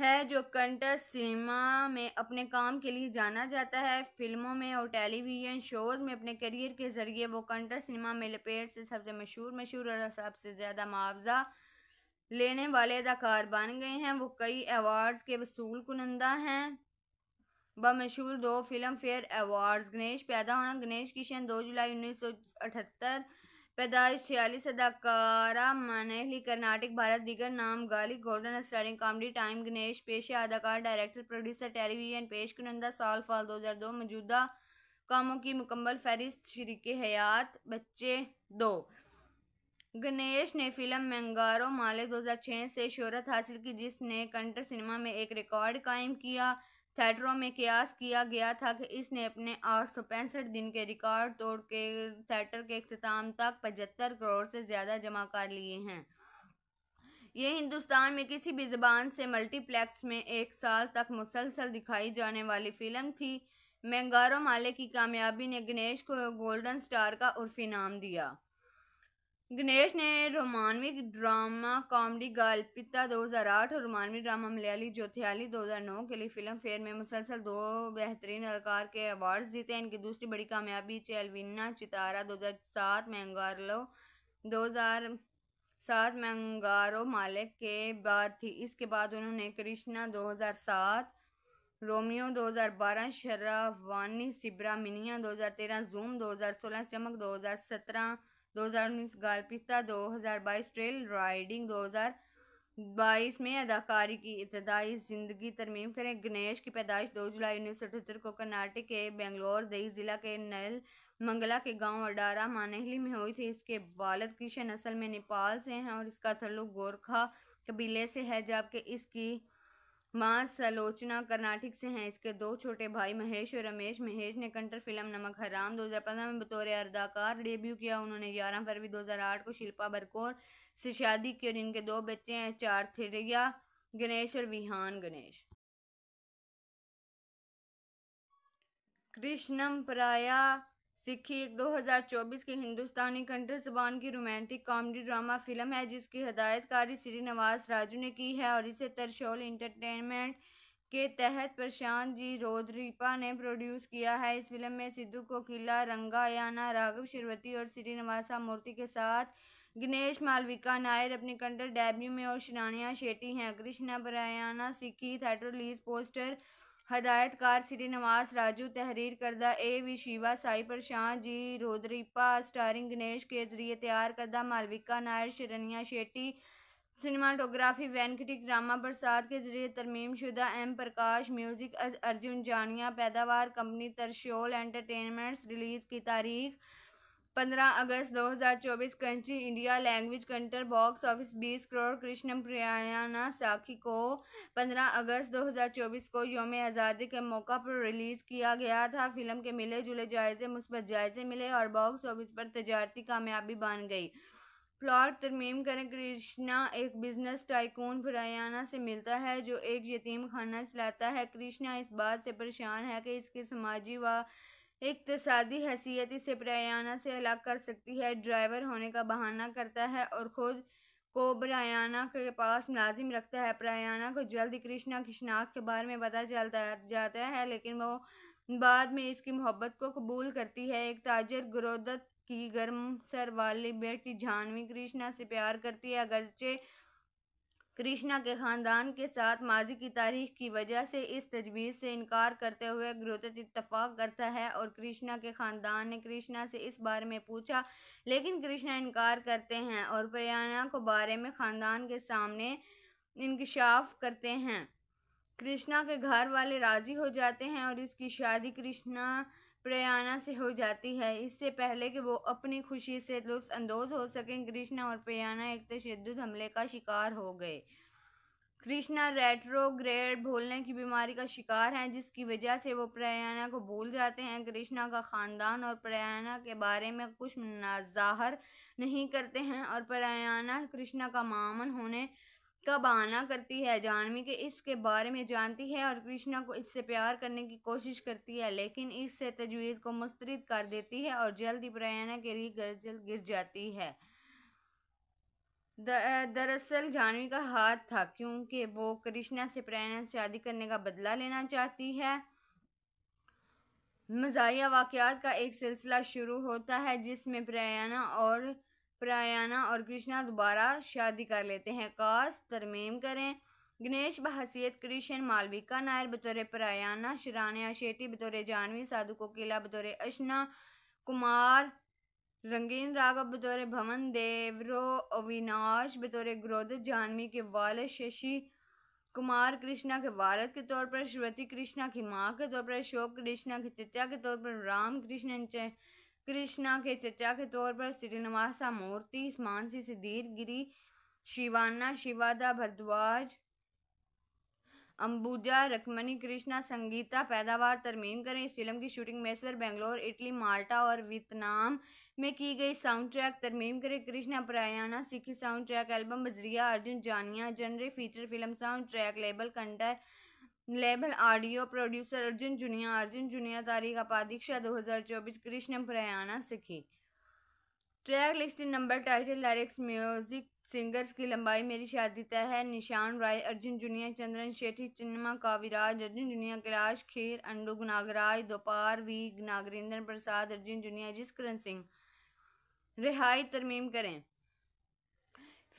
है, जो कंटर सिनेमा में अपने काम के लिए जाना जाता है। फ़िल्मों में और टेलीविज़न शोज़ में अपने करियर के ज़रिए वो कंटर सिनेमा में लपेट से सबसे मशहूर मशहूर और सबसे ज़्यादा मुआवजा लेने वाले अदाकार बन गए हैं। वो कई अवार्ड्स के वसूल कुनंदा हैं। बमशहूर दो फ़िल्म फेयर अवार्ड्स, गणेश पैदा होना, गणेश किशन, दो जुलाई उन्नीस सौ अठहत्तर पैदाइश छियालीस अदाकारा मनहली कर्नाटक, भारत, दिगर नाम, गाली, golden, starring, comedy, time, Ganesh, पेशा, अदाकार, डायरेक्टर, प्रोड्यूसर, टेलीविज़न पेश कुनंदा साल, फाल, दो हज़ार दो, मौजूदा कामों की मुकम्मल फहरिस्त, शरीक हयात, बच्चे, दो। गणेश ने फ़िल्म मंगारो माले 2006 से शोहरत हासिल की, जिसने कंटर सिनेमा में एक रिकॉर्ड कायम किया। थिएटरों में कयास किया गया था कि इसने अपने आठ सौ पैंसठ दिन के रिकॉर्ड तोड़ के थिएटर के अख्ताम तक पचहत्तर करोड़ से ज़्यादा जमा कर लिए हैं। ये हिंदुस्तान में किसी भी ज़बान से मल्टीप्लेक्स में एक साल तक मुसलसल दिखाई जाने वाली फ़िल्म थी। मैंगारो माले की कामयाबी ने गणेश को गोल्डन स्टार का उर्फी नाम दिया। गणेश ने रोमानवी ड्रामा कॉमेडी गालपिता 2008 और रोमानवी ड्रामा मलयाली ज्योथियाली 2009 के लिए फ़िल्म फेयर में मुसलसल दो बेहतरीन अदाकार के अवार्ड जीते इनकी दूसरी बड़ी कामयाबी चेलविना चितारा 2007 में अंगारलो 2007 में अंगारो मालिक के बाद थी। इसके बाद उन्होंने Krishna 2007 Romeo 2012 Shravani Subramanya 2013 Zoom 2016 Chamak 2017 2019 गालपिता 2022 trail riding 2022 में अदाकारी की, इब्तदाई ज़िंदगी तरमीम करें। गणेश की पैदाइश 2 जुलाई उन्नीस सौ अठहत्तर को कर्नाटक के बेंगलोर, दही ज़िला के नल मंगला के गाँव अडारा, मानहली में हुई थी। इसके वालद किशन असल में नेपाल से हैं और इसका तल्लुक गोरखा कबीले से है, जबकि इसकी माँ सलोचना कर्नाटक से हैं। इसके दो छोटे भाई महेश और रमेश। महेश ने कंटर फ़िल्म नमक हराम 2015 में बतौर अदाकार डेब्यू किया। उन्होंने 11 फरवरी 2008 को शिल्पा बरकोर से शादी की और इनके दो बच्चे हैं चार थिरिया गणेश और विहान गणेश। कृष्णम प्राया सिक्खी एक 2024 की हिंदुस्तानी कंट्री जबान की रोमांटिक कॉमेडी ड्रामा फ़िल्म है, जिसकी हदायतकारी श्री नवाज़ राजू ने की है और इसे तरशोल इंटरटेनमेंट के तहत प्रशांत जी रोदरीपा ने प्रोड्यूस किया है। इस फ़िल्म में सिद्धू कोकिला रंगायाना राघव शिरवती और श्रीनिवासा मूर्ति के साथ गणेश मालविका नायर अपनी कंटर डेब्यू में और शिरानिया शेट्टी हैं। कृष्णा बरायाना सिक्की थिएटर रिलीज़ पोस्टर हदायतकार श्री श्रीनिवास राजू, तहरीर करदा A V Shiva, Sai Prashant ji, रोदरीपा, starring Ganesh के ज़रिए तैयार करदा मालविका नायर शरणिया शेट्टी, सिनेमाटोग्राफी वेंकटिक रामा प्रसाद के ज़रिए तरमीम शुदा, एम प्रकाश, म्यूज़िक अर्जुन जानिया, पैदावार कंपनी, तरशोल एंटरटेनमेंट्स, रिलीज़ की तारीख पंद्रह अगस्त 2024 कंट्री इंडिया लैंग्वेज कंटर बॉक्स ऑफ़िस बीस करोड़ कृष्ण प्रियाना साखी को पंद्रह अगस्त 2024 को योम आज़ादी के मौका पर रिलीज़ किया गया था। फ़िल्म के मिले जुले जायज़े, मुस्बत जायज़े मिले और बॉक्स ऑफ़िस पर तजारती कामयाबी बन गई। प्लॉट तरमीम करें, कृष्णा एक बिज़नेस टाइकून फ्रायाना से मिलता है, जो एक यतीम खाना चलाता है। कृष्णा इस बात से परेशान है कि इसके समाजी व इकतसादी हैसियत इसे प्रयाना से अलग कर सकती है। ड्राइवर होने का बहाना करता है और ख़ुद को ब्रायाना के पास मुलाजिम रखता है। प्रयाना को जल्द कृष्णा की शनाख्त के बारे में पता चलता जाता है, लेकिन वो बाद में इसकी मोहब्बत को कबूल करती है। एक ताजर गुरोदत की गर्म सर वाली बेटी जानवी कृष्णा से प्यार करती है, अगरचे कृष्णा के ख़ानदान के साथ माजी की तारीख की वजह से इस तजवीज़ से इनकार करते हुए ग्रोतत इतफाक़ करता है और कृष्णा के ख़ानदान ने कृष्णा से इस बारे में पूछा, लेकिन कृष्णा इनकार करते हैं और प्रयाना को बारे में ख़ानदान के सामने इंकशाफ करते हैं। कृष्णा के घर वाले राज़ी हो जाते हैं और इसकी शादी कृष्णा प्रयाना से हो जाती है। इससे पहले कि वो अपनी खुशी से लुफ्फानंदोज़ हो सकें, कृष्णा और प्रयाना एक तशद हमले का शिकार हो गए। कृष्णा रेट्रोग्रेड भूलने की बीमारी का शिकार हैं, जिसकी वजह से वो प्रयाना को भूल जाते हैं। कृष्णा का ख़ानदान और प्रयाना के बारे में कुछ नाजाहर नहीं करते हैं और प्रयाना कृष्णा का मामन होने का बहाना करती है जानवी के, इसके बारे में जानती है और कृष्णा को इससे प्यार करने की कोशिश करती है, लेकिन इससे तजवीज़ को मुस्तरद कर देती है और जल्द ही प्रयाना के लिए गर्जल गिर जाती है। दरअसल जानवी का हाथ था, क्योंकि वो कृष्णा से प्रयाना से शादी करने का बदला लेना चाहती है। मजाया वाक़ात का एक सिलसिला शुरू होता है, जिसमें प्रयाना और प्रयाना और कृष्णा दोबारा शादी कर लेते हैं। कास तरमीम करें। गणेश बहसीत कृष्ण, मालविका नायर बतौर प्रयाना, शरानिया शेट्टी बतौर जानवी साधु कोकिला बतौर अशना, कुमार, रंगीन राघव बतौर भवन, देवरो, अविनाश बतौर ग्रोध, जानवी के वाल, शशि कुमार, कृष्णा के वालद के तौर पर, श्रुति कृष्णा की माँ के तौर पर, अशोक कृष्णा के चचा के तौर पर, राम कृष्ण कृष्णा के चचा के तौर पर श्रीनिवासा मूर्ति मानसी सिद्धीर गिरी, शिवाना, शिवादा भरद्वाज, अंबुजा रकमनी कृष्णा, संगीता, पैदावार, तरमीम करें। इस फ़िल्म की shooting Mysore, Bangalore, Italy, Malta और वियतनाम में की गई साउंड ट्रैक तरमीम करें कृष्णा, प्रयाना सिखी साउंड ट्रैक एल्बम, बजरिया, Arjun, Janya, genre, feature film sound track label, कंटर label, audio producer Arjun Janya Arjun Janya तारीख अपादीक्षा 2024 कृष्ण प्रयाना सिखी। Track list number title lyrics music singers की लंबाई मेरी शादी तय है। निशान राय, अर्जुन जुनिया, चंद्रन शेठी चिन्मा काविराज, अर्जुन जुनिया, कैलाश खीर, अंडू नागराज दोपार वी, नागरेंद्र प्रसाद, अर्जुन जुनिया, जिसकरण सिंह। रिहाई, तरमीम करें।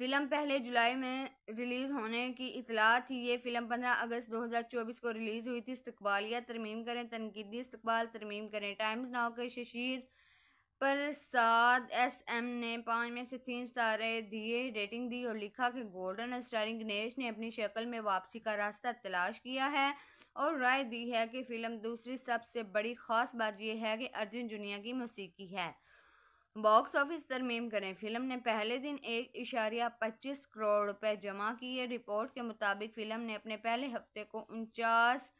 फ़िल्म पहले जुलाई में रिलीज़ होने की इतला थी। ये फ़िल्म 15 अगस्त 2024 को रिलीज़ हुई थी। इस्तकबालिया तरमीम करें, तनकीदी इस्तकबाल, तरमीम करें। टाइम्स नाव के शशीर प्रसाद एस एम ने पाँच में से तीन सितारे दिए, रेटिंग दी और लिखा कि गोल्डन स्टारिंग गणेश ने अपनी शक्ल में वापसी का रास्ता तलाश किया है और राय दी है कि फ़िल्म दूसरी सबसे बड़ी ख़ास बात यह है कि अर्जुन जुनिया की मौसीकी है। बॉक्स ऑफ़िस तरमीम करें। फ़िल्म ने पहले दिन एक इशारिया पच्चीस करोड़ रुपए जमा किए। रिपोर्ट के मुताबिक फ़िल्म ने अपने पहले हफ़्ते को उनचास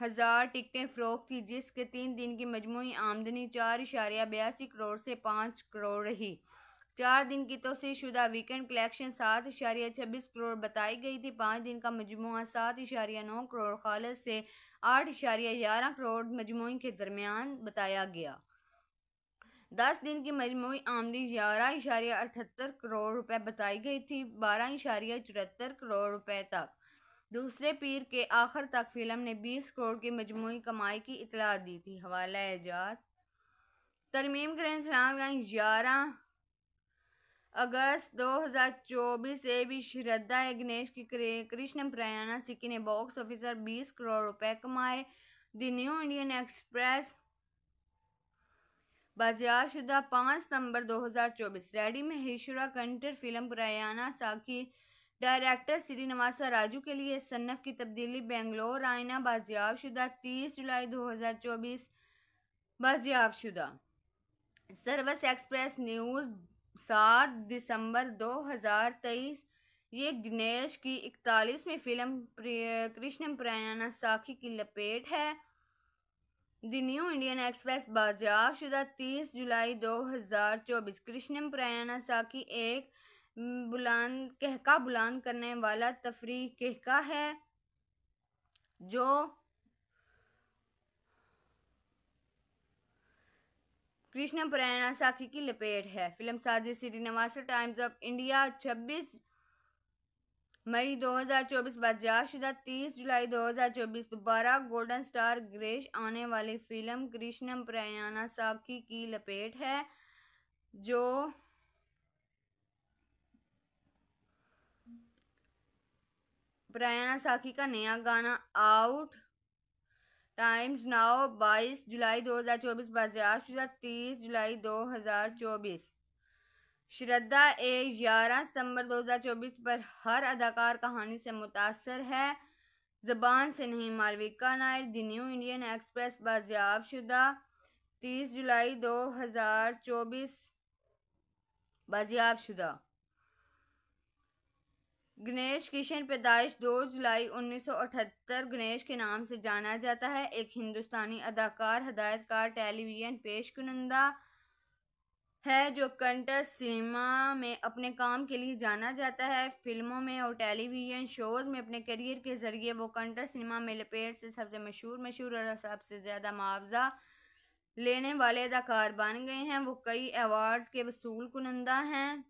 हज़ार टिकटें फ़रोख की, जिसके तीन दिन की मजमू आमदनी चार इशारिया बयासी करोड़ से पाँच करोड़ रही। चार दिन की तोसी शुदा वीकेंड कलेक्शन सात इशारिया छब्बीस करोड़ बताई गई थी। पाँच दिन का मजमू सात इशारिया नौ करोड़, खालस से आठ इशारिया ग्यारह करोड़ मजमू के दरमियान बताया गया। दस दिन की मजमू आमदी ग्यारह इशारिया अठहत्तर करोड़ रुपए बताई गई थी, बारह इशारिया चौहत्तर करोड़ रुपए तक। दूसरे पीर के आखिर तक फ़िल्म ने बीस करोड़ की मजमू कमाई की इतला दी थी। हवाला एजाज तरमीम करें ग्यारह अगस्त 2024 से भी श्रद्धा गणेश की कृष्ण प्रयाणा सिक्की ने बॉक्स ऑफिसर 20 करोड़ रुपए कमाए। द न्यू इंडियन एक्सप्रेस बाजियाशुदा पाँच सितंबर 2024 रेडी में हिशुरा कंटर फ़िल्म प्रयाना साकी, डायरेक्टर श्रीनिवासा राजू के लिए सन्नफ की तब्दीली, बेंगलोर आईना बाजियाबशुदा तीस जुलाई 2024 बाजियाबशुदा सर्वस एक्सप्रेस न्यूज़ सात दिसंबर 2023 ये गणेश की इकतालीसवीं फ़िल्म कृष्ण प्रयाना साखी की लपेट है। द न्यू इंडियन एक्सप्रेस बाज़ार शुदा तीस जुलाई दो हज़ार चौबीस। कृष्णम प्रयाणा साकी एक बुलंद कहका बुलंद करने वाला तफरी कहका है, जो कृष्ण प्रयाणा साखी की लपेट है। फ़िल्म साजिश श्रीनिवास टाइम्स ऑफ़ इंडिया, छब्बीस मई 2024 बाजियाशुदा तीस जुलाई 2024 दोबारा गोल्डन स्टार ग्रेश आने वाली फ़िल्म कृष्णम प्रयाना साखी की लपेट है, जो प्रयाना साखी का नया गाना आउट टाइम्स नाउ 22 जुलाई 2024 बाजियाशुदा तीस जुलाई 2024 श्रद्धा ए ग्यारह सितंबर 2024 पर हर अदाकार कहानी से मुतासर है। जबान से नहीं, Malavika Nair, the New Indian Express, बाजियाब शुदा, तीस जुलाई 2024 बाजियाब शुदा। गणेश किशन पैदाइश 2 जुलाई 1978 गणेश के नाम से जाना जाता है। एक हिंदुस्तानी अदाकार, हदायतकार, टेलीविज़न पेश कुनंदा है जो कंटर सिनेमा में अपने काम के लिए जाना जाता है। फ़िल्मों में और टेलीविज़न शोज़ में अपने करियर के ज़रिए वो कंटर सिनेमा में लपेट से सबसे मशहूर मशहूर और सबसे ज़्यादा मुआवजा लेने वाले अदाकार बन गए हैं। वो कई अवार्ड्स के वसूल कुनंदा हैं।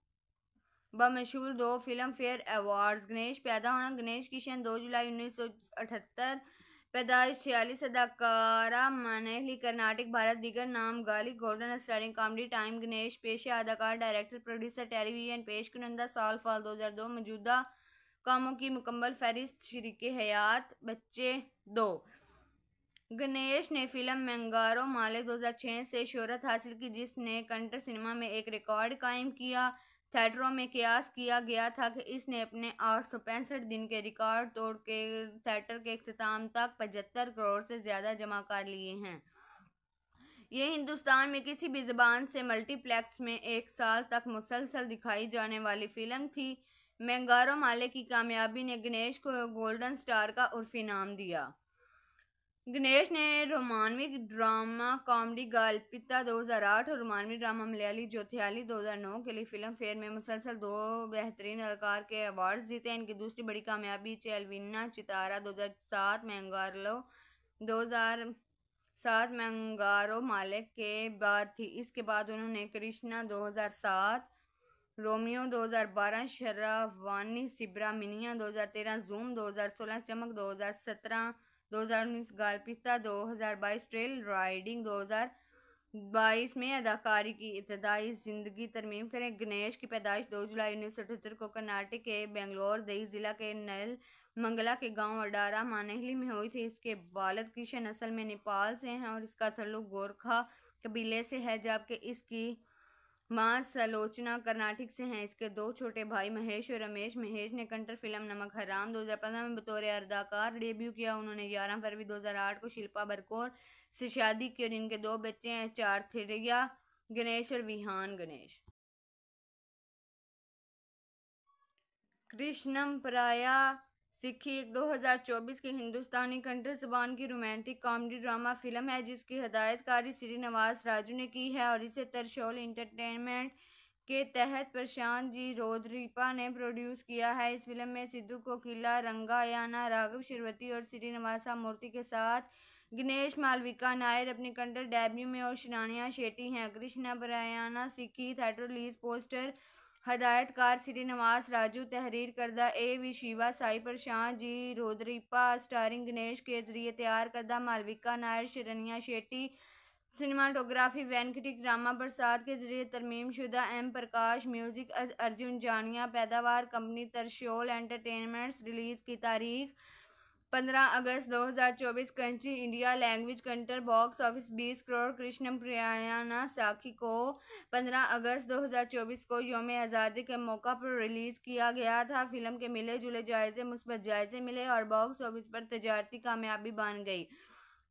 बमशहूर दो फ़िल्म फेयर अवार्ड्स, गणेश, पैदा होना, गणेश किशन, दो जुलाई उन्नीस सौ अठहत्तर पैदाइश छियालीस अदाकारा, मनहली, कर्नाटक, भारत, दीगर नाम, गाली, golden, starring, comedy, time, Ganesh, पेशे, अदाकार, डायरेक्टर, प्रोड्यूसर, टेलीविज़न, पेश कुनंदा, साल, फाल 2002 मौजूदा कामों की मुकम्मल फहरिस्त शरीक हयात, बच्चे, दो। गणेश ने फ़िल्म मैंगारो माले 2006 से शोहरत हासिल की, जिसने कंटर सिनेमा में एक रिकॉर्ड कायम किया। थिएटरों में कयास किया गया था कि इसने अपने आठ सौ पैंसठ दिन के रिकॉर्ड तोड़ के थिएटर के अख्ताम तक पचहत्तर करोड़ से ज़्यादा जमा कर लिए हैं। यह हिंदुस्तान में किसी भी ज़बान से मल्टीप्लेक्स में एक साल तक मुसलसल दिखाई जाने वाली फ़िल्म थी। मैंगारो माले की कामयाबी ने गणेश को गोल्डन स्टार का उर्फी नाम दिया। गणेश ने रोमानवी ड्रामा कॉमेडी गालपिता 2008 और रोमानवी ड्रामा मलयाली ज्योथियाली 2009 के लिए फ़िल्म फेयर में मुसलसल दो बेहतरीन अदाकार के अवार्ड्स जीते इनकी दूसरी बड़ी कामयाबी चेलविना चितारा 2007 मैंगारलो 2007 मैंगारो मालिक के बाद थी। इसके बाद उन्होंने Krishna 2007 Romeo 2012 Shravani Subramanya 2013 Zoom 2016 Chamak 2017 2019 गालपिस्ता 2022 trail riding 2022 में अदाकारी की। इब्तदाई ज़िंदगी तरमीम करें। गणेश की पैदाइश 2 जुलाई उन्नीस सौ अठहत्तर को कर्नाटक के बेंगलोर, दही ज़िला के नल मंगला के गाँव अडारा, मानहली में हुई थी। इसके वालद किशन असल में नेपाल से हैं और इसका तल्लुक गोरखा कबीले से है, जबकि इसकी माँ सलोचना कर्नाटक से हैं। इसके दो छोटे भाई महेश और रमेश। महेश ने कंटर फ़िल्म नमक हराम 2015 में बतौर अदाकार डेब्यू किया। उन्होंने 11 फरवरी 2008 को शिल्पा बरकोर से शादी की और इनके दो बच्चे हैं, चार थिरिया, गणेश और विहान गणेश। कृष्णम प्राया सिक्खी एक 2024 की हिंदुस्तानी कंट्री जबान की रोमांटिक कॉमेडी ड्रामा फ़िल्म है, जिसकी हदायतकारी श्री नवाज़ राजू ने की है और इसे तरशोल इंटरटेनमेंट के तहत प्रशांत जी रोदरीपा ने प्रोड्यूस किया है। इस फ़िल्म में सिद्धू कोकिला रंगायाना राघव शिरवती और श्रीनिवासा मूर्ति के साथ गणेश मालविका नायर अपने कंटर डेब्यू में और शिरानिया शेट्टी हैं। कृष्णा बरायाना, सिक्की थिएटर रिलीज़ पोस्टर हदायतकार श्रीनिवास राजू, तहरीर करदा A V Shiva, Sai Prashant ji, रोदरीपा, starring Ganesh के ज़रिए तैयार करदा मालविका नायर, शरनिया शेट्टी, सिनेमाटोग्राफी वेंकटिक ड्रामा प्रसाद के ज़रिए तरमीम शुदा, एम प्रकाश, म्यूज़िक अर्जुन जानिया, पैदावार कंपनी, तरशोल एंटरटेनमेंट्स, रिलीज़ की तारीख पंद्रह अगस्त 2024 कंट्री इंडिया लैंग्वेज कंटर बॉक्स ऑफ़िस, बीस करोड़ कृष्ण प्रियाना साखी को पंद्रह अगस्त 2024 को योम आज़ादी के मौका पर रिलीज़ किया गया था। फ़िल्म के मिले जुले जायज़े, मुस्बत जायज़े मिले और बॉक्स ऑफ़िस पर तजारती कामयाबी बन गई।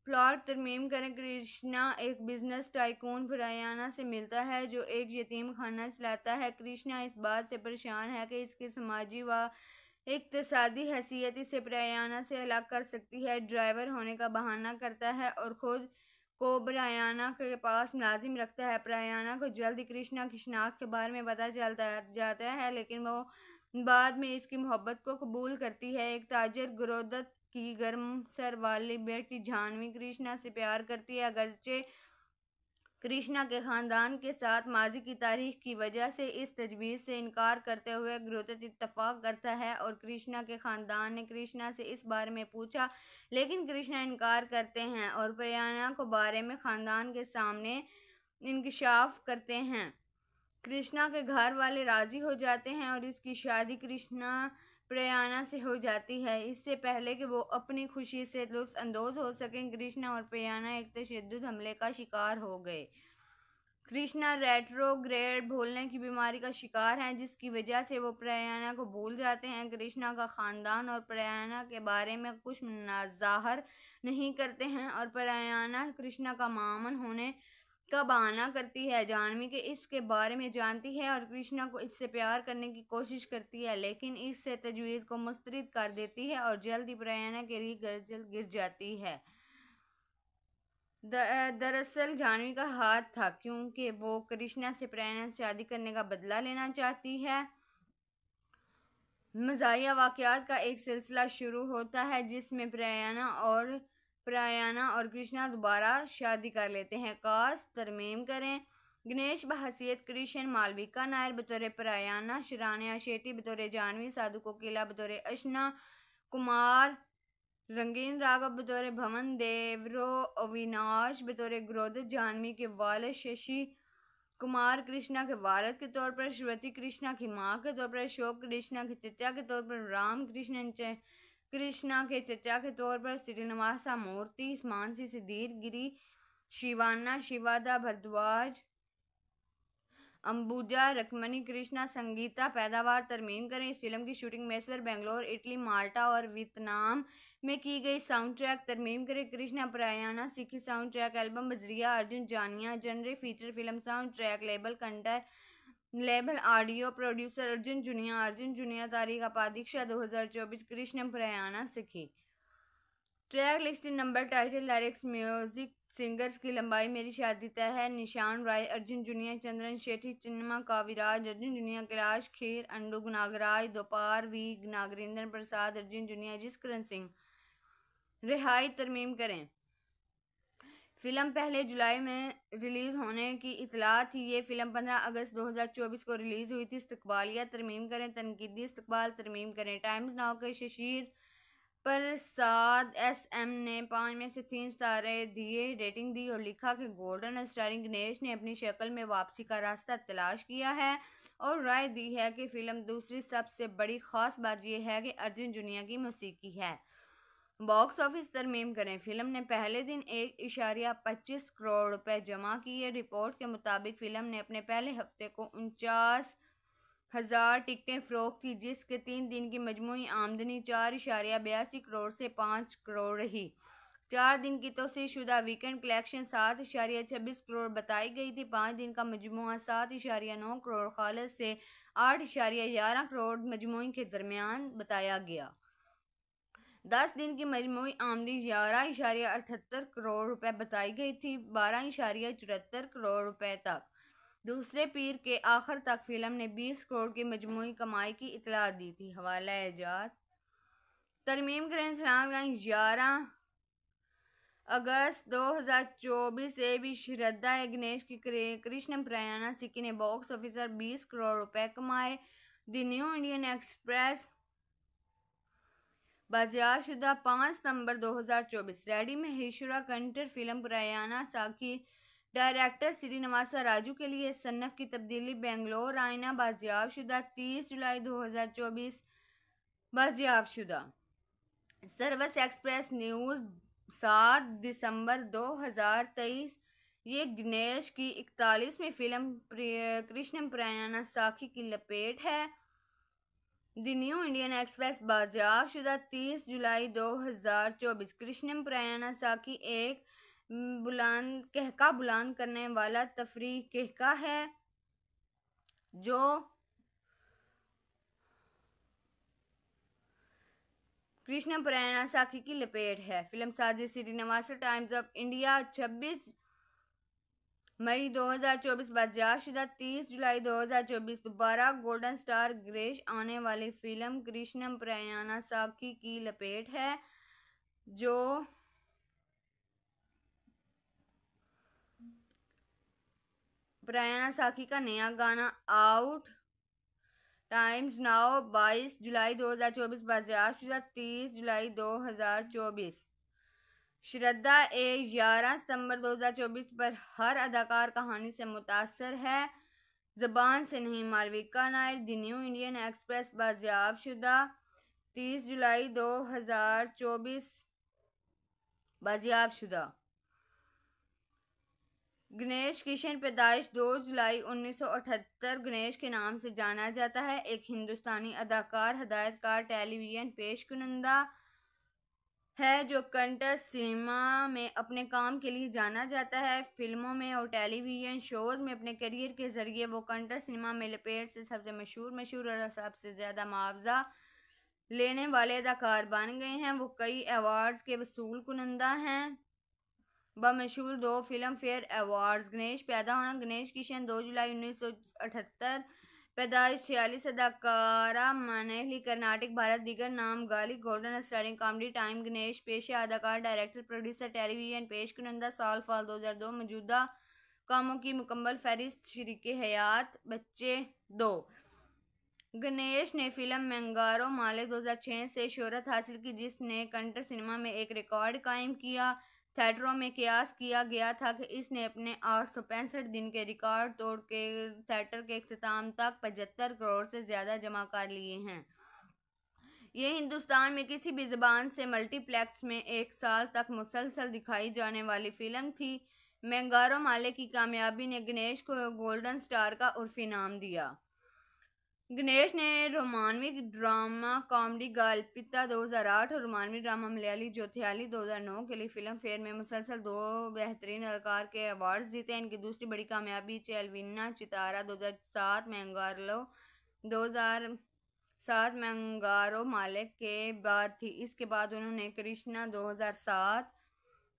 प्लॉट तरमीम करें, कृष्णा एक बिज़नेस टाइकून प्रयाना से मिलता है, जो एक यतीम खाना चलाता है। कृष्णा इस बात से परेशान है कि इसके समाजी व इकतसादी हैसियत इसे प्रयाना से अलग कर सकती है। ड्राइवर होने का बहाना करता है और ख़ुद को ब्रायाना के पास मुलाजिम रखता है। प्रयाना को जल्द कृष्णा की शनाख्त के बारे में पता चलता जाता है, लेकिन वो बाद में इसकी मोहब्बत को कबूल करती है। एक ताजर गुरोदत की गर्म सर वाली बेटी जानवी कृष्णा से प्यार करती है, अगरचे कृष्णा के ख़ानदान के साथ माजी की तारीख की वजह से इस तजवीज़ से इनकार करते हुए ग्रोतत इतफ़ाक़ करता है और कृष्णा के ख़ानदान ने कृष्णा से इस बारे में पूछा, लेकिन कृष्णा इनकार करते हैं और प्रयाना को बारे में ख़ानदान के सामने इंकशाफ करते हैं। कृष्णा के घर वाले राज़ी हो जाते हैं और इसकी शादी कृष्णा प्रयाना से हो जाती है। इससे पहले कि वो अपनी खुशी से अंदोज हो सकें, कृष्णा और प्रयाना एक तशद हमले का शिकार हो गए। कृष्णा रेट्रोग्रेड भूलने की बीमारी का शिकार हैं, जिसकी वजह से वो प्रयाना को भूल जाते हैं। कृष्णा का ख़ानदान और प्रयाना के बारे में कुछ नाजाहर नहीं करते हैं और प्रयाना कृष्णा का मामन होने का बहाना करती है जानवी के, इसके बारे में जानती है और कृष्णा को इससे प्यार करने की कोशिश करती है, लेकिन इससे तजवीज़ को मुस्तरद कर देती है और जल्द ही प्रयाना के लिए गर्जल गिर जाती है। दरअसल जानवी का हाथ था, क्योंकि वो कृष्णा से प्रेरणा से शादी करने का बदला लेना चाहती है। मजाया वाक़ात का एक सिलसिला शुरू होता है, जिसमें प्रयाना और प्रयाना और कृष्णा दोबारा शादी कर लेते हैं। कास तरमीम करें। गणेश, बहसीत, कृष्ण, मालविका नायर बतौर प्रयाना शरानिया शेट्टी बतौर जानवी साधु कोकिला बतौर अशना, कुमार, रंगीन राघव बतौर भवन, देवरो, अविनाश बतौर ग्रोध, जानवी के वाल, शशि कुमार, कृष्णा के वारद के तौर पर श्रुति कृष्णा की माँ के तौर पर, अशोक कृष्णा के चचा के तौर पर, राम कृष्ण कृष्णा के चचा के तौर पर श्रीनिवासा मूर्ति, मानसी सिद्धीर गिरी, शिवाना, शिवादा भरद्वाज, अंबुजा रकमनी कृष्णा, संगीता, पैदावार, तरमीम करें। इस फ़िल्म की shooting Mysore, Bangalore, Italy, Malta और वियतनाम में की गई। साउंड ट्रैक तरमीम करें। कृष्णा, प्रयाना सिखी साउंड ट्रैक एल्बम, बजरिया, Arjun, Janya, genre, feature film sound track label, कंटर label, audio producer Arjun Janya Arjun Janya तारीख हज़ार चौबीस, कृष्ण प्रयाना सिखी track list number, title, lyrics, music, singers की लंबाई मेरी शादी तय है। निशान राय, अर्जुन जुनिया, चंद्रन शेठी चिन्मा काविराज, अर्जुन जुनिया, कैलाश खीर, अंडू नागराज दोपार वी, नागरेंद्र प्रसाद, अर्जुन जुनिया, जिसकरण सिंह। रिहाई, तरमीम करें। फ़िल्म पहले जुलाई में रिलीज़ होने की इतला थी। ये फ़िल्म 15 अगस्त 2024 को रिलीज़ हुई थी। इस्तकबालिया तरमीम करें, तनकीदी इस्तकबाल, तरमीम करें। टाइम्स नाव के शशीर प्रसाद एस एम ने पाँच में से तीन सितारे दिए, रेटिंग दी और लिखा कि गोल्डन स्टारिंग गणेश ने अपनी शक्ल में वापसी का रास्ता तलाश किया है और राय दी है कि फ़िल्म दूसरी सबसे बड़ी ख़ास बात यह है कि अर्जुन जुनिया की मौसीकी है। बॉक्स ऑफ़िस तरमीम करें। फ़िल्म ने पहले दिन एक इशारिया पच्चीस करोड़ रुपए जमा किए। रिपोर्ट के मुताबिक फ़िल्म ने अपने पहले हफ़्ते को उनचास हज़ार टिकटें फ़रोख की, जिसके तीन दिन की मजमू आमदनी चार इशारिया बयासी करोड़ से पाँच करोड़ रही। चार दिन की तोसी शुदा वीकेंड कलेक्शन सात इशारिया छब्बीस करोड़ बताई गई थी। पाँच दिन का मजमू सात इशारिया नौ करोड़, खालस से आठ इशारिया ग्यारह करोड़ मजमू के दरमियान बताया गया। दस दिन की मजमू आमदी ग्यारह इशारिया अठहत्तर करोड़ रुपए बताई गई थी, बारह इशारिया चौहत्तर करोड़ रुपए तक। दूसरे पीर के आखिर तक फ़िल्म ने 20 करोड़ की मजमू कमाई की इतला दी थी। हवाला एजाज तरमीम करें ग्यारह अगस्त 2024 से भी श्रद्धा गणेश की कृष्ण प्रयाणा सिक्की ने बॉक्स ऑफिसर 20 करोड़ रुपए कमाए। द न्यू इंडियन एक्सप्रेस बाजियाशुदा पाँच सितंबर 2024 रेडी में हिशुरा कंटर, फ़िल्म प्रयाणा साकी डायरेक्टर श्रीनिवासा राजू के लिए सन्नफ की तब्दीली, बेंगलोर, आयना बाजियाब शुदा तीस जुलाई 2024 बाजियाब शुदा सर्वस एक्सप्रेस न्यूज़ सात दिसंबर 2023 ये गणेश की इकतालीसवीं फ़िल्म कृष्ण प्रयाणा साखी की लपेट है। द न्यू इंडियन एक्सप्रेस बाजियाब शुदा तीस जुलाई 2024 कृष्ण प्रयाणा साखी एक बुलंद कहका बुलंद करने वाला तफरी कहका है, जो कृष्ण प्रेरणा साखी की लपेट है। फ़िल्म साजी श्रीनिवास टाइम्स ऑफ़ इंडिया 26 मई 2024 बादशाहशुदा 30 जुलाई 2024 दोबारा गोल्डन स्टार ग्रेश आने वाली फ़िल्म कृष्णम प्रयाणा साखी की लपेट है, जो प्रयाना साखी का नया गाना आउट टाइम्स नाउ 22 जुलाई 2024 बाज़ार शुदा तीस जुलाई 2024 श्रद्धा ए ग्यारह सितंबर 2024 पर हर अदाकार कहानी से मुतासर है। जबान से नहीं, Malavika Nair, the New Indian Express, बाजियाब शुदा, तीस जुलाई 2024 बाजियाब शुदा। गणेश किशन पैदाइश 2 जुलाई 1978 गणेश के नाम से जाना जाता है। एक हिंदुस्तानी अदाकार, हदायतकार, टेलीविज़न पेश कुनंदा है जो कंटर सिनेमा में अपने काम के लिए जाना जाता है। फ़िल्मों में और टेलीविज़न शोज़ में अपने करियर के ज़रिए वो कंटर सिनेमा में लपेट से सबसे मशहूर मशहूर और सबसे ज़्यादा मुआवजा लेने वाले अदाकार बन गए हैं। वो कई अवार्ड्स के वसूल कुनंदा हैं। बमशूल दो फ़िल्म फेयर अवार्ड्स, गणेश पैदा होना, गणेश किशन, दो जुलाई उन्नीस सौ अठहत्तर पैदाइश छियालीस अदाकारा मनहली कर्नाटक, भारत दिगर नाम गाली, golden starring comedy, time, Ganesh, पेशा, अदाकार, डायरेक्टर, प्रोड्यूसर, टेलीविज़न, पेश कुनंदा, साल, फाल दो हज़ार दो, मौजूदा कामों की मुकम्मल फहरिस्त, शरीक हयात, बच्चे दो। गणेश ने फ़िल्म मैंगारो माले 2006 से शोहरत हासिल की, जिसने कंटर सिनेमा में एक रिकॉर्ड कायम किया। थिएटरों में कयास किया गया था कि इसने अपने आठ सौ पैंसठ दिन के रिकॉर्ड तोड़ के थिएटर के अख्ताम तक पचहत्तर करोड़ से ज़्यादा जमा कर लिए हैं। ये हिंदुस्तान में किसी भी ज़बान से मल्टीप्लेक्स में एक साल तक मुसलसल दिखाई जाने वाली फ़िल्म थी। मैंगारो माले की कामयाबी ने गणेश को गोल्डन स्टार का उर्फी नाम दिया। गणेश ने रोमानवी ड्रामा कॉमेडी गालपिता 2008 और रोमानवी ड्रामा मलयाली ज्योथियाली 2009 के लिए फ़िल्म फेयर में मुसलसल दो बेहतरीन अदाकार के अवार्ड जीते इनकी दूसरी बड़ी कामयाबी चेलविना चितारा 2007 मैंगारलो 2007 मैंगारो मालिक के बाद थी। इसके बाद उन्होंने Krishna 2007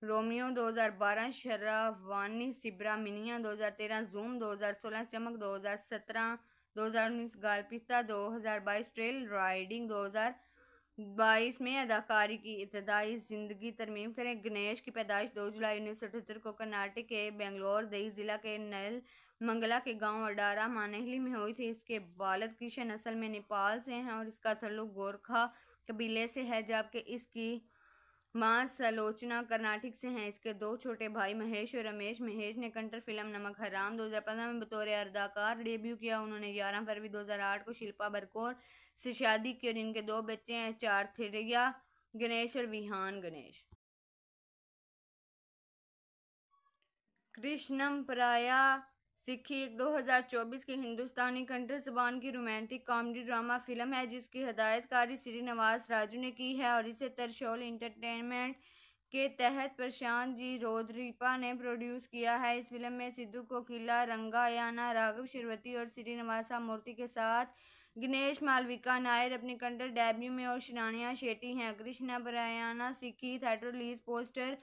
Romeo 2012 Shravani Subramanya 2013 Zoom 2016 Chamak 2017 2019 गालपिस्ता 2022 trail riding 2022 में अदाकारी की, इब्तदाई ज़िंदगी तरमीम करें। गणेश की पैदाइश 2 जुलाई उन्नीस सौ अठहत्तर को कर्नाटक के बेंगलोर दई ज़िला के नल मंगला के गाँव अडारा, मानहली में हुई थी। इसके वालद किशन असल में नेपाल से हैं और इसका तल्लुक गोरखा कबीले से है, जबकि इसकी माँ सलोचना कर्नाटक से हैं। इसके दो छोटे भाई महेश और रमेश। महेश ने कंटर फ़िल्म नमक हराम 2015 में बतौर अदाकार डेब्यू किया। उन्होंने 11 फरवरी 2008 को शिल्पा बरकोर से शादी की और इनके दो बच्चे हैं चार थिरिया गणेश और विहान गणेश। कृष्णम प्राया सिक्खी एक 2024 की हिंदुस्तानी कंटर जबान की रोमांटिक कॉमेडी ड्रामा फ़िल्म है, जिसकी हदायतकारी श्री नवाज़ राजू ने की है और इसे तरशोल इंटरटेनमेंट के तहत प्रशांत जी रोदरीपा ने प्रोड्यूस किया है। इस फ़िल्म में सिद्धू कोकिला, रंगायाना राघव शिरवती और श्रीनिवासा मूर्ति के साथ गणेश मालविका नायर अपने कंटर डेब्यू में और शिरानिया शेट्टी हैं। कृष्णा बरायाना सिक्की थिएटर रिलीज़ पोस्टर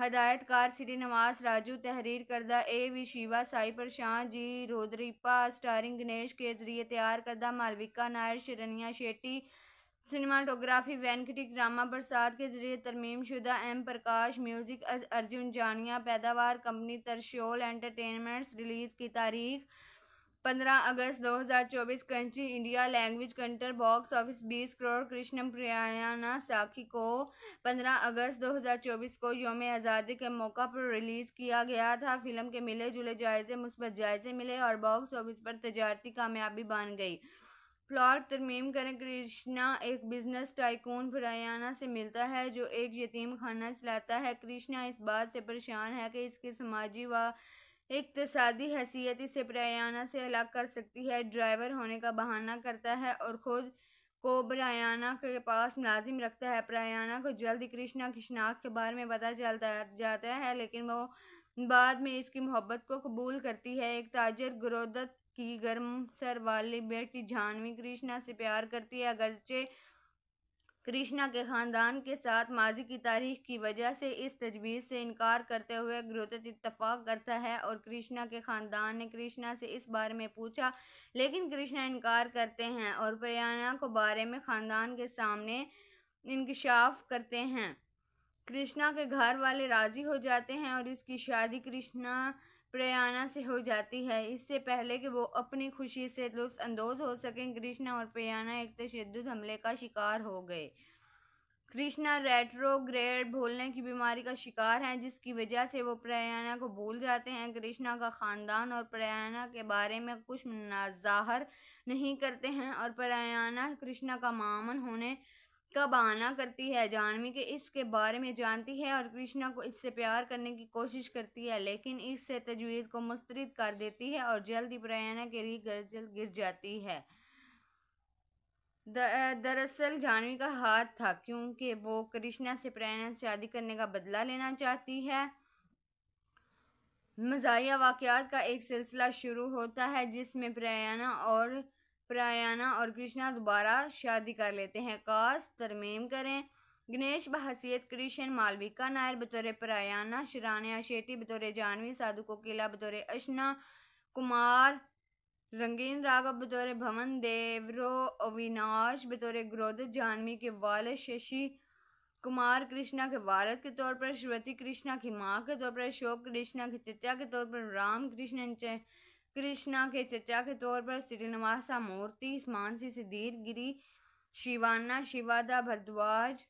हदायतकार श्री नवास राजू, तहरीर करदा A V Shiva, Sai Prashant ji, रोदरीपा, starring Ganesh के ज़रिए तैयार करदा मालविका नायर, शरनिया शेट्टी, सिनेमाटोग्राफी वेंकटी ड्रामा प्रसाद के ज़रिए तरमीम शुदा, एम प्रकाश, म्यूज़िक अर्जुन जानिया, पैदावार कंपनी, तरशोल एंटरटेनमेंट्स, रिलीज़ की तारीख पंद्रह अगस्त 2024 कंट्री इंडिया लैंग्वेज कंटर बॉक्स ऑफ़िस बीस करोड़ कृष्ण प्रियाना साखी को पंद्रह अगस्त 2024 को योम आज़ादी के मौका पर रिलीज़ किया गया था। फ़िल्म के मिले जुले जायज़े, मुस्बत जायज़े मिले और बॉक्स ऑफ़िस पर तजारती कामयाबी बन गई। प्लॉट तरमीम करें, कृष्णा एक बिज़नेस टाइकून प्रयाना से मिलता है, जो एक यतीम खाना चलाता है। कृष्णा इस बात से परेशान है कि इसके समाजी व इकतसादी हैसियत इसे प्रयाना से अलग कर सकती है। ड्राइवर होने का बहाना करता है और ख़ुद को ब्रायाना के पास मुलाजिम रखता है। प्रयाना को जल्द कृष्णा की शनाख्त के बारे में पता चलता जाता है, लेकिन वो बाद में इसकी मोहब्बत को कबूल करती है। एक ताजर गुरोदत की गर्म सर वाली बेटी जानवी कृष्णा से प्यार करती है, अगरचे कृष्णा के ख़ानदान के साथ माजी की तारीख की वजह से इस तजवीज़ से इनकार करते हुए ग्रोतत इतफाक़ करता है और कृष्णा के ख़ानदान ने कृष्णा से इस बारे में पूछा, लेकिन कृष्णा इनकार करते हैं और प्रयाना को बारे में ख़ानदान के सामने इंकशाफ करते हैं। कृष्णा के घर वाले राज़ी हो जाते हैं और इसकी शादी कृष्णा प्रयाना से हो जाती है। इससे पहले कि वो अपनी खुशी से लुफ्फानंदोज़ हो सकें, कृष्णा और प्रयाना एक तशद हमले का शिकार हो गए। कृष्णा रेट्रोग्रेड भूलने की बीमारी का शिकार हैं, जिसकी वजह से वो प्रयाना को भूल जाते हैं। कृष्णा का ख़ानदान और प्रयाना के बारे में कुछ नाजाहर नहीं करते हैं और प्रयाना कृष्णा का मामन होने का बहाना करती है, जानवी के इसके बारे में जानती है और कृष्णा को इससे प्यार करने की कोशिश करती है, लेकिन इससे तजवीज़ को मुस्तरद कर देती है और जल्द ही प्रयाना के लिए गर्जल गिर जाती है। दरअसल जानवी का हाथ था क्योंकि वो कृष्णा से प्रयाना से शादी करने का बदला लेना चाहती है। मजाया वाक़ात का एक सिलसिला शुरू होता है जिसमें प्रयाना और प्रयाना और कृष्णा दोबारा शादी कर लेते हैं। काश तरमीम करें। गणेश बहसीत कृष्ण, मालविका नायर बतौर प्रयाना शरानिया शेट्टी बतौर जानवी साधु कोकिला बतौर अशना, कुमार, रंगीन राघव बतौर भवन, देवरो, अविनाश बतौर ग्रोध, जानवी के वाल शशि कुमार, कृष्णा के वारद के तौर पर, श्रुति कृष्णा की माँ के तौर पर, अशोक कृष्णा के चचा के तौर पर, राम कृष्ण कृष्णा के चचा के तौर पर श्रीनिवासा मूर्ति, मानसी सिद्धीर गिरी, शिवाना, शिवादा भरद्वाज,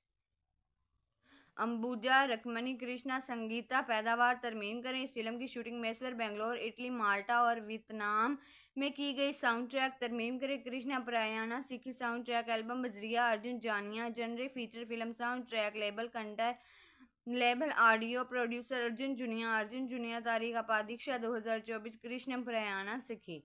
अंबुजा रकमनी कृष्णा, संगीता, पैदावार, तरमीम करें। इस फ़िल्म की shooting Mysore, Bangalore, Italy, Malta और वियतनाम में की गई साउंड ट्रैक तरमीम करें कृष्णा, प्रयाना सीखी साउंड ट्रैक एल्बम बजरिया, Arjun, Janya, genre, feature film sound track label कंटर label, audio producer Arjun Janya Arjun Janya तारीख अपादीक्षा दो हज़ार चौबीस, कृष्ण प्रयाना सीखी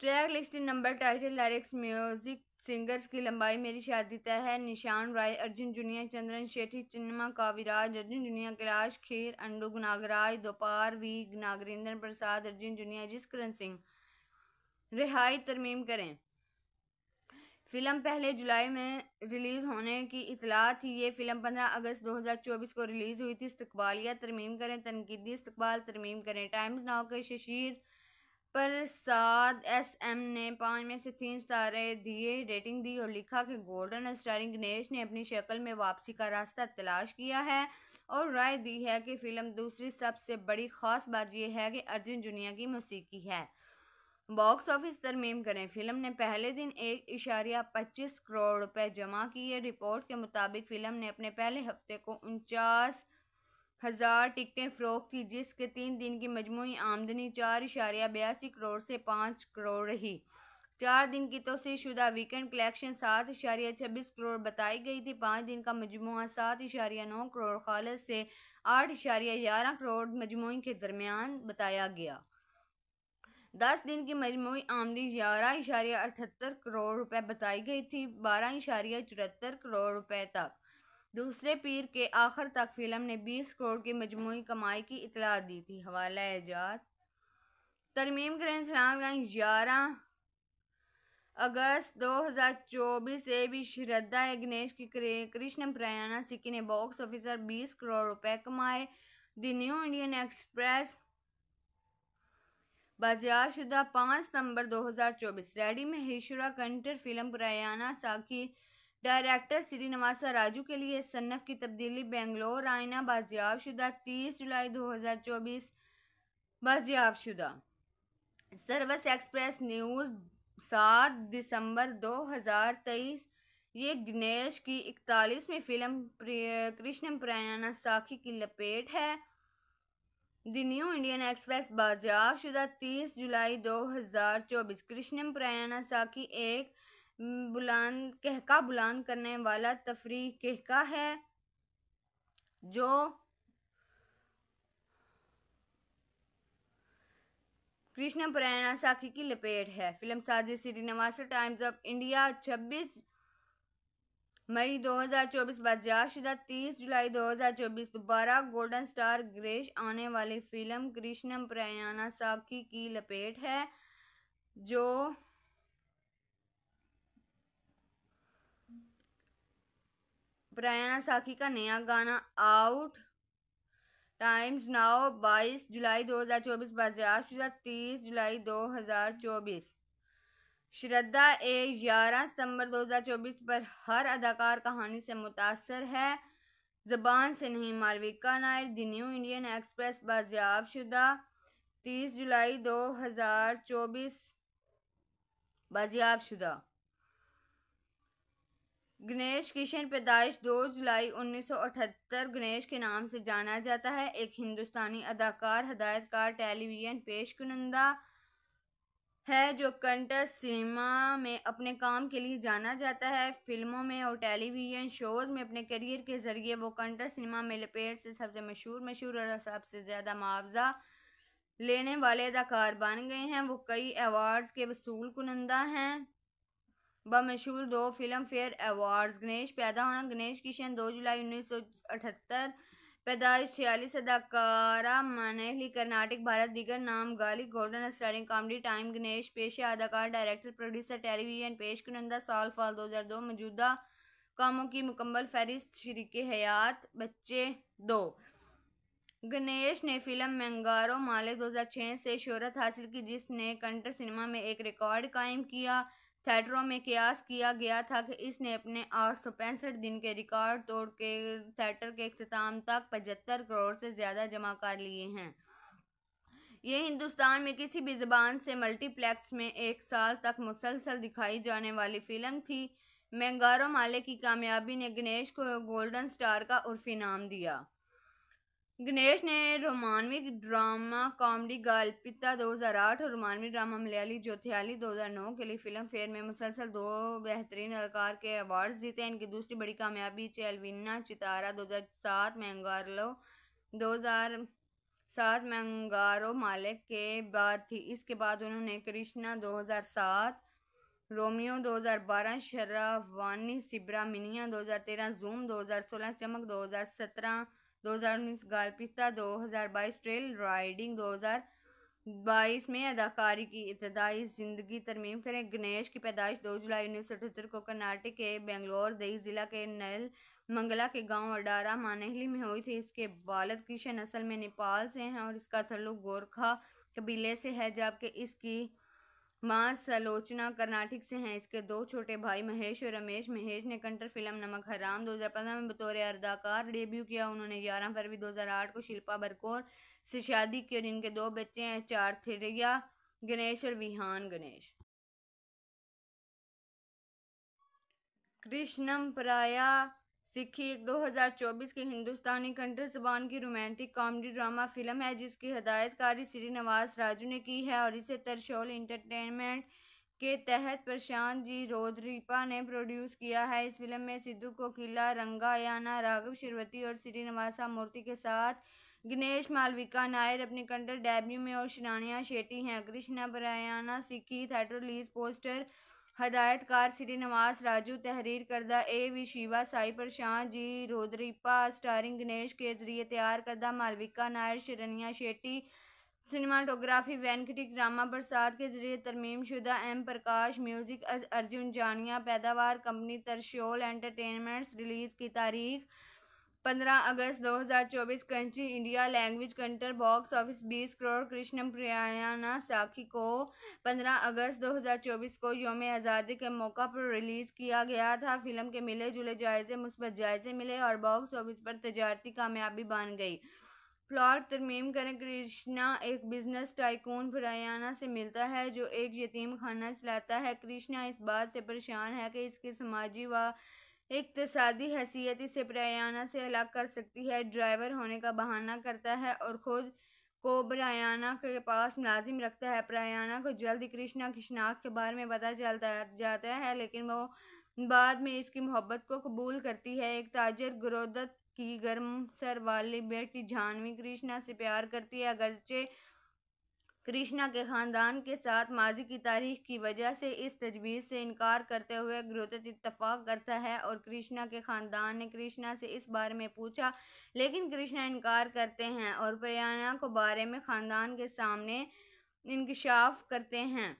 track list number title lyrics music singers की लंबाई मेरी शादी तय है। निशान राय, अर्जुन जुनिया, चंद्रन शेठी चिन्मा काविराज, अर्जुन जुनिया, कैलाश खीर, अंडू नागराज, दोपहर वी, नागरेंद्र प्रसाद, अर्जुन जुनिया, जिसकरण सिंह। रिहाई, तरमीम करें। फ़िल्म पहले जुलाई में रिलीज़ होने की इतला थी। ये फ़िल्म 15 अगस्त 2024 को रिलीज़ हुई थी। इस्तकबालिया तरमीम करें, तनकीदी इस्तबाल तरमीम करें। टाइम्स नाव के शशीर प्रसाद एस एम ने पाँच में से तीन सितारे दिए, रेटिंग दी और लिखा कि गोल्डन स्टारिंग गणेश ने अपनी शक्ल में वापसी का रास्ता तलाश किया है और राय दी है कि फ़िल्म दूसरी सबसे बड़ी ख़ास बात यह है कि अर्जुन जुनिया की मौसीकी है। बॉक्स ऑफ़िस तरमीम करें। फ़िल्म ने पहले दिन एक इशारिया पच्चीस करोड़ रुपए जमा किए। रिपोर्ट के मुताबिक फ़िल्म ने अपने पहले हफ़्ते को उनचास हज़ार टिकटें फ़रोख्त की, जिसके तीन दिन की मजमू आमदनी चार इशारिया बयासी करोड़ से पाँच करोड़ रही। चार दिन की तोसी शुदा वीकेंड कलेक्शन सात इशारिया छब्बीस करोड़ बताई गई थी। पाँच दिन का मजमू सात इशारिया नौ करोड़, खालस से आठ इशारिया ग्यारह करोड़ मजमू के दरमियान बताया गया। दस दिन की मजमू आमदी ग्यारह इशारिया अठहत्तर करोड़ रुपए बताई गई थी, बारह इशारिया चौहत्तर करोड़ रुपए तक। दूसरे पीर के आखिर तक फ़िल्म ने बीस करोड़ की मजमू कमाई की इतला दी थी। हवाला एजाज तरमीम करें ग्यारह अगस्त 2024 से भी श्रद्धा गणेश की कृष्ण प्रयाणा सिक्की ने बॉक्स ऑफिसर 20 करोड़ रुपए कमाए। द न्यू इंडियन एक्सप्रेस बाजियाबशुदा पाँच सितंबर 2024 रेडी में हिशुरा कंटर फ़िल्म प्रयाना साकी, डायरेक्टर श्रीनिवासा राजू के लिए सन्नफ की तब्दीली, बेंगलोर आइना बाजियाबशुदा तीस जुलाई 2024 बाजियाबशुदा सर्वस एक्सप्रेस न्यूज़ सात दिसंबर 2023 ये गणेश की इकतालीसवीं फ़िल्म कृष्ण प्रयाना साखी की लपेट है। द न्यू इंडियन एक्सप्रेस बाजाब शुदा तीस जुलाई दो हज़ार चौबीस। कृष्णम प्रयाणा साकी एक बुलंद, कहका बुलंद करने वाला तफरी कहका है, जो कृष्ण प्रयाणा साखी की लपेट है। फ़िल्म साजिश श्रीनिवास टाइम्स ऑफ़ इंडिया छब्बीस मई 2024 बाजियाशुदा तीस जुलाई 2024 दोबारा गोल्डन स्टार ग्रेश आने वाली फ़िल्म कृष्णम प्रयाना साखी की लपेट है, जो प्रयाना साकी का नया गाना आउट टाइम्स नाउ 22 जुलाई 2024 बाजियाशुदा तीस जुलाई 2024 श्रद्धा ए ग्यारह सितंबर 2024 पर हर अदाकार कहानी से मुतासर है। ज़बान से नहीं, Malavika Nair, the New Indian Express, बाजियाब शुदा, तीस जुलाई 2024 बाजियाब शुदा। गणेश किशन पैदाइश 2 जुलाई 1978 गणेश के नाम से जाना जाता है। एक हिंदुस्तानी अदाकार, हदायतकार, टेलीविज़न पेश कुनंदा है जो कंटर सिनेमा में अपने काम के लिए जाना जाता है। फ़िल्मों में और टेलीविज़न शोज़ में अपने करियर के ज़रिए वो कंटर सिनेमा में लपेट से सबसे मशहूर मशहूर और सबसे ज़्यादा मुआवजा लेने वाले अदाकार बन गए हैं। वो कई अवार्ड्स के वसूल कुनंदा हैं। बमशहूर दो फ़िल्म फेयर अवार्ड्स, गणेश पैदा होना, गणेश किशन दो जुलाई उन्नीस सौ अठहत्तर पैदाइश छियालीस अदाकारा, मनहली, कर्नाटक, भारत, दीगर नाम, गाली, golden, starring comedy, time, Ganesh, पेशे, अदाकार, डायरेक्टर, प्रोड्यूसर, टेलीविज़न, पेश कुनंदा, साल, फाल 2002 मौजूदा कामों की मुकम्मल फहरिस्त, शरीक हयात, बच्चे, दो। गणेश ने फ़िल्म मैंगारो माले 2006 से शोहरत हासिल की, जिसने कंटर सिनेमा में एक रिकॉर्ड कायम किया। थिएटरों में कयास किया गया था कि इसने अपने आठ सौ पैंसठ दिन के रिकॉर्ड तोड़ के थिएटर के अख्ताम तक पचहत्तर करोड़ से ज़्यादा जमा कर लिए हैं। ये हिंदुस्तान में किसी भी ज़बान से मल्टीप्लेक्स में एक साल तक मुसलसल दिखाई जाने वाली फ़िल्म थी। मैंगारो माले की कामयाबी ने गणेश को गोल्डन स्टार का उर्फी नाम दिया। गणेश ने रोमानवी ड्रामा कॉमेडी गालपिता 2008 और रोमानवी ड्रामा मलयाली ज्योतियाली 2009 के लिए फ़िल्म फेयर में मुसलसल दो बेहतरीन अदाकार के अवार्ड्स जीते इनकी दूसरी बड़ी कामयाबी चेलविना चितारा 2007 मैंगारलो 2007 मैंगारो मालिक के बाद थी। इसके बाद उन्होंने Krishna 2007 Romeo 2012 Shravani Subramanya 2013 Zoom 2016 Chamak 2017 2019 गालपिता 2022 trail riding 2022 में अदाकारी की इब्तदाई ज़िंदगी तरमीम करें। गणेश की पैदाइश 2 जुलाई उन्नीस सौ को कर्नाटक के बेंगलोर, दही ज़िला के नल मंगला के गाँव अडारा, मानहली में हुई थी। इसके वालद किशन असल में नेपाल से हैं और इसका तल्लुक गोरखा कबीले से है, जबकि इसकी माँ सलोचना कर्नाटक से हैं। इसके दो छोटे भाई महेश और रमेश। महेश ने कंटर फ़िल्म नमक हराम 2015 में बतौर अदाकार डेब्यू किया। उन्होंने 11 फरवरी 2008 को शिल्पा बरकोर से शादी की और इनके दो बच्चे हैं, चार थिरिया, गणेश और विहान गणेश। कृष्णम प्राया सिक्खी एक 2024 की हिंदुस्तानी कंट्री जबान की रोमांटिक कॉमेडी ड्रामा फ़िल्म है, जिसकी हदायतकारी श्री नवाज़ राजू ने की है और इसे तरशोल इंटरटेनमेंट के तहत प्रशांत जी रोदरीपा ने प्रोड्यूस किया है। इस फ़िल्म में सिद्धू कोकिला रंगायाना राघव शिरवती और श्रीनिवासा मूर्ति के साथ गणेश मालविका नायर अपनी कंटर डेब्यू में और शिरानिया शेट्टी हैं। कृष्णा बरायाना सिक्की थिएटर रिलीज़ पोस्टर हदायतकार श्री नवास राजू, तहरीर करदा A V Shiva, Sai Prashant ji, रोदरीपा, starring Ganesh के ज़रिए तैयार करदा मालविका नायर शरनिया शेट्टी, सिनेमाटोग्राफी वेंकटिक रामा प्रसाद के ज़रिए तरमीम शुदा, एम प्रकाश, म्यूज़िक अर्जुन जानिया, पैदावार कंपनी, तरशोल एंटरटेनमेंट्स, रिलीज़ की तारीख पंद्रह अगस्त 2024 कंट्री इंडिया लैंग्वेज कंटर, बॉक्स ऑफ़िस बीस करोड़ कृष्ण प्रियाना साखी को पंद्रह अगस्त 2024 को योम आज़ादी के मौका पर रिलीज़ किया गया था। फ़िल्म के मिले जुले जायज़े, मुस्बत जायज़े मिले और बॉक्स ऑफ़िस पर तजारती कामयाबी बन गई। प्लॉट तरमीम करें, कृष्णा एक बिज़नेस टाइकून फ्रायाना से मिलता है, जो एक यतीम खाना चलाता है। कृष्णा इस बात से परेशान है कि इसके समाजी व इकतसादी हैसियत इसे ब्रायाना से अलग कर सकती है। ड्राइवर होने का बहाना करता है और ख़ुद को ब्रायाना के पास मुलाजिम रखता है। ब्रायाना को जल्द कृष्णा की शनाख्त के बारे में पता चलता जाता है, लेकिन वो बाद में इसकी मोहब्बत को कबूल करती है। एक ताजर गुरोदत की गर्म सर वाली बेटी जानवी कृष्णा से प्यार करती है, अगरचे कृष्णा के ख़ानदान के साथ माजी की तारीख की वजह से इस तजवीज़ से इनकार करते हुए ग्रोतत इतफाक़ करता है और कृष्णा के ख़ानदान ने कृष्णा से इस बारे में पूछा, लेकिन कृष्णा इनकार करते हैं और प्रयाना को बारे में ख़ानदान के सामने इंकशाफ करते हैं।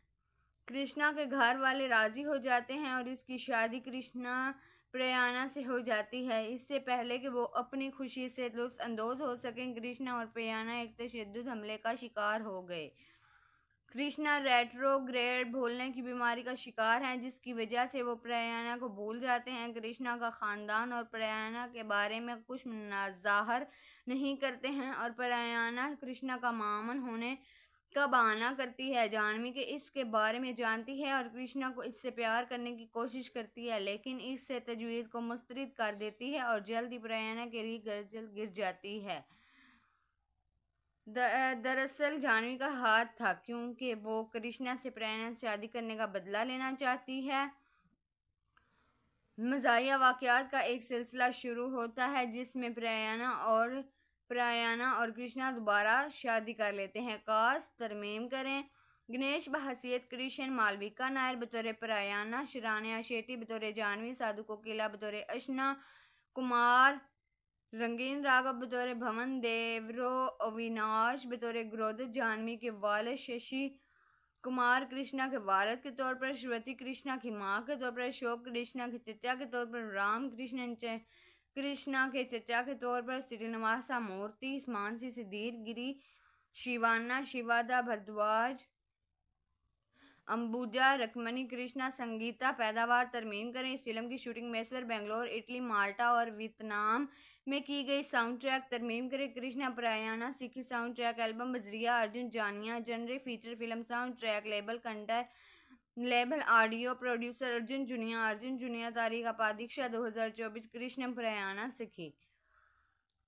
कृष्णा के घर वाले राज़ी हो जाते हैं और इसकी शादी कृष्णा प्रयाना से हो जाती है। इससे पहले कि वो अपनी खुशी से अंदोज हो सकें, कृष्णा और प्रयाना एक तशद हमले का शिकार हो गए। कृष्णा रेट्रोग्रेड भूलने की बीमारी का शिकार हैं, जिसकी वजह से वो प्रयाना को भूल जाते हैं। कृष्णा का ख़ानदान और प्रयाना के बारे में कुछ ज़ाहर नहीं करते हैं और प्रयाना कृष्णा का मामन होने का बहाना करती है जानवी के, इसके बारे में जानती है और कृष्णा को इससे प्यार करने की कोशिश करती है, लेकिन इससे तजवीज़ को मुस्तरद कर देती है और जल्द ही प्रयाना के लिए गिर जाती है। दरअसल जानवी का हाथ था क्योंकि वो कृष्णा से प्रयाना से शादी करने का बदला लेना चाहती है। मजाया वाक़ात का एक सिलसिला शुरू होता है जिसमें प्रयाना और प्रयाना और कृष्णा दोबारा शादी कर लेते हैं। कास तरमीम करें। गणेश, बहसीत, कृष्ण मालविका नायर बतौर प्रयाना शरानिया शेट्टी बतौर जानवी, साधु कोकिला बतौर अशना, कुमार, रंगीन राघव बतौर भवन, देवरो, अविनाश बतौर ग्रोद जानवी के वाल, शशि कुमार, कृष्णा के वारद के तौर पर श्रुति कृष्णा की माँ के तौर पर, अशोक कृष्णा के चचा के तौर पर, राम कृष्ण कृष्णा के चचा के तौर पर श्रीनिवासा मूर्ति, मानसी सिद्धीर गिरी, शिवाना, शिवादा भरद्वाज, अंबुजा रकमनी कृष्णा, संगीता, पैदावार, तरमीम करें। इस फ़िल्म की shooting Mysore, Bangalore, Italy, Malta और वियतनाम में की गई। साउंड ट्रैक तरमीम करें। कृष्णा, प्रयाना सिखी साउंड ट्रैक एल्बम, बजरिया, Arjun, Janya, genre, feature film sound track label, कंटर label audio producer Arjun Janya Arjun Janya तारीख हज़ार चौबीस, कृष्ण प्रयाना सिखी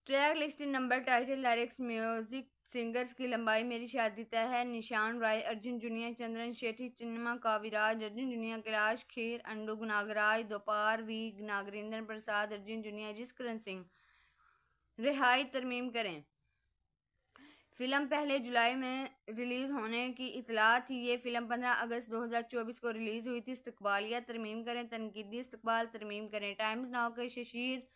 track list number title lyrics music singers की लंबाई मेरी शादी तय है। निशान राय, अर्जुन जुनिया, चंद्रन शेठी चिन्मा काविराज, अर्जुन जुनिया, कैलाश खीर अंडू नागराज दोपार वी, नागरेंद्र प्रसाद, अर्जुन जुनिया, जिसकरण सिंह। रिहाई, तरमीम करें। फ़िल्म पहले जुलाई में रिलीज़ होने की इतला थी। ये फ़िल्म 15 अगस्त 2024 को रिलीज़ हुई थी। इस्तकबालिया तरमीम करें, तनकीदी इस्तकबाल, तरमीम करें। टाइम्स नाव के शशीर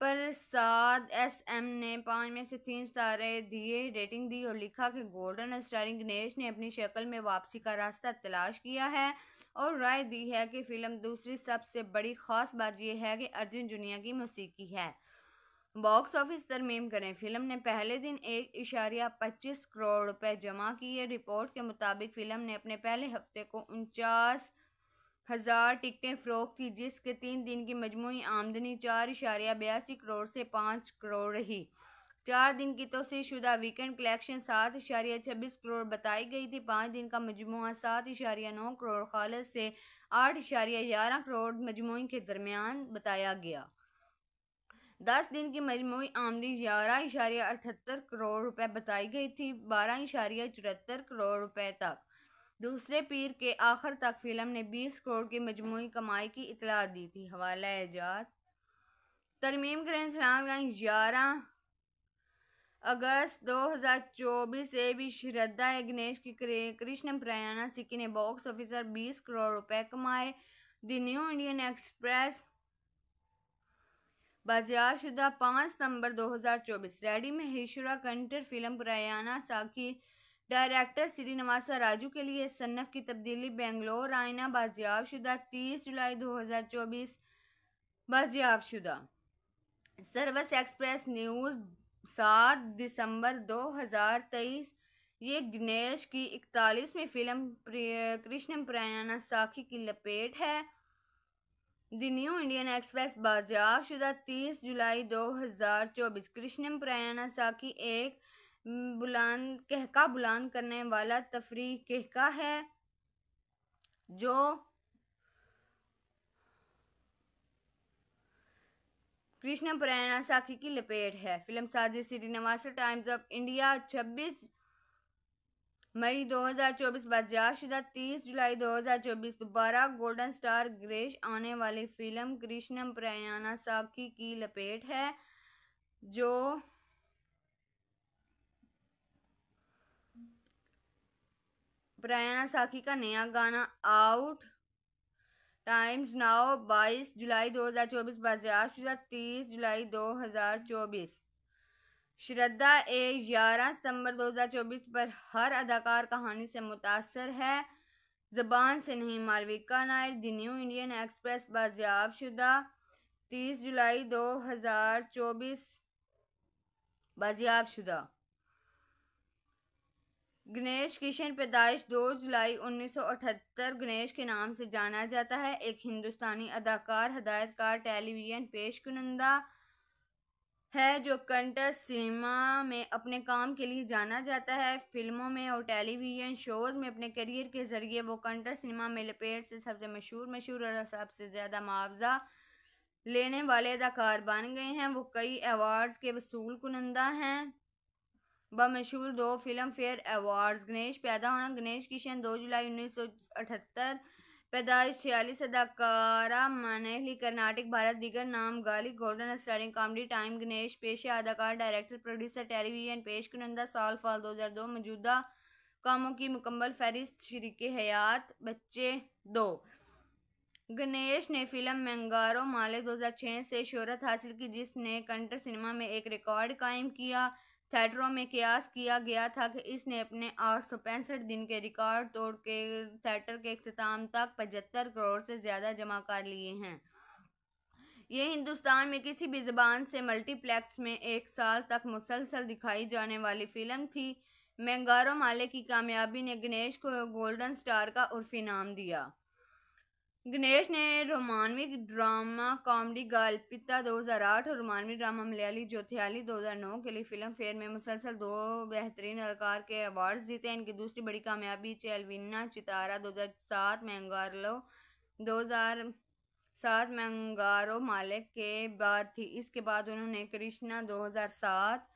प्रसाद एस एम ने पाँच में से तीन सितारे दिए, रेटिंग दी और लिखा कि गोल्डन स्टारिंग गणेश ने अपनी शक्ल में वापसी का रास्ता तलाश किया है और राय दी है कि फ़िल्म दूसरी सबसे बड़ी ख़ास बात यह है कि अर्जुन जुनिया की मौसीकी है। बॉक्स ऑफ़िस तरमीम करें। फ़िल्म ने पहले दिन एक इशारिया पच्चीस करोड़ रुपए जमा किए। रिपोर्ट के मुताबिक फ़िल्म ने अपने पहले हफ़्ते को उनचास हज़ार टिकटें फ़रोख की, जिसके तीन दिन की मजमू आमदनी चार इशारिया बयासी करोड़ से पाँच करोड़ रही। चार दिन की तोसी शुदा वीकेंड कलेक्शन सात इशारिया छब्बीस करोड़ बताई गई थी। पाँच दिन का मजमू सात इशारिया नौ करोड़ खालद से आठ इशारिया ग्यारह करोड़ मजमू के दरमियान बताया गया। दस दिन की मजमू आमदनी ग्यारह इशारिया अठहत्तर करोड़ रुपए बताई गई थी, बारह इशारिया चौहत्तर करोड़ रुपए तक। दूसरे पीर के आखिर तक फ़िल्म ने 20 करोड़ की मजमू कमाई की इतला दी थी। हवाला एजाज। तरमीम ग्रैंड स्लैम ग्यारह अगस्त 2024 से भी श्रद्धा गणेश की कृष्ण प्रयाणा सिक्की ने बॉक्स ऑफिसर 20 करोड़ रुपए कमाए। द न्यू इंडियन एक्सप्रेस बाजियाशुदा पाँच सितंबर 2024 रेडी में हिशुरा कंटर फ़िल्म प्रयाणा साकी, डायरेक्टर श्रीनिवासा राजू के लिए सन्नफ की तब्दीली, बेंगलोर आइना बाजियाब शुदा तीस जुलाई 2024 बाजियाब शुदा। सर्वस एक्सप्रेस न्यूज़ सात दिसंबर 2023 ये गणेश की इकतालीसवीं फ़िल्म कृष्ण प्रयाणा साखी की लपेट है। द न्यू इंडियन एक्सप्रेस बाजियाब शुदा तीस जुलाई 2024 कृष्ण प्रयाणा साखी एक बुलंद, कहका बुलंद करने वाला तफरी कहका है, जो कृष्ण पुराना साखी की लपेट है। फ़िल्म साजी श्रीनिवास टाइम्स ऑफ़ इंडिया 26 मई 2024 बादशाहशुदा 30 जुलाई 2024 दोबारा गोल्डन स्टार ग्रेश आने वाली फ़िल्म कृष्णम प्रयाना साखी की लपेट है, जो प्रयाना साखी का नया गाना आउट टाइम्स नाउ 22 जुलाई 2024 बाज़ार शुदा तीस जुलाई 2024 श्रद्धा ए ग्यारह सितंबर 2024 पर हर अदाकार कहानी से मुतासर है। जबान से नहीं, Malavika Nair, the New Indian Express, बाजियाब शुदा, तीस जुलाई 2024 बाजियाब शुदा। गणेश किशन पैदाइश 2 जुलाई 1978 गणेश के नाम से जाना जाता है। एक हिंदुस्तानी अदाकार, हदायतकार, टेलीविज़न पेश कुनंदा है जो कंटर सिनेमा में अपने काम के लिए जाना जाता है। फ़िल्मों में और टेलीविज़न शोज़ में अपने करियर के ज़रिए वो कंटर सिनेमा में लपेट से सबसे मशहूर मशहूर और सबसे ज़्यादा मुआवजा लेने वाले अदाकार बन गए हैं। वो कई अवार्ड्स के वसूल कुनंदा हैं। बमशहूर दो फ़िल्म फेयर अवार्ड्स, गणेश पैदा होना, गणेश किशन, दो जुलाई उन्नीस सौ अठहत्तर पैदाइश छियालीस अदाकारा मनहली कर्नाटक, भारत, दिगर नाम, गाली, golden starring comedy, time, Ganesh, पेशा, अदाकार, डायरेक्टर, प्रोड्यूसर, टेलीविज़न, पेश कुनंदा, साल, फाल, दो हज़ार दो, मौजूदा कामों की मुकम्मल फहरिस्त, शरीक हयात, बच्चे, दो। गणेश ने फ़िल्म मंगारो माले 2006 से शोहरत हासिल की, जिसने कंटर सिनेमा में एक रिकॉर्ड कायम किया। थिएटरों में कयास किया गया था कि इसने अपने आठ सौ पैंसठ दिन के रिकॉर्ड तोड़ के थिएटर के अख्ताम तक पचहत्तर करोड़ से ज़्यादा जमा कर लिए हैं। ये हिंदुस्तान में किसी भी ज़बान से मल्टीप्लेक्स में एक साल तक मुसलसल दिखाई जाने वाली फ़िल्म थी। मैंगारो माले की कामयाबी ने गणेश को गोल्डन स्टार का उर्फी नाम दिया। गणेश ने रोमानवी ड्रामा कॉमेडी गालपिता 2008 और रोमानवी ड्रामा मलयाली ज्योथियाली 2009 के लिए फ़िल्म फेयर में मुसलसल दो बेहतरीन अदाकार के अवार्ड जीते इनकी दूसरी बड़ी कामयाबी चेलविना चितारा 2007 में अंगारलो 2000 सात में अंगारो मालिक के बाद थी। इसके बाद उन्होंने Krishna 2007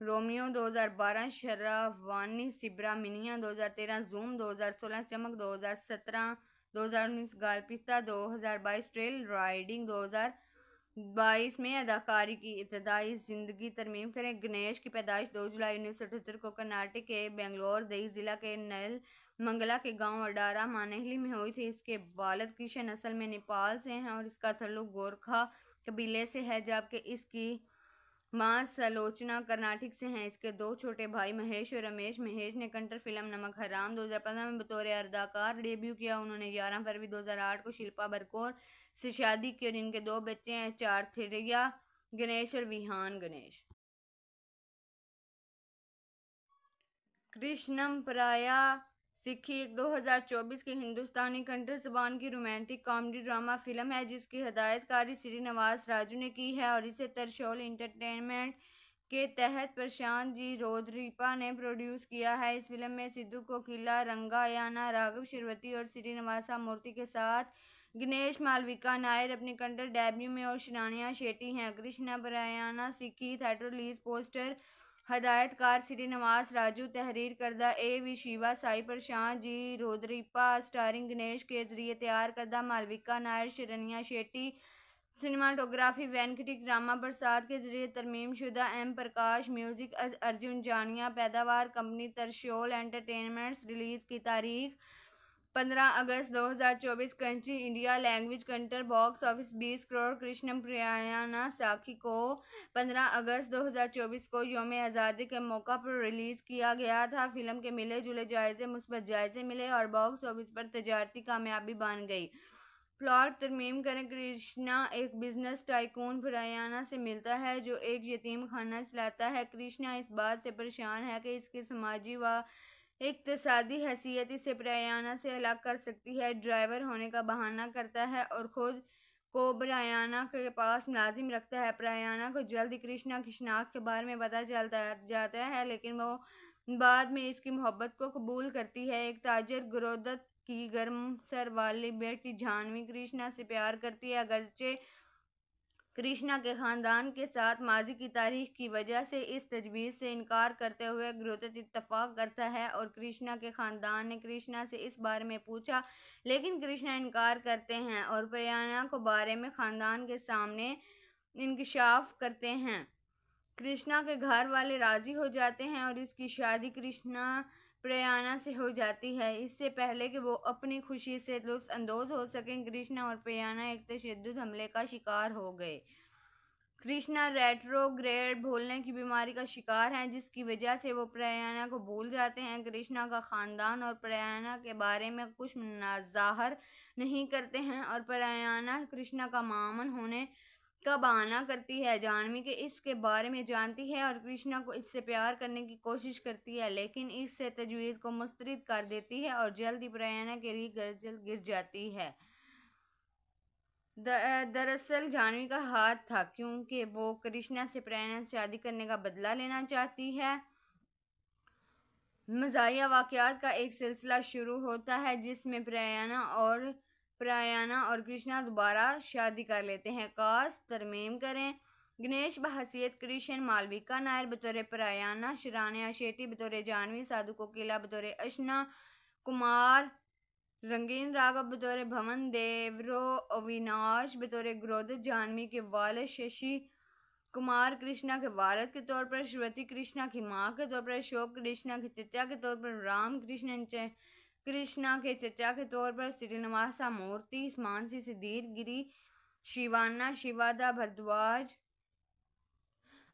Romeo 2012 Shravani Subramanya 2013 Zoom 2016 Chamak 2017 2019 गालपिता 2022 trail riding 2022 में अदाकारी की। इब्तदाई ज़िंदगी तरमीम करें। गणेश की पैदाइश 2 जुलाई उन्नीस सौ अठहत्तर को कर्नाटक के बेंगलोर दई ज़िला के नल मंगला के गाँव अडारा, मानेहली में हुई थी। इसके वालद किशन असल में नेपाल से हैं और इसका तल्लुक गोरखा कबीले से है, जबकि इसकी माँ सलोचना कर्नाटक से हैं। इसके दो छोटे भाई महेश और रमेश। महेश ने कंटर फ़िल्म नमक हराम 2015 में बतौर अदाकार डेब्यू किया। उन्होंने 11 फरवरी 2008 को शिल्पा बरकोर से शादी की और इनके दो बच्चे हैं चार थिरिया गणेश और विहान गणेश। कृष्णम प्राया सिक्की एक 2024 की हिंदुस्तानी कंटर जबान की रोमांटिक कॉमेडी ड्रामा फ़िल्म है, जिसकी हदायतकारी श्री नवाज़ राजू ने की है और इसे तरशोल इंटरटेनमेंट के तहत प्रशांत जी रोदरीपा ने प्रोड्यूस किया है। इस फ़िल्म में सिद्धू कोकिला रंगायाना राघव शिरवती और श्रीनिवासा मूर्ति के साथ गणेश मालविका नायर अपने कंटर डेब्यू में और शिरानिया शेट्टी हैं। कृष्णा बरायाना सिक्की थिएटर रिलीज़ पोस्टर हदायतकार श्री नवास राजू, तहरीर करदा A V Shiva, Sai Prashant ji, रोदरीपा, starring Ganesh के ज़रिए तैयार करदा मालविका नायर, शरनिया शेट्टी, सिनेमाटोग्राफी वैनकटिक ड्रामा प्रसाद के ज़रिए तरमीम शुदा एम प्रकाश, म्यूज़िक अर्जुन जानिया, पैदावार कंपनी, तरशोल एंटरटेनमेंट्स, रिलीज़ की तारीख पंद्रह अगस्त 2024 कंट्री इंडिया लैंग्वेज कंटर बॉक्स ऑफ़िस बीस करोड़, कृष्णम प्रियाना साखी को पंद्रह अगस्त 2024 को योम आज़ादी के मौका पर रिलीज़ किया गया था। फ़िल्म के मिले जुले जायज़े, मुस्बत जायज़े मिले और बॉक्स ऑफ़िस पर तजारती कामयाबी बन गई। प्लॉट तरमीम करें, कृष्णा एक बिज़नेस टाइकून प्रयाना से मिलता है, जो एक यतीम खाना चलाता है। कृष्णा इस बात से परेशान है कि इसके समाजी व इकतसादी हैसियत इसे प्रयाना से अलग कर सकती है। ड्राइवर होने का बहाना करता है और ख़ुद को ब्रायाना के पास मुलाजिम रखता है। प्रयाना को जल्द कृष्णा की शनाख्त के बारे में पता चलता जाता है, लेकिन वो बाद में इसकी मोहब्बत को कबूल करती है। एक ताजर गुरोदत की गर्म सर वाली बेटी जानवी कृष्णा से प्यार करती है। अगरचे कृष्णा के ख़ानदान के साथ माजी की तारीख की वजह से इस तजवीज़ से इनकार करते हुए ग्रोतत इतफाक़ करता है और कृष्णा के ख़ानदान ने कृष्णा से इस बारे में पूछा, लेकिन कृष्णा इनकार करते हैं और प्रयाना को बारे में ख़ानदान के सामने इंकशाफ करते हैं। कृष्णा के घर वाले राज़ी हो जाते हैं और इसकी शादी कृष्णा प्रयाना से हो जाती है। इससे पहले कि वो अपनी खुशी से अंदोज हो सकें, कृष्णा और प्रयाना एक तशद हमले का शिकार हो गए। कृष्णा रेट्रोग्रेड भूलने की बीमारी का शिकार हैं, जिसकी वजह से वो प्रयाना को भूल जाते हैं। कृष्णा का ख़ानदान और प्रयाना के बारे में कुछ नाजाहर नहीं करते हैं और प्रयाना कृष्णा का मामन होने का बहाना करती है, जानवी के इसके बारे में जानती है और कृष्णा को इससे प्यार करने की कोशिश करती है, लेकिन इससे तजवीज़ को मुस्तरद कर देती है और जल्द ही प्रयाना के लिए गर्जल गिर जाती है। दरअसल जानवी का हाथ था क्योंकि वो कृष्णा से प्रयाना से शादी करने का बदला लेना चाहती है। मजाया वाक़ात का एक सिलसिला शुरू होता है जिसमें प्रयाना और प्रयाना और कृष्णा दोबारा शादी कर लेते हैं। कास तरमीम करें। गणेश बहसीत कृष्ण, मालविका नायर बतौर प्रयाना शरानिया शेट्टी बतौर जानवी, साधु कोकिला बतौर अशना, कुमार, रंगीन राघव बतौर भवन, देवरो, अविनाश बतौर ग्रोध, जानवी के वाल शशि कुमार, कृष्णा के वालद के तौर पर, श्रुति कृष्णा की माँ के तौर पर, अशोक कृष्णा के चचा के तौर पर, राम कृष्ण कृष्णा के चचा के तौर पर श्रीनिवासा मूर्ति, मानसी सिद्धीर गिरी, शिवाना, शिवादा भरद्वाज,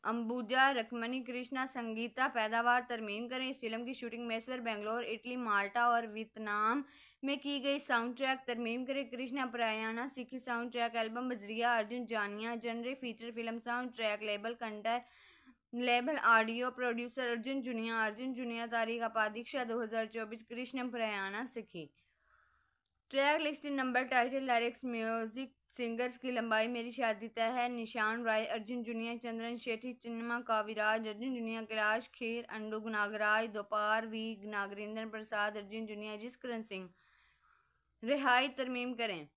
अंबुजा रकमनी कृष्णा, संगीता, पैदावार, तरमीम करें। इस फ़िल्म की shooting Mysore, Bangalore, Italy, Malta और वियतनाम में की गई साउंड ट्रैक तरमीम करें कृष्णा, प्रयाना सिखी साउंड ट्रैक एल्बम बजरिया, Arjun Janya, genre feature film sound track label कंटर label, audio producer Arjun Janya Arjun Janya तारीख अपादीक्षा दो हज़ार चौबीस, कृष्ण प्रयाना सिखी। Track list number title lyrics music singers की लंबाई मेरी शादी तय है। निशान राय, अर्जुन जुनिया, चंद्रन शेठी चिन्मा काविराज, अर्जुन जुनिया, कैलाश खीर, अंडू नागराज दोपार वी, नागरेंद्र प्रसाद, अर्जुन जुनिया, जिसकरण सिंह। रिहाई, तरमीम करें।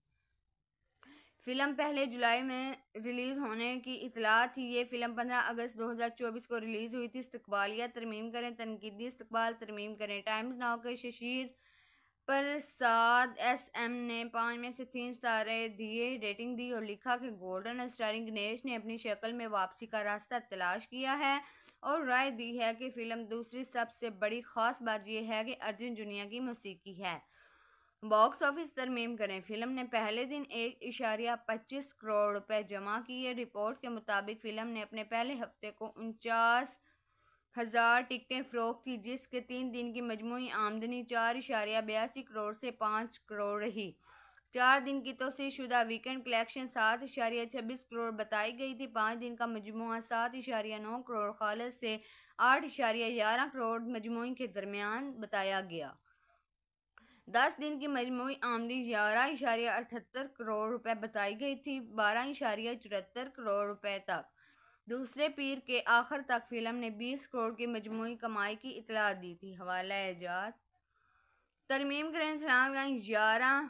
फ़िल्म पहले जुलाई में रिलीज़ होने की इतला थी। ये फ़िल्म 15 अगस्त 2024 को रिलीज़ हुई थी। इस्तकबालिया तरमीम करें, तनकीदी इस्तबाल तरमीम करें। टाइम्स नाव के शशीर प्रसाद एस एम ने पाँच में से तीन सितारे दिए, रेटिंग दी और लिखा कि गोल्डन स्टारिंग गणेश ने अपनी शक्ल में वापसी का रास्ता तलाश किया है और राय दी है कि फ़िल्म दूसरी सबसे बड़ी ख़ास बात यह है कि अर्जुन जुनिया की मौसीकी है। बॉक्स ऑफ़िस तरमीम करें। फ़िल्म ने पहले दिन एक इशारिया पच्चीस करोड़ रुपए जमा किए। रिपोर्ट के मुताबिक फ़िल्म ने अपने पहले हफ़्ते को उनचास हज़ार टिकटें फ़रोख की, जिसके तीन दिन की मजमू आमदनी चार इशारिया बयासी करोड़ से पाँच करोड़ रही। चार दिन की तोसी शुदा वीकेंड कलेक्शन सात इशारिया छब्बीस करोड़ बताई गई थी। पाँच दिन का मजमू सात इशारिया नौ करोड़, खालस से आठ इशारिया ग्यारह करोड़ मजमू के दरमियान बताया गया। दस दिन की मजमू आमदनी ग्यारह इशारिया अठहत्तर करोड़ रुपए बताई गई थी, बारह इशारिया चौहत्तर करोड़ रुपए तक। दूसरे पीर के आखिर तक फ़िल्म ने 20 करोड़ की मजमू कमाई की इतला दी थी। हवाला एजाज तरमीम करें ग्यारह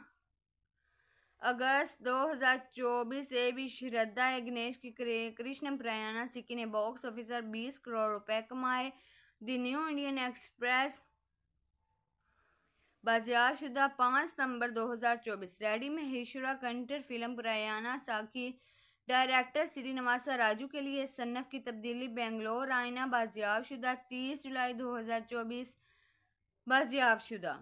अगस्त 2024 से भी श्रद्धा गणेश की कृष्ण प्रयाणा सिक्की ने बॉक्स ऑफिसर 20 करोड़ रुपए कमाए। द न्यू इंडियन एक्सप्रेस बाजियाशुदा पाँच सितंबर 2024 रेडी में हिशुरा कंटर फ़िल्म प्रयाणा साकी, डायरेक्टर श्रीनिवासा राजू के लिए सन्नफ की तब्दीली, बेंगलोर, आयना बाजियाब शुदा तीस जुलाई दो हज़ार चौबीस। बाजियाब शुदा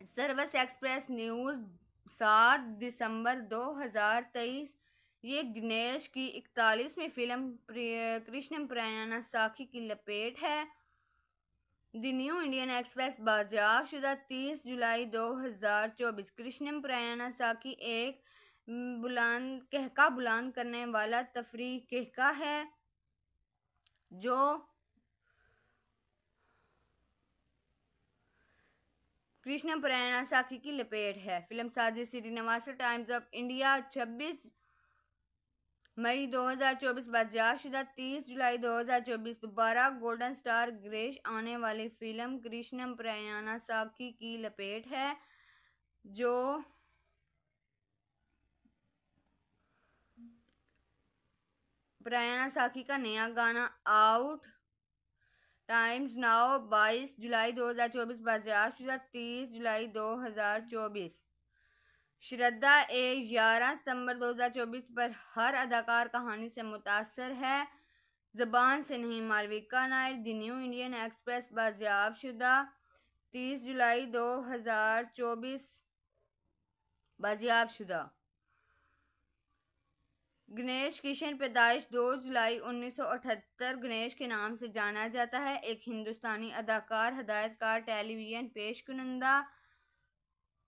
सर्वस एक्सप्रेस न्यूज़ सात दिसंबर दो हज़ार तेईस। ये गणेश की इकतालीसवीं फ़िल्म कृष्ण प्रयाणा साखी की लपेट है। द न्यू इंडियन एक्सप्रेस बाजियाब शुदा तीस जुलाई दो हज़ार चौबीस। कृष्ण प्रयाणा साखी एक बुलंद कहका बुलंद करने वाला तफरी कहका है? जो कृष्ण पुराना साखी की लपेट है। फ़िल्म साजी श्रीनिवास टाइम्स ऑफ़ इंडिया 26 मई 2024 बादशाहशुदा 30 जुलाई 2024 दोबारा गोल्डन स्टार ग्रेश आने वाली फ़िल्म कृष्णम प्रयाना साखी की लपेट है, जो प्रयाना साखी का नया गाना आउट टाइम्स नाउ 22 जुलाई 2024 बाजियाब शुदा तीस जुलाई 2024 श्रद्धा ए ग्यारह सितंबर 2024 पर हर अदाकार कहानी से मुतासर है। जबान से नहीं, Malavika Nair, the New Indian Express, बाजियाब शुदा, तीस जुलाई 2024 बाजियाब शुदा। गणेश किशन पैदाइश 2 जुलाई 1978 गणेश के नाम से जाना जाता है। एक हिंदुस्तानी अदाकार, हदायतकार, टेलीविज़न पेश कुनंदा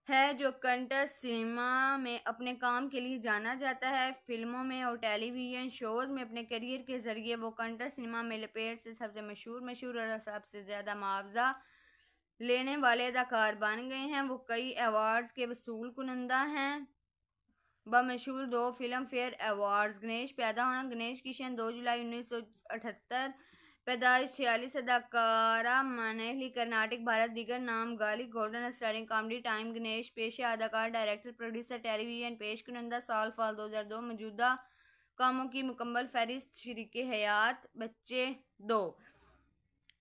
है, जो कंटर सिनेमा में अपने काम के लिए जाना जाता है। फ़िल्मों में और टेलीविज़न शोज़ में अपने करियर के ज़रिए वो कंटर सिनेमा में लपेट से सबसे मशहूर मशहूर और सबसे ज़्यादा मुआवजा लेने वाले अदाकार बन गए हैं। वो कई अवार्ड्स के वसूल कुनंदा हैं। बमशहूर दो फ़िल्म फेयर अवार्ड्स, गणेश पैदा होना, गणेश किशन, दो जुलाई उन्नीस सौ अठहत्तर पैदाइश छियालीस अदाकारा मनहली कर्नाटक, भारत दिगर नाम गाली, golden starring comedy, time Ganesh, पेशे अदाकार, डायरेक्टर, प्रोड्यूसर, टेलीविज़न पेश कुनंदा साल फाल दो हज़ार दो, मौजूदा कामों की मुकम्मल फहरिस्त शरीक हयात, बच्चे दो।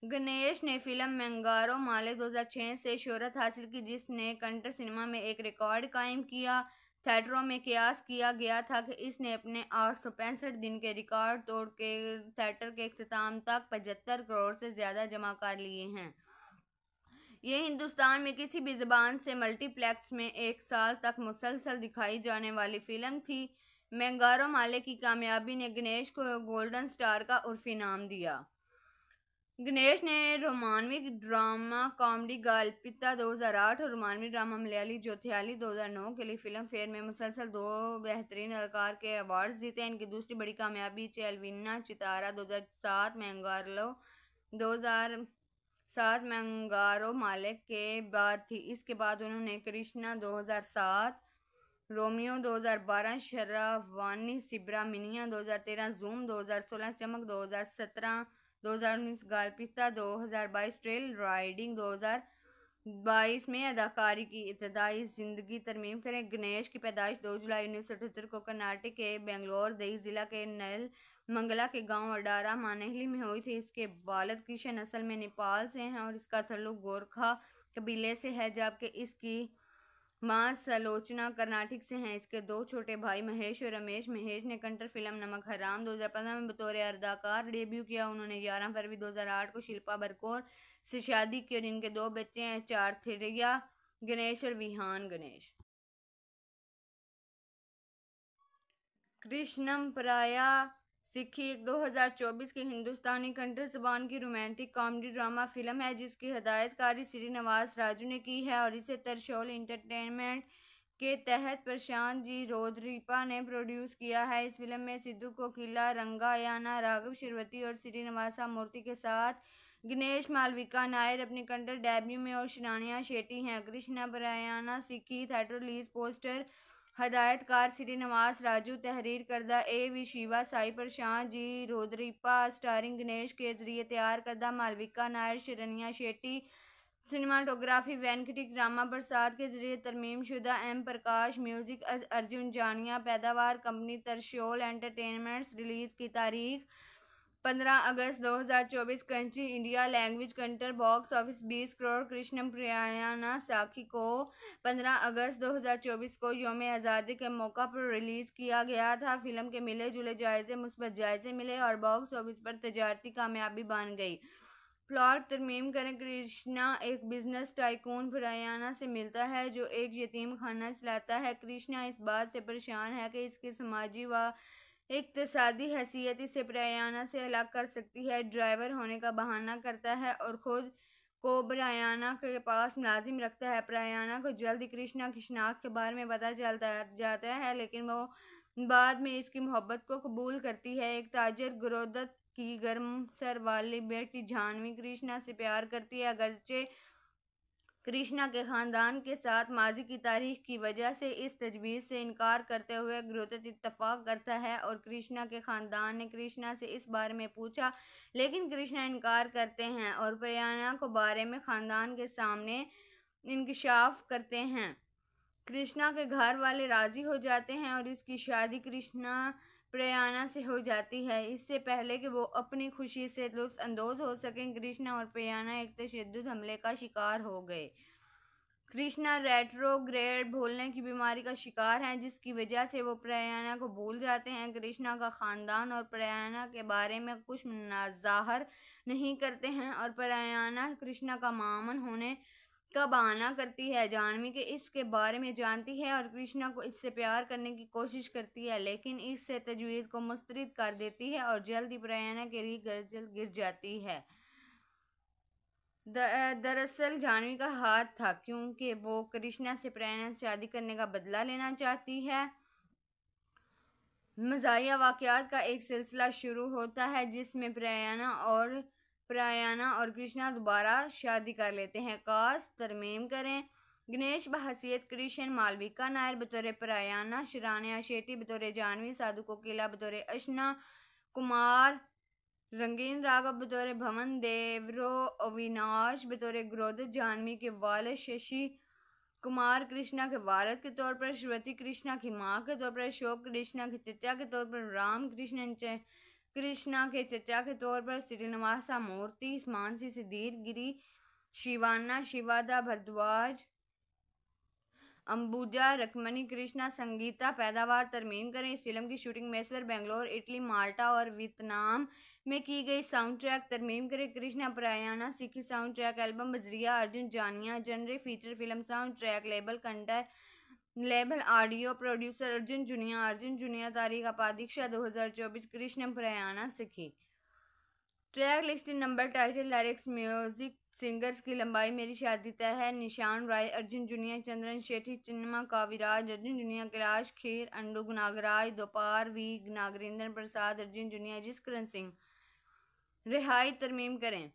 गणेश ने फ़िल्म मैंगारो माले 2006 से शोहरत हासिल की, जिसने कंटर सिनेमा में एक रिकॉर्ड कायम किया। थिएटरों में कयास किया गया था कि इसने अपने आठ सौ पैंसठ दिन के रिकॉर्ड तोड़ के थिएटर के अख्ताम तक पचहत्तर करोड़ से ज़्यादा जमा कर लिए हैं। ये हिंदुस्तान में किसी भी ज़बान से मल्टीप्लेक्स में एक साल तक मुसलसल दिखाई जाने वाली फ़िल्म थी। मैंगारो माले की कामयाबी ने गणेश को गोल्डन स्टार का उर्फी नाम दिया। गणेश ने रोमानवी ड्रामा कॉमेडी गालपिता 2008 और रोमानवी ड्रामा मलयाली ज्योथियाली 2009 के लिए फ़िल्म फेयर में मुसलसल दो बेहतरीन अदाकार के अवार्ड्स जीते इनकी दूसरी बड़ी कामयाबी चेलविना चितारा 2007 मैंगारलो 2007 मैंगारो मालिक के बाद थी। इसके बाद उन्होंने Krishna 2007 Romeo 2012 Shravani Subramanya 2013 Zoom 2016 Chamak 2017 2019 गालपिस्ता 2022 trail riding 2022 में अदाकारी की इब्तदाई ज़िंदगी तरमीम करें। गणेश की पैदाइश 2 जुलाई उन्नीस को कर्नाटक के बेंगलोर, दही ज़िला के नल मंगला के गाँव अडारा, मानहली में हुई थी। इसके वालद किशन असल में नेपाल से हैं और इसका तल्लुक गोरखा कबीले से है, जबकि इसकी माँ सलोचना कर्नाटक से हैं। इसके दो छोटे भाई महेश और रमेश। महेश ने कंटर फ़िल्म नमक हराम 2015 में बतौर अदाकार डेब्यू किया। उन्होंने 11 फरवरी 2008 को शिल्पा बरकोर से शादी की और इनके दो बच्चे हैं चार थिरिया गणेश और विहान गणेश। कृष्णम प्राया सिक्खी एक 2024 की हिंदुस्तानी कंट्री जबान की रोमांटिक कॉमेडी ड्रामा फ़िल्म है, जिसकी हदायतकारी श्री राजू ने की है और इसे तरशोल इंटरटेनमेंट के तहत प्रशांत जी रोदरीपा ने प्रोड्यूस किया है। इस फ़िल्म में सिद्धू कोकिला रंगायाना राघव शिरवती और श्रीनिवासा मूर्ति के साथ गणेश मालविका नायर अपनी कंटर डेब्यू में और शिरानिया शेट्टी हैं। कृष्णा बरायाना सिक्की थिएटर रिलीज़ पोस्टर हदायतकार श्री नवास राजू, तहरीर करदा A V Shiva, Sai Prashant ji, रोदरीपा, starring Ganesh के ज़रिए तैयार करदा मालविका नायर, शरनिया शेट्टी, सिनेमाटोग्राफी वेंकटिक रामा प्रसाद के ज़रिए तरमीम शुदा, एम प्रकाश, म्यूज़िक अर्जुन जानिया, पैदावार कंपनी, तरशोल एंटरटेनमेंट्स, रिलीज़ की तारीख पंद्रह अगस्त 2024 कंट्री इंडिया लैंग्वेज कंटर बॉक्स ऑफ़िस बीस करोड़ कृष्ण प्रियाना साखी को पंद्रह अगस्त 2024 को योम आज़ादी के मौका पर रिलीज़ किया गया था। फ़िल्म के मिले जुले जायज़े, मुस्बत जायज़े मिले और बॉक्स ऑफ़िस पर तजारती कामयाबी बन गई। प्लॉट तरमीम करें, कृष्णा एक बिज़नेस टाइकून फ्रायाना से मिलता है, जो एक यतीम खाना चलाता है। कृष्णा इस बात से परेशान है कि इसके समाजी व इकतसादी हैसियत इसे प्रयाना से अलग कर सकती है। ड्राइवर होने का बहाना करता है और ख़ुद को ब्रायाना के पास मुलाजिम रखता है। प्रयाना को जल्द कृष्णा की शनाख्त के बारे में पता चलता जाता है, लेकिन वो बाद में इसकी मोहब्बत को कबूल करती है। एक ताजर गुरोदत की गर्म सर वाली बेटी जानवी कृष्णा से प्यार करती है। अगरचे कृष्णा के ख़ानदान के साथ माजी की तारीख की वजह से इस तजवीज़ से इनकार करते हुए ग्रोतत इतफाक़ करता है और कृष्णा के ख़ानदान ने कृष्णा से इस बारे में पूछा, लेकिन कृष्णा इनकार करते हैं और प्रयाना को बारे में ख़ानदान के सामने इंकशाफ करते हैं। कृष्णा के घर वाले राज़ी हो जाते हैं और इसकी शादी कृष्णा प्रयाना से हो जाती है। इससे पहले कि वो अपनी खुशी से लुफ्फानंदोज़ हो सकें, कृष्णा और प्रयाना एक तशद हमले का शिकार हो गए। कृष्णा रेट्रोग्रेड भूलने की बीमारी का शिकार हैं, जिसकी वजह से वो प्रयाना को भूल जाते हैं। कृष्णा का ख़ानदान और प्रयाना के बारे में कुछ नाजाहर नहीं करते हैं और प्रयाना कृष्णा का मामन होने का बहाना करती है जानवी के, इसके बारे में जानती है और कृष्णा को इससे प्यार करने की कोशिश करती है, लेकिन इससे तजवीज़ को मुस्तरद कर देती है और जल्द ही प्रयाना के लिए गिर जाती है। दरअसल जानवी का हाथ था, क्योंकि वो कृष्णा से प्रयाना से शादी करने का बदला लेना चाहती है। मजाया वाक़ात का एक सिलसिला शुरू होता है, जिसमें प्रयाना और प्रयाना और कृष्णा दोबारा शादी कर लेते हैं। कास तरमीम करें। गणेश, बहसीत, कृष्ण, मालविका नायर बतौर प्रयाना, शरानिया शेट्टी बतौर जानवी, साधु कोकिला बतौर अशना, कुमार, रंगीन राघव बतौर भवन, देवरो, अविनाश बतौर ग्रोध, जानवी के वाल, शशि कुमार, कृष्णा के वालद के तौर पर, श्रुति कृष्णा की माँ के तौर पर, अशोक कृष्णा के चचा के तौर पर, राम कृष्ण कृष्णा के चचा के तौर पर श्रीनिवासा मूर्ति, मानसी सिद्धीर गिरी, शिवाना, शिवादा भरद्वाज, अंबुजा रकमनी कृष्णा, संगीता, पैदावार, तरमीम करें। इस फ़िल्म की shooting Mysore, Bangalore, Italy, Malta और वियतनाम में की गई। साउंड ट्रैक तरमीम करें। कृष्णा, प्रयाना सिखी साउंड ट्रैक एल्बम, बजरिया, Arjun, Janya, genre, feature film sound track label, कंटर label audio producer Arjun Janya Arjun Janya तारीख अपादीक्षा 2024 कृष्ण प्रयाणा सिखी track list number, title lyrics music singers की लंबाई मेरी शादी तय है। निशान राय, अर्जुन जुनिया, चंद्रन शेठी चिन्मा काविराज, अर्जुन जुनिया, कैलाश खीर, अंडू नागराज दोपार वी, नागरेंद्र प्रसाद, अर्जुन जुनिया, जिसकरण सिंह। रिहाई, तरमीम करें।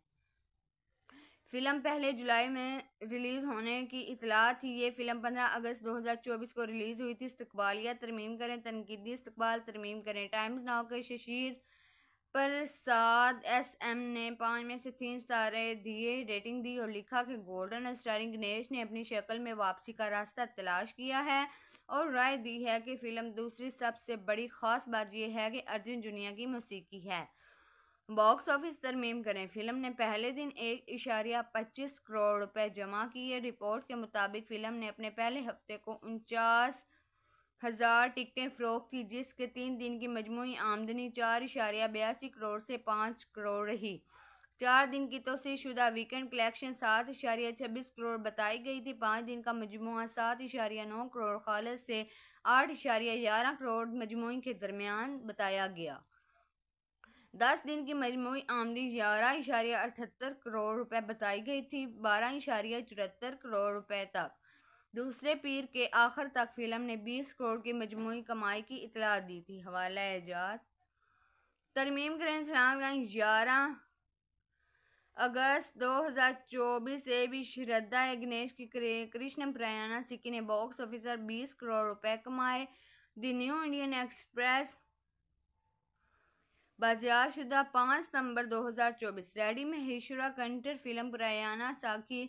फ़िल्म पहले जुलाई में रिलीज़ होने की इतला थी। ये फ़िल्म 15 अगस्त 2024 को रिलीज़ हुई थी। इस्तकबालिया तरमीम करें, तनकीदी इस्तबाल तरमीम करें। टाइम्स नाव के शशीर प्रसाद एस एम ने पाँच में से तीन सितारे दिए, रेटिंग दी और लिखा कि गोल्डन स्टारिंग गणेश ने अपनी शक्ल में वापसी का रास्ता तलाश किया है और राय दी है कि फ़िल्म दूसरी सबसे बड़ी ख़ास बात यह है कि अर्जुन जुनिया की मौसीकी है। बॉक्स ऑफ़िस तरमीम करें। फ़िल्म ने पहले दिन एक इशारिया पच्चीस करोड़ रुपए जमा किए। रिपोर्ट के मुताबिक फ़िल्म ने अपने पहले हफ़्ते को उनचास हज़ार टिकटें फ़रोख की, जिसके तीन दिन की मजमू आमदनी चार इशारिया बयासी करोड़ से पाँच करोड़ रही। चार दिन की तोसी शुदा वीकेंड कलेक्शन सात इशारिया छब्बीस करोड़ बताई गई थी। पाँच दिन का मजमू सात इशारिया नौ करोड़, खालस से आठ इशारिया ग्यारह करोड़ मजमू के दरमियान बताया गया। दस दिन की मजमू आमदनी ग्यारह इशारिया अठहत्तर करोड़ रुपए बताई गई थी, बारह इशारिया चौहत्तर करोड़ रुपए तक। दूसरे पीर के आखिर तक फ़िल्म ने 20 करोड़ की मजमू कमाई की इतला दी थी। हवाला एजाज तरमीम करें ग्यारह अगस्त 2024 से भी श्रद्धा गणेश की कृष्ण प्रयाणा सिक्की ने बॉक्स ऑफिसर 20 करोड़ रुपए कमाए। द न्यू इंडियन एक्सप्रेस बाजियाशुदा पाँच सितंबर 2024 रेडी में हिशुरा कंटर फ़िल्म प्रयाणा साखी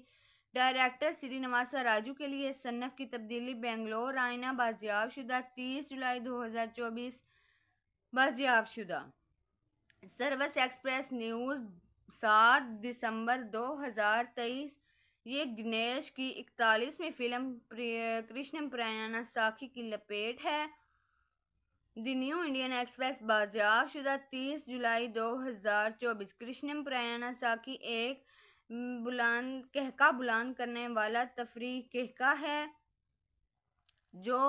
डायरेक्टर श्रीनिवासा राजू के लिए सन्नफ की तब्दीली, बेंगलोर आइना बाजियाब शुदा तीस जुलाई 2024 बाजियाब शुदा सर्वस एक्सप्रेस न्यूज़ सात दिसंबर 2023 ये गणेश की इकतालीसवीं फ़िल्म कृष्ण प्रयाणा साखी की लपेट है। द न्यू इंडियन एक्सप्रेस बाजियाब शुदा तीस जुलाई 2024 कृष्ण प्रयाणा साखी एक बुलंद कहका बुलंद करने वाला तफरी कहका है, जो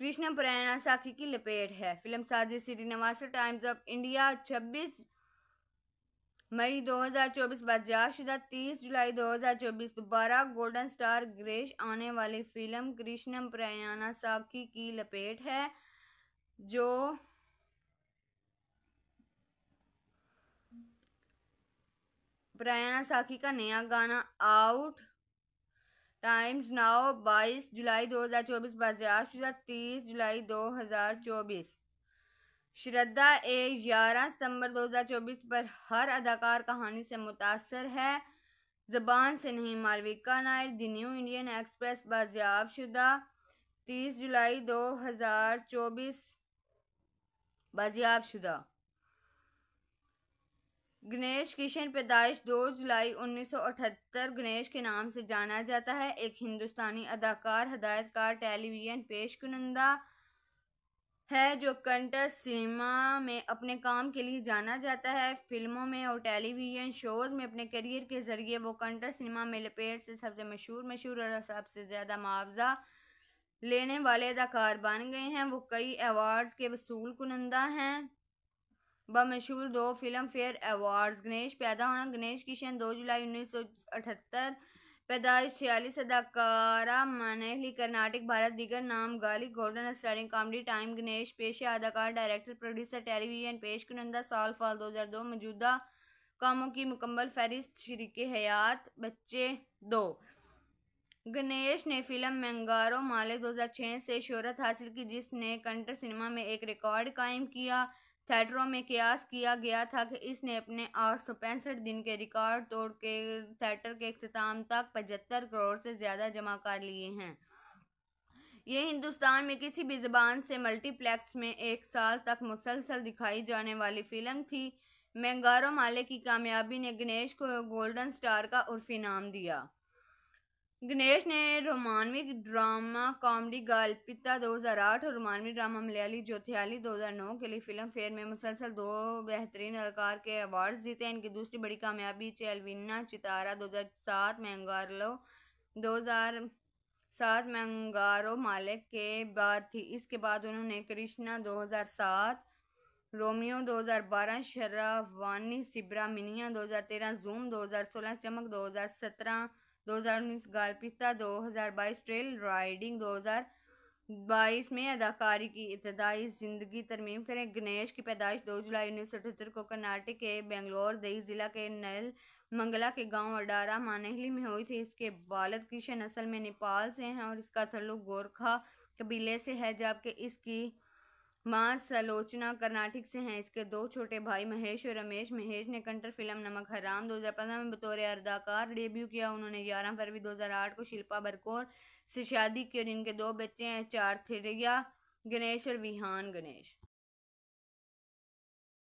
कृष्ण प्रयाणा साखी की लपेट है। फ़िल्म साजिश श्रीनिवास टाइम्स ऑफ़ इंडिया 26 मई 2024 बादशाहशुदा 30 जुलाई 2024 दोबारा गोल्डन स्टार ग्रेश आने वाली फ़िल्म कृष्णम प्रयाणा साखी की लपेट है, जो ब्रायना साखी का नया गाना आउट टाइम्स नाउ 22 जुलाई 2024 बाज़ार शुदा तीस जुलाई 2024 श्रद्धा ए ग्यारह सितंबर 2024 पर हर अदाकार कहानी से मुतासर है। जबान से नहीं, Malavika Nair, the New Indian Express, बाजियाब शुदा, तीस जुलाई 2024 बाजियाब शुदा। गणेश किशन पैदाइश 2 जुलाई 1978 गणेश के नाम से जाना जाता है। एक हिंदुस्तानी अदाकार, हदायतकार, टेलीविज़न पेश कुनंदा है जो कंटर सिनेमा में अपने काम के लिए जाना जाता है। फ़िल्मों में और टेलीविज़न शोज़ में अपने करियर के ज़रिए वो कंटर सिनेमा में लपेट से सबसे मशहूर मशहूर और सबसे ज़्यादा मुआवजा लेने वाले अदाकार बन गए हैं। वो कई अवार्ड्स के वसूल कुनंदा हैं। बमशहूर दो फ़िल्म फेयर अवार्ड्स, गणेश, पैदा होना, गणेश किशन, दो जुलाई उन्नीस सौ अठहत्तर पैदाइश छियालीस अदाकारा, मनहली, कर्नाटक, भारत, दीगर नाम, गाली, golden, starring, comedy, time, Ganesh, पेशे, अदाकार, डायरेक्टर, प्रोड्यूसर, टेलीविज़न, पेश, कुनंदा, साल, फाल, दो हज़ार दो, मौजूदा कामों की मुकम्मल फहरिस्त शरीक हयात, बच्चे, दो। गणेश ने फ़िल्म मैंगारो माले 2006 से शोहरत हासिल की, जिसने कंटर सिनेमा में एक रिकॉर्ड कायम किया। थिएटरों में कयास किया गया था कि इसने अपने आठ सौ पैंसठ दिन के रिकॉर्ड तोड़ के थिएटर के अख्ताम तक पचहत्तर करोड़ से ज़्यादा जमा कर लिए हैं। ये हिंदुस्तान में किसी भी ज़बान से मल्टीप्लेक्स में एक साल तक मुसलसल दिखाई जाने वाली फ़िल्म थी। मैंगारो माले की कामयाबी ने गणेश को गोल्डन स्टार का उर्फी नाम दिया। गणेश ने रोमानवी ड्रामा कॉमेडी गालपिता 2008 और रोमानवी ड्रामा मलयाली ज्योथियाली 2009 के लिए फ़िल्म फेयर में मुसलसल दो बेहतरीन अदाकार के अवार्ड्स जीते हैं। इनकी दूसरी बड़ी कामयाबी चेलविना चितारा 2007 में अंगारलो 2007 में अंगारो मालिक के बाद थी। इसके बाद उन्होंने Krishna 2007 Romeo 2012 Shravani Subramanya 2013 Zoom 2016 Chamak 2017 2019 गालपिस्ता 2022 trail riding 2022 में अदाकारी की। इब्तदाई ज़िंदगी तरमीम करें। गणेश की पैदाइश 2 जुलाई उन्नीस सौ अठहत्तर को कर्नाटक के बेंगलोर, दही ज़िला के नल मंगला के गाँव अडारा, मानेहली में हुई थी। इसके वालद किशन असल में नेपाल से हैं और इसका तल्लुक गोरखा कबीले से है, जबकि इसकी माँ सलोचना कर्नाटक से हैं। इसके दो छोटे भाई महेश और रमेश। महेश ने कंटर फ़िल्म नमक हराम 2015 में बतौर अदाकार डेब्यू किया। उन्होंने 11 फरवरी 2008 को शिल्पा बरकोर से शादी की और इनके दो बच्चे हैं, चार थिरिया, गणेश और विहान गणेश।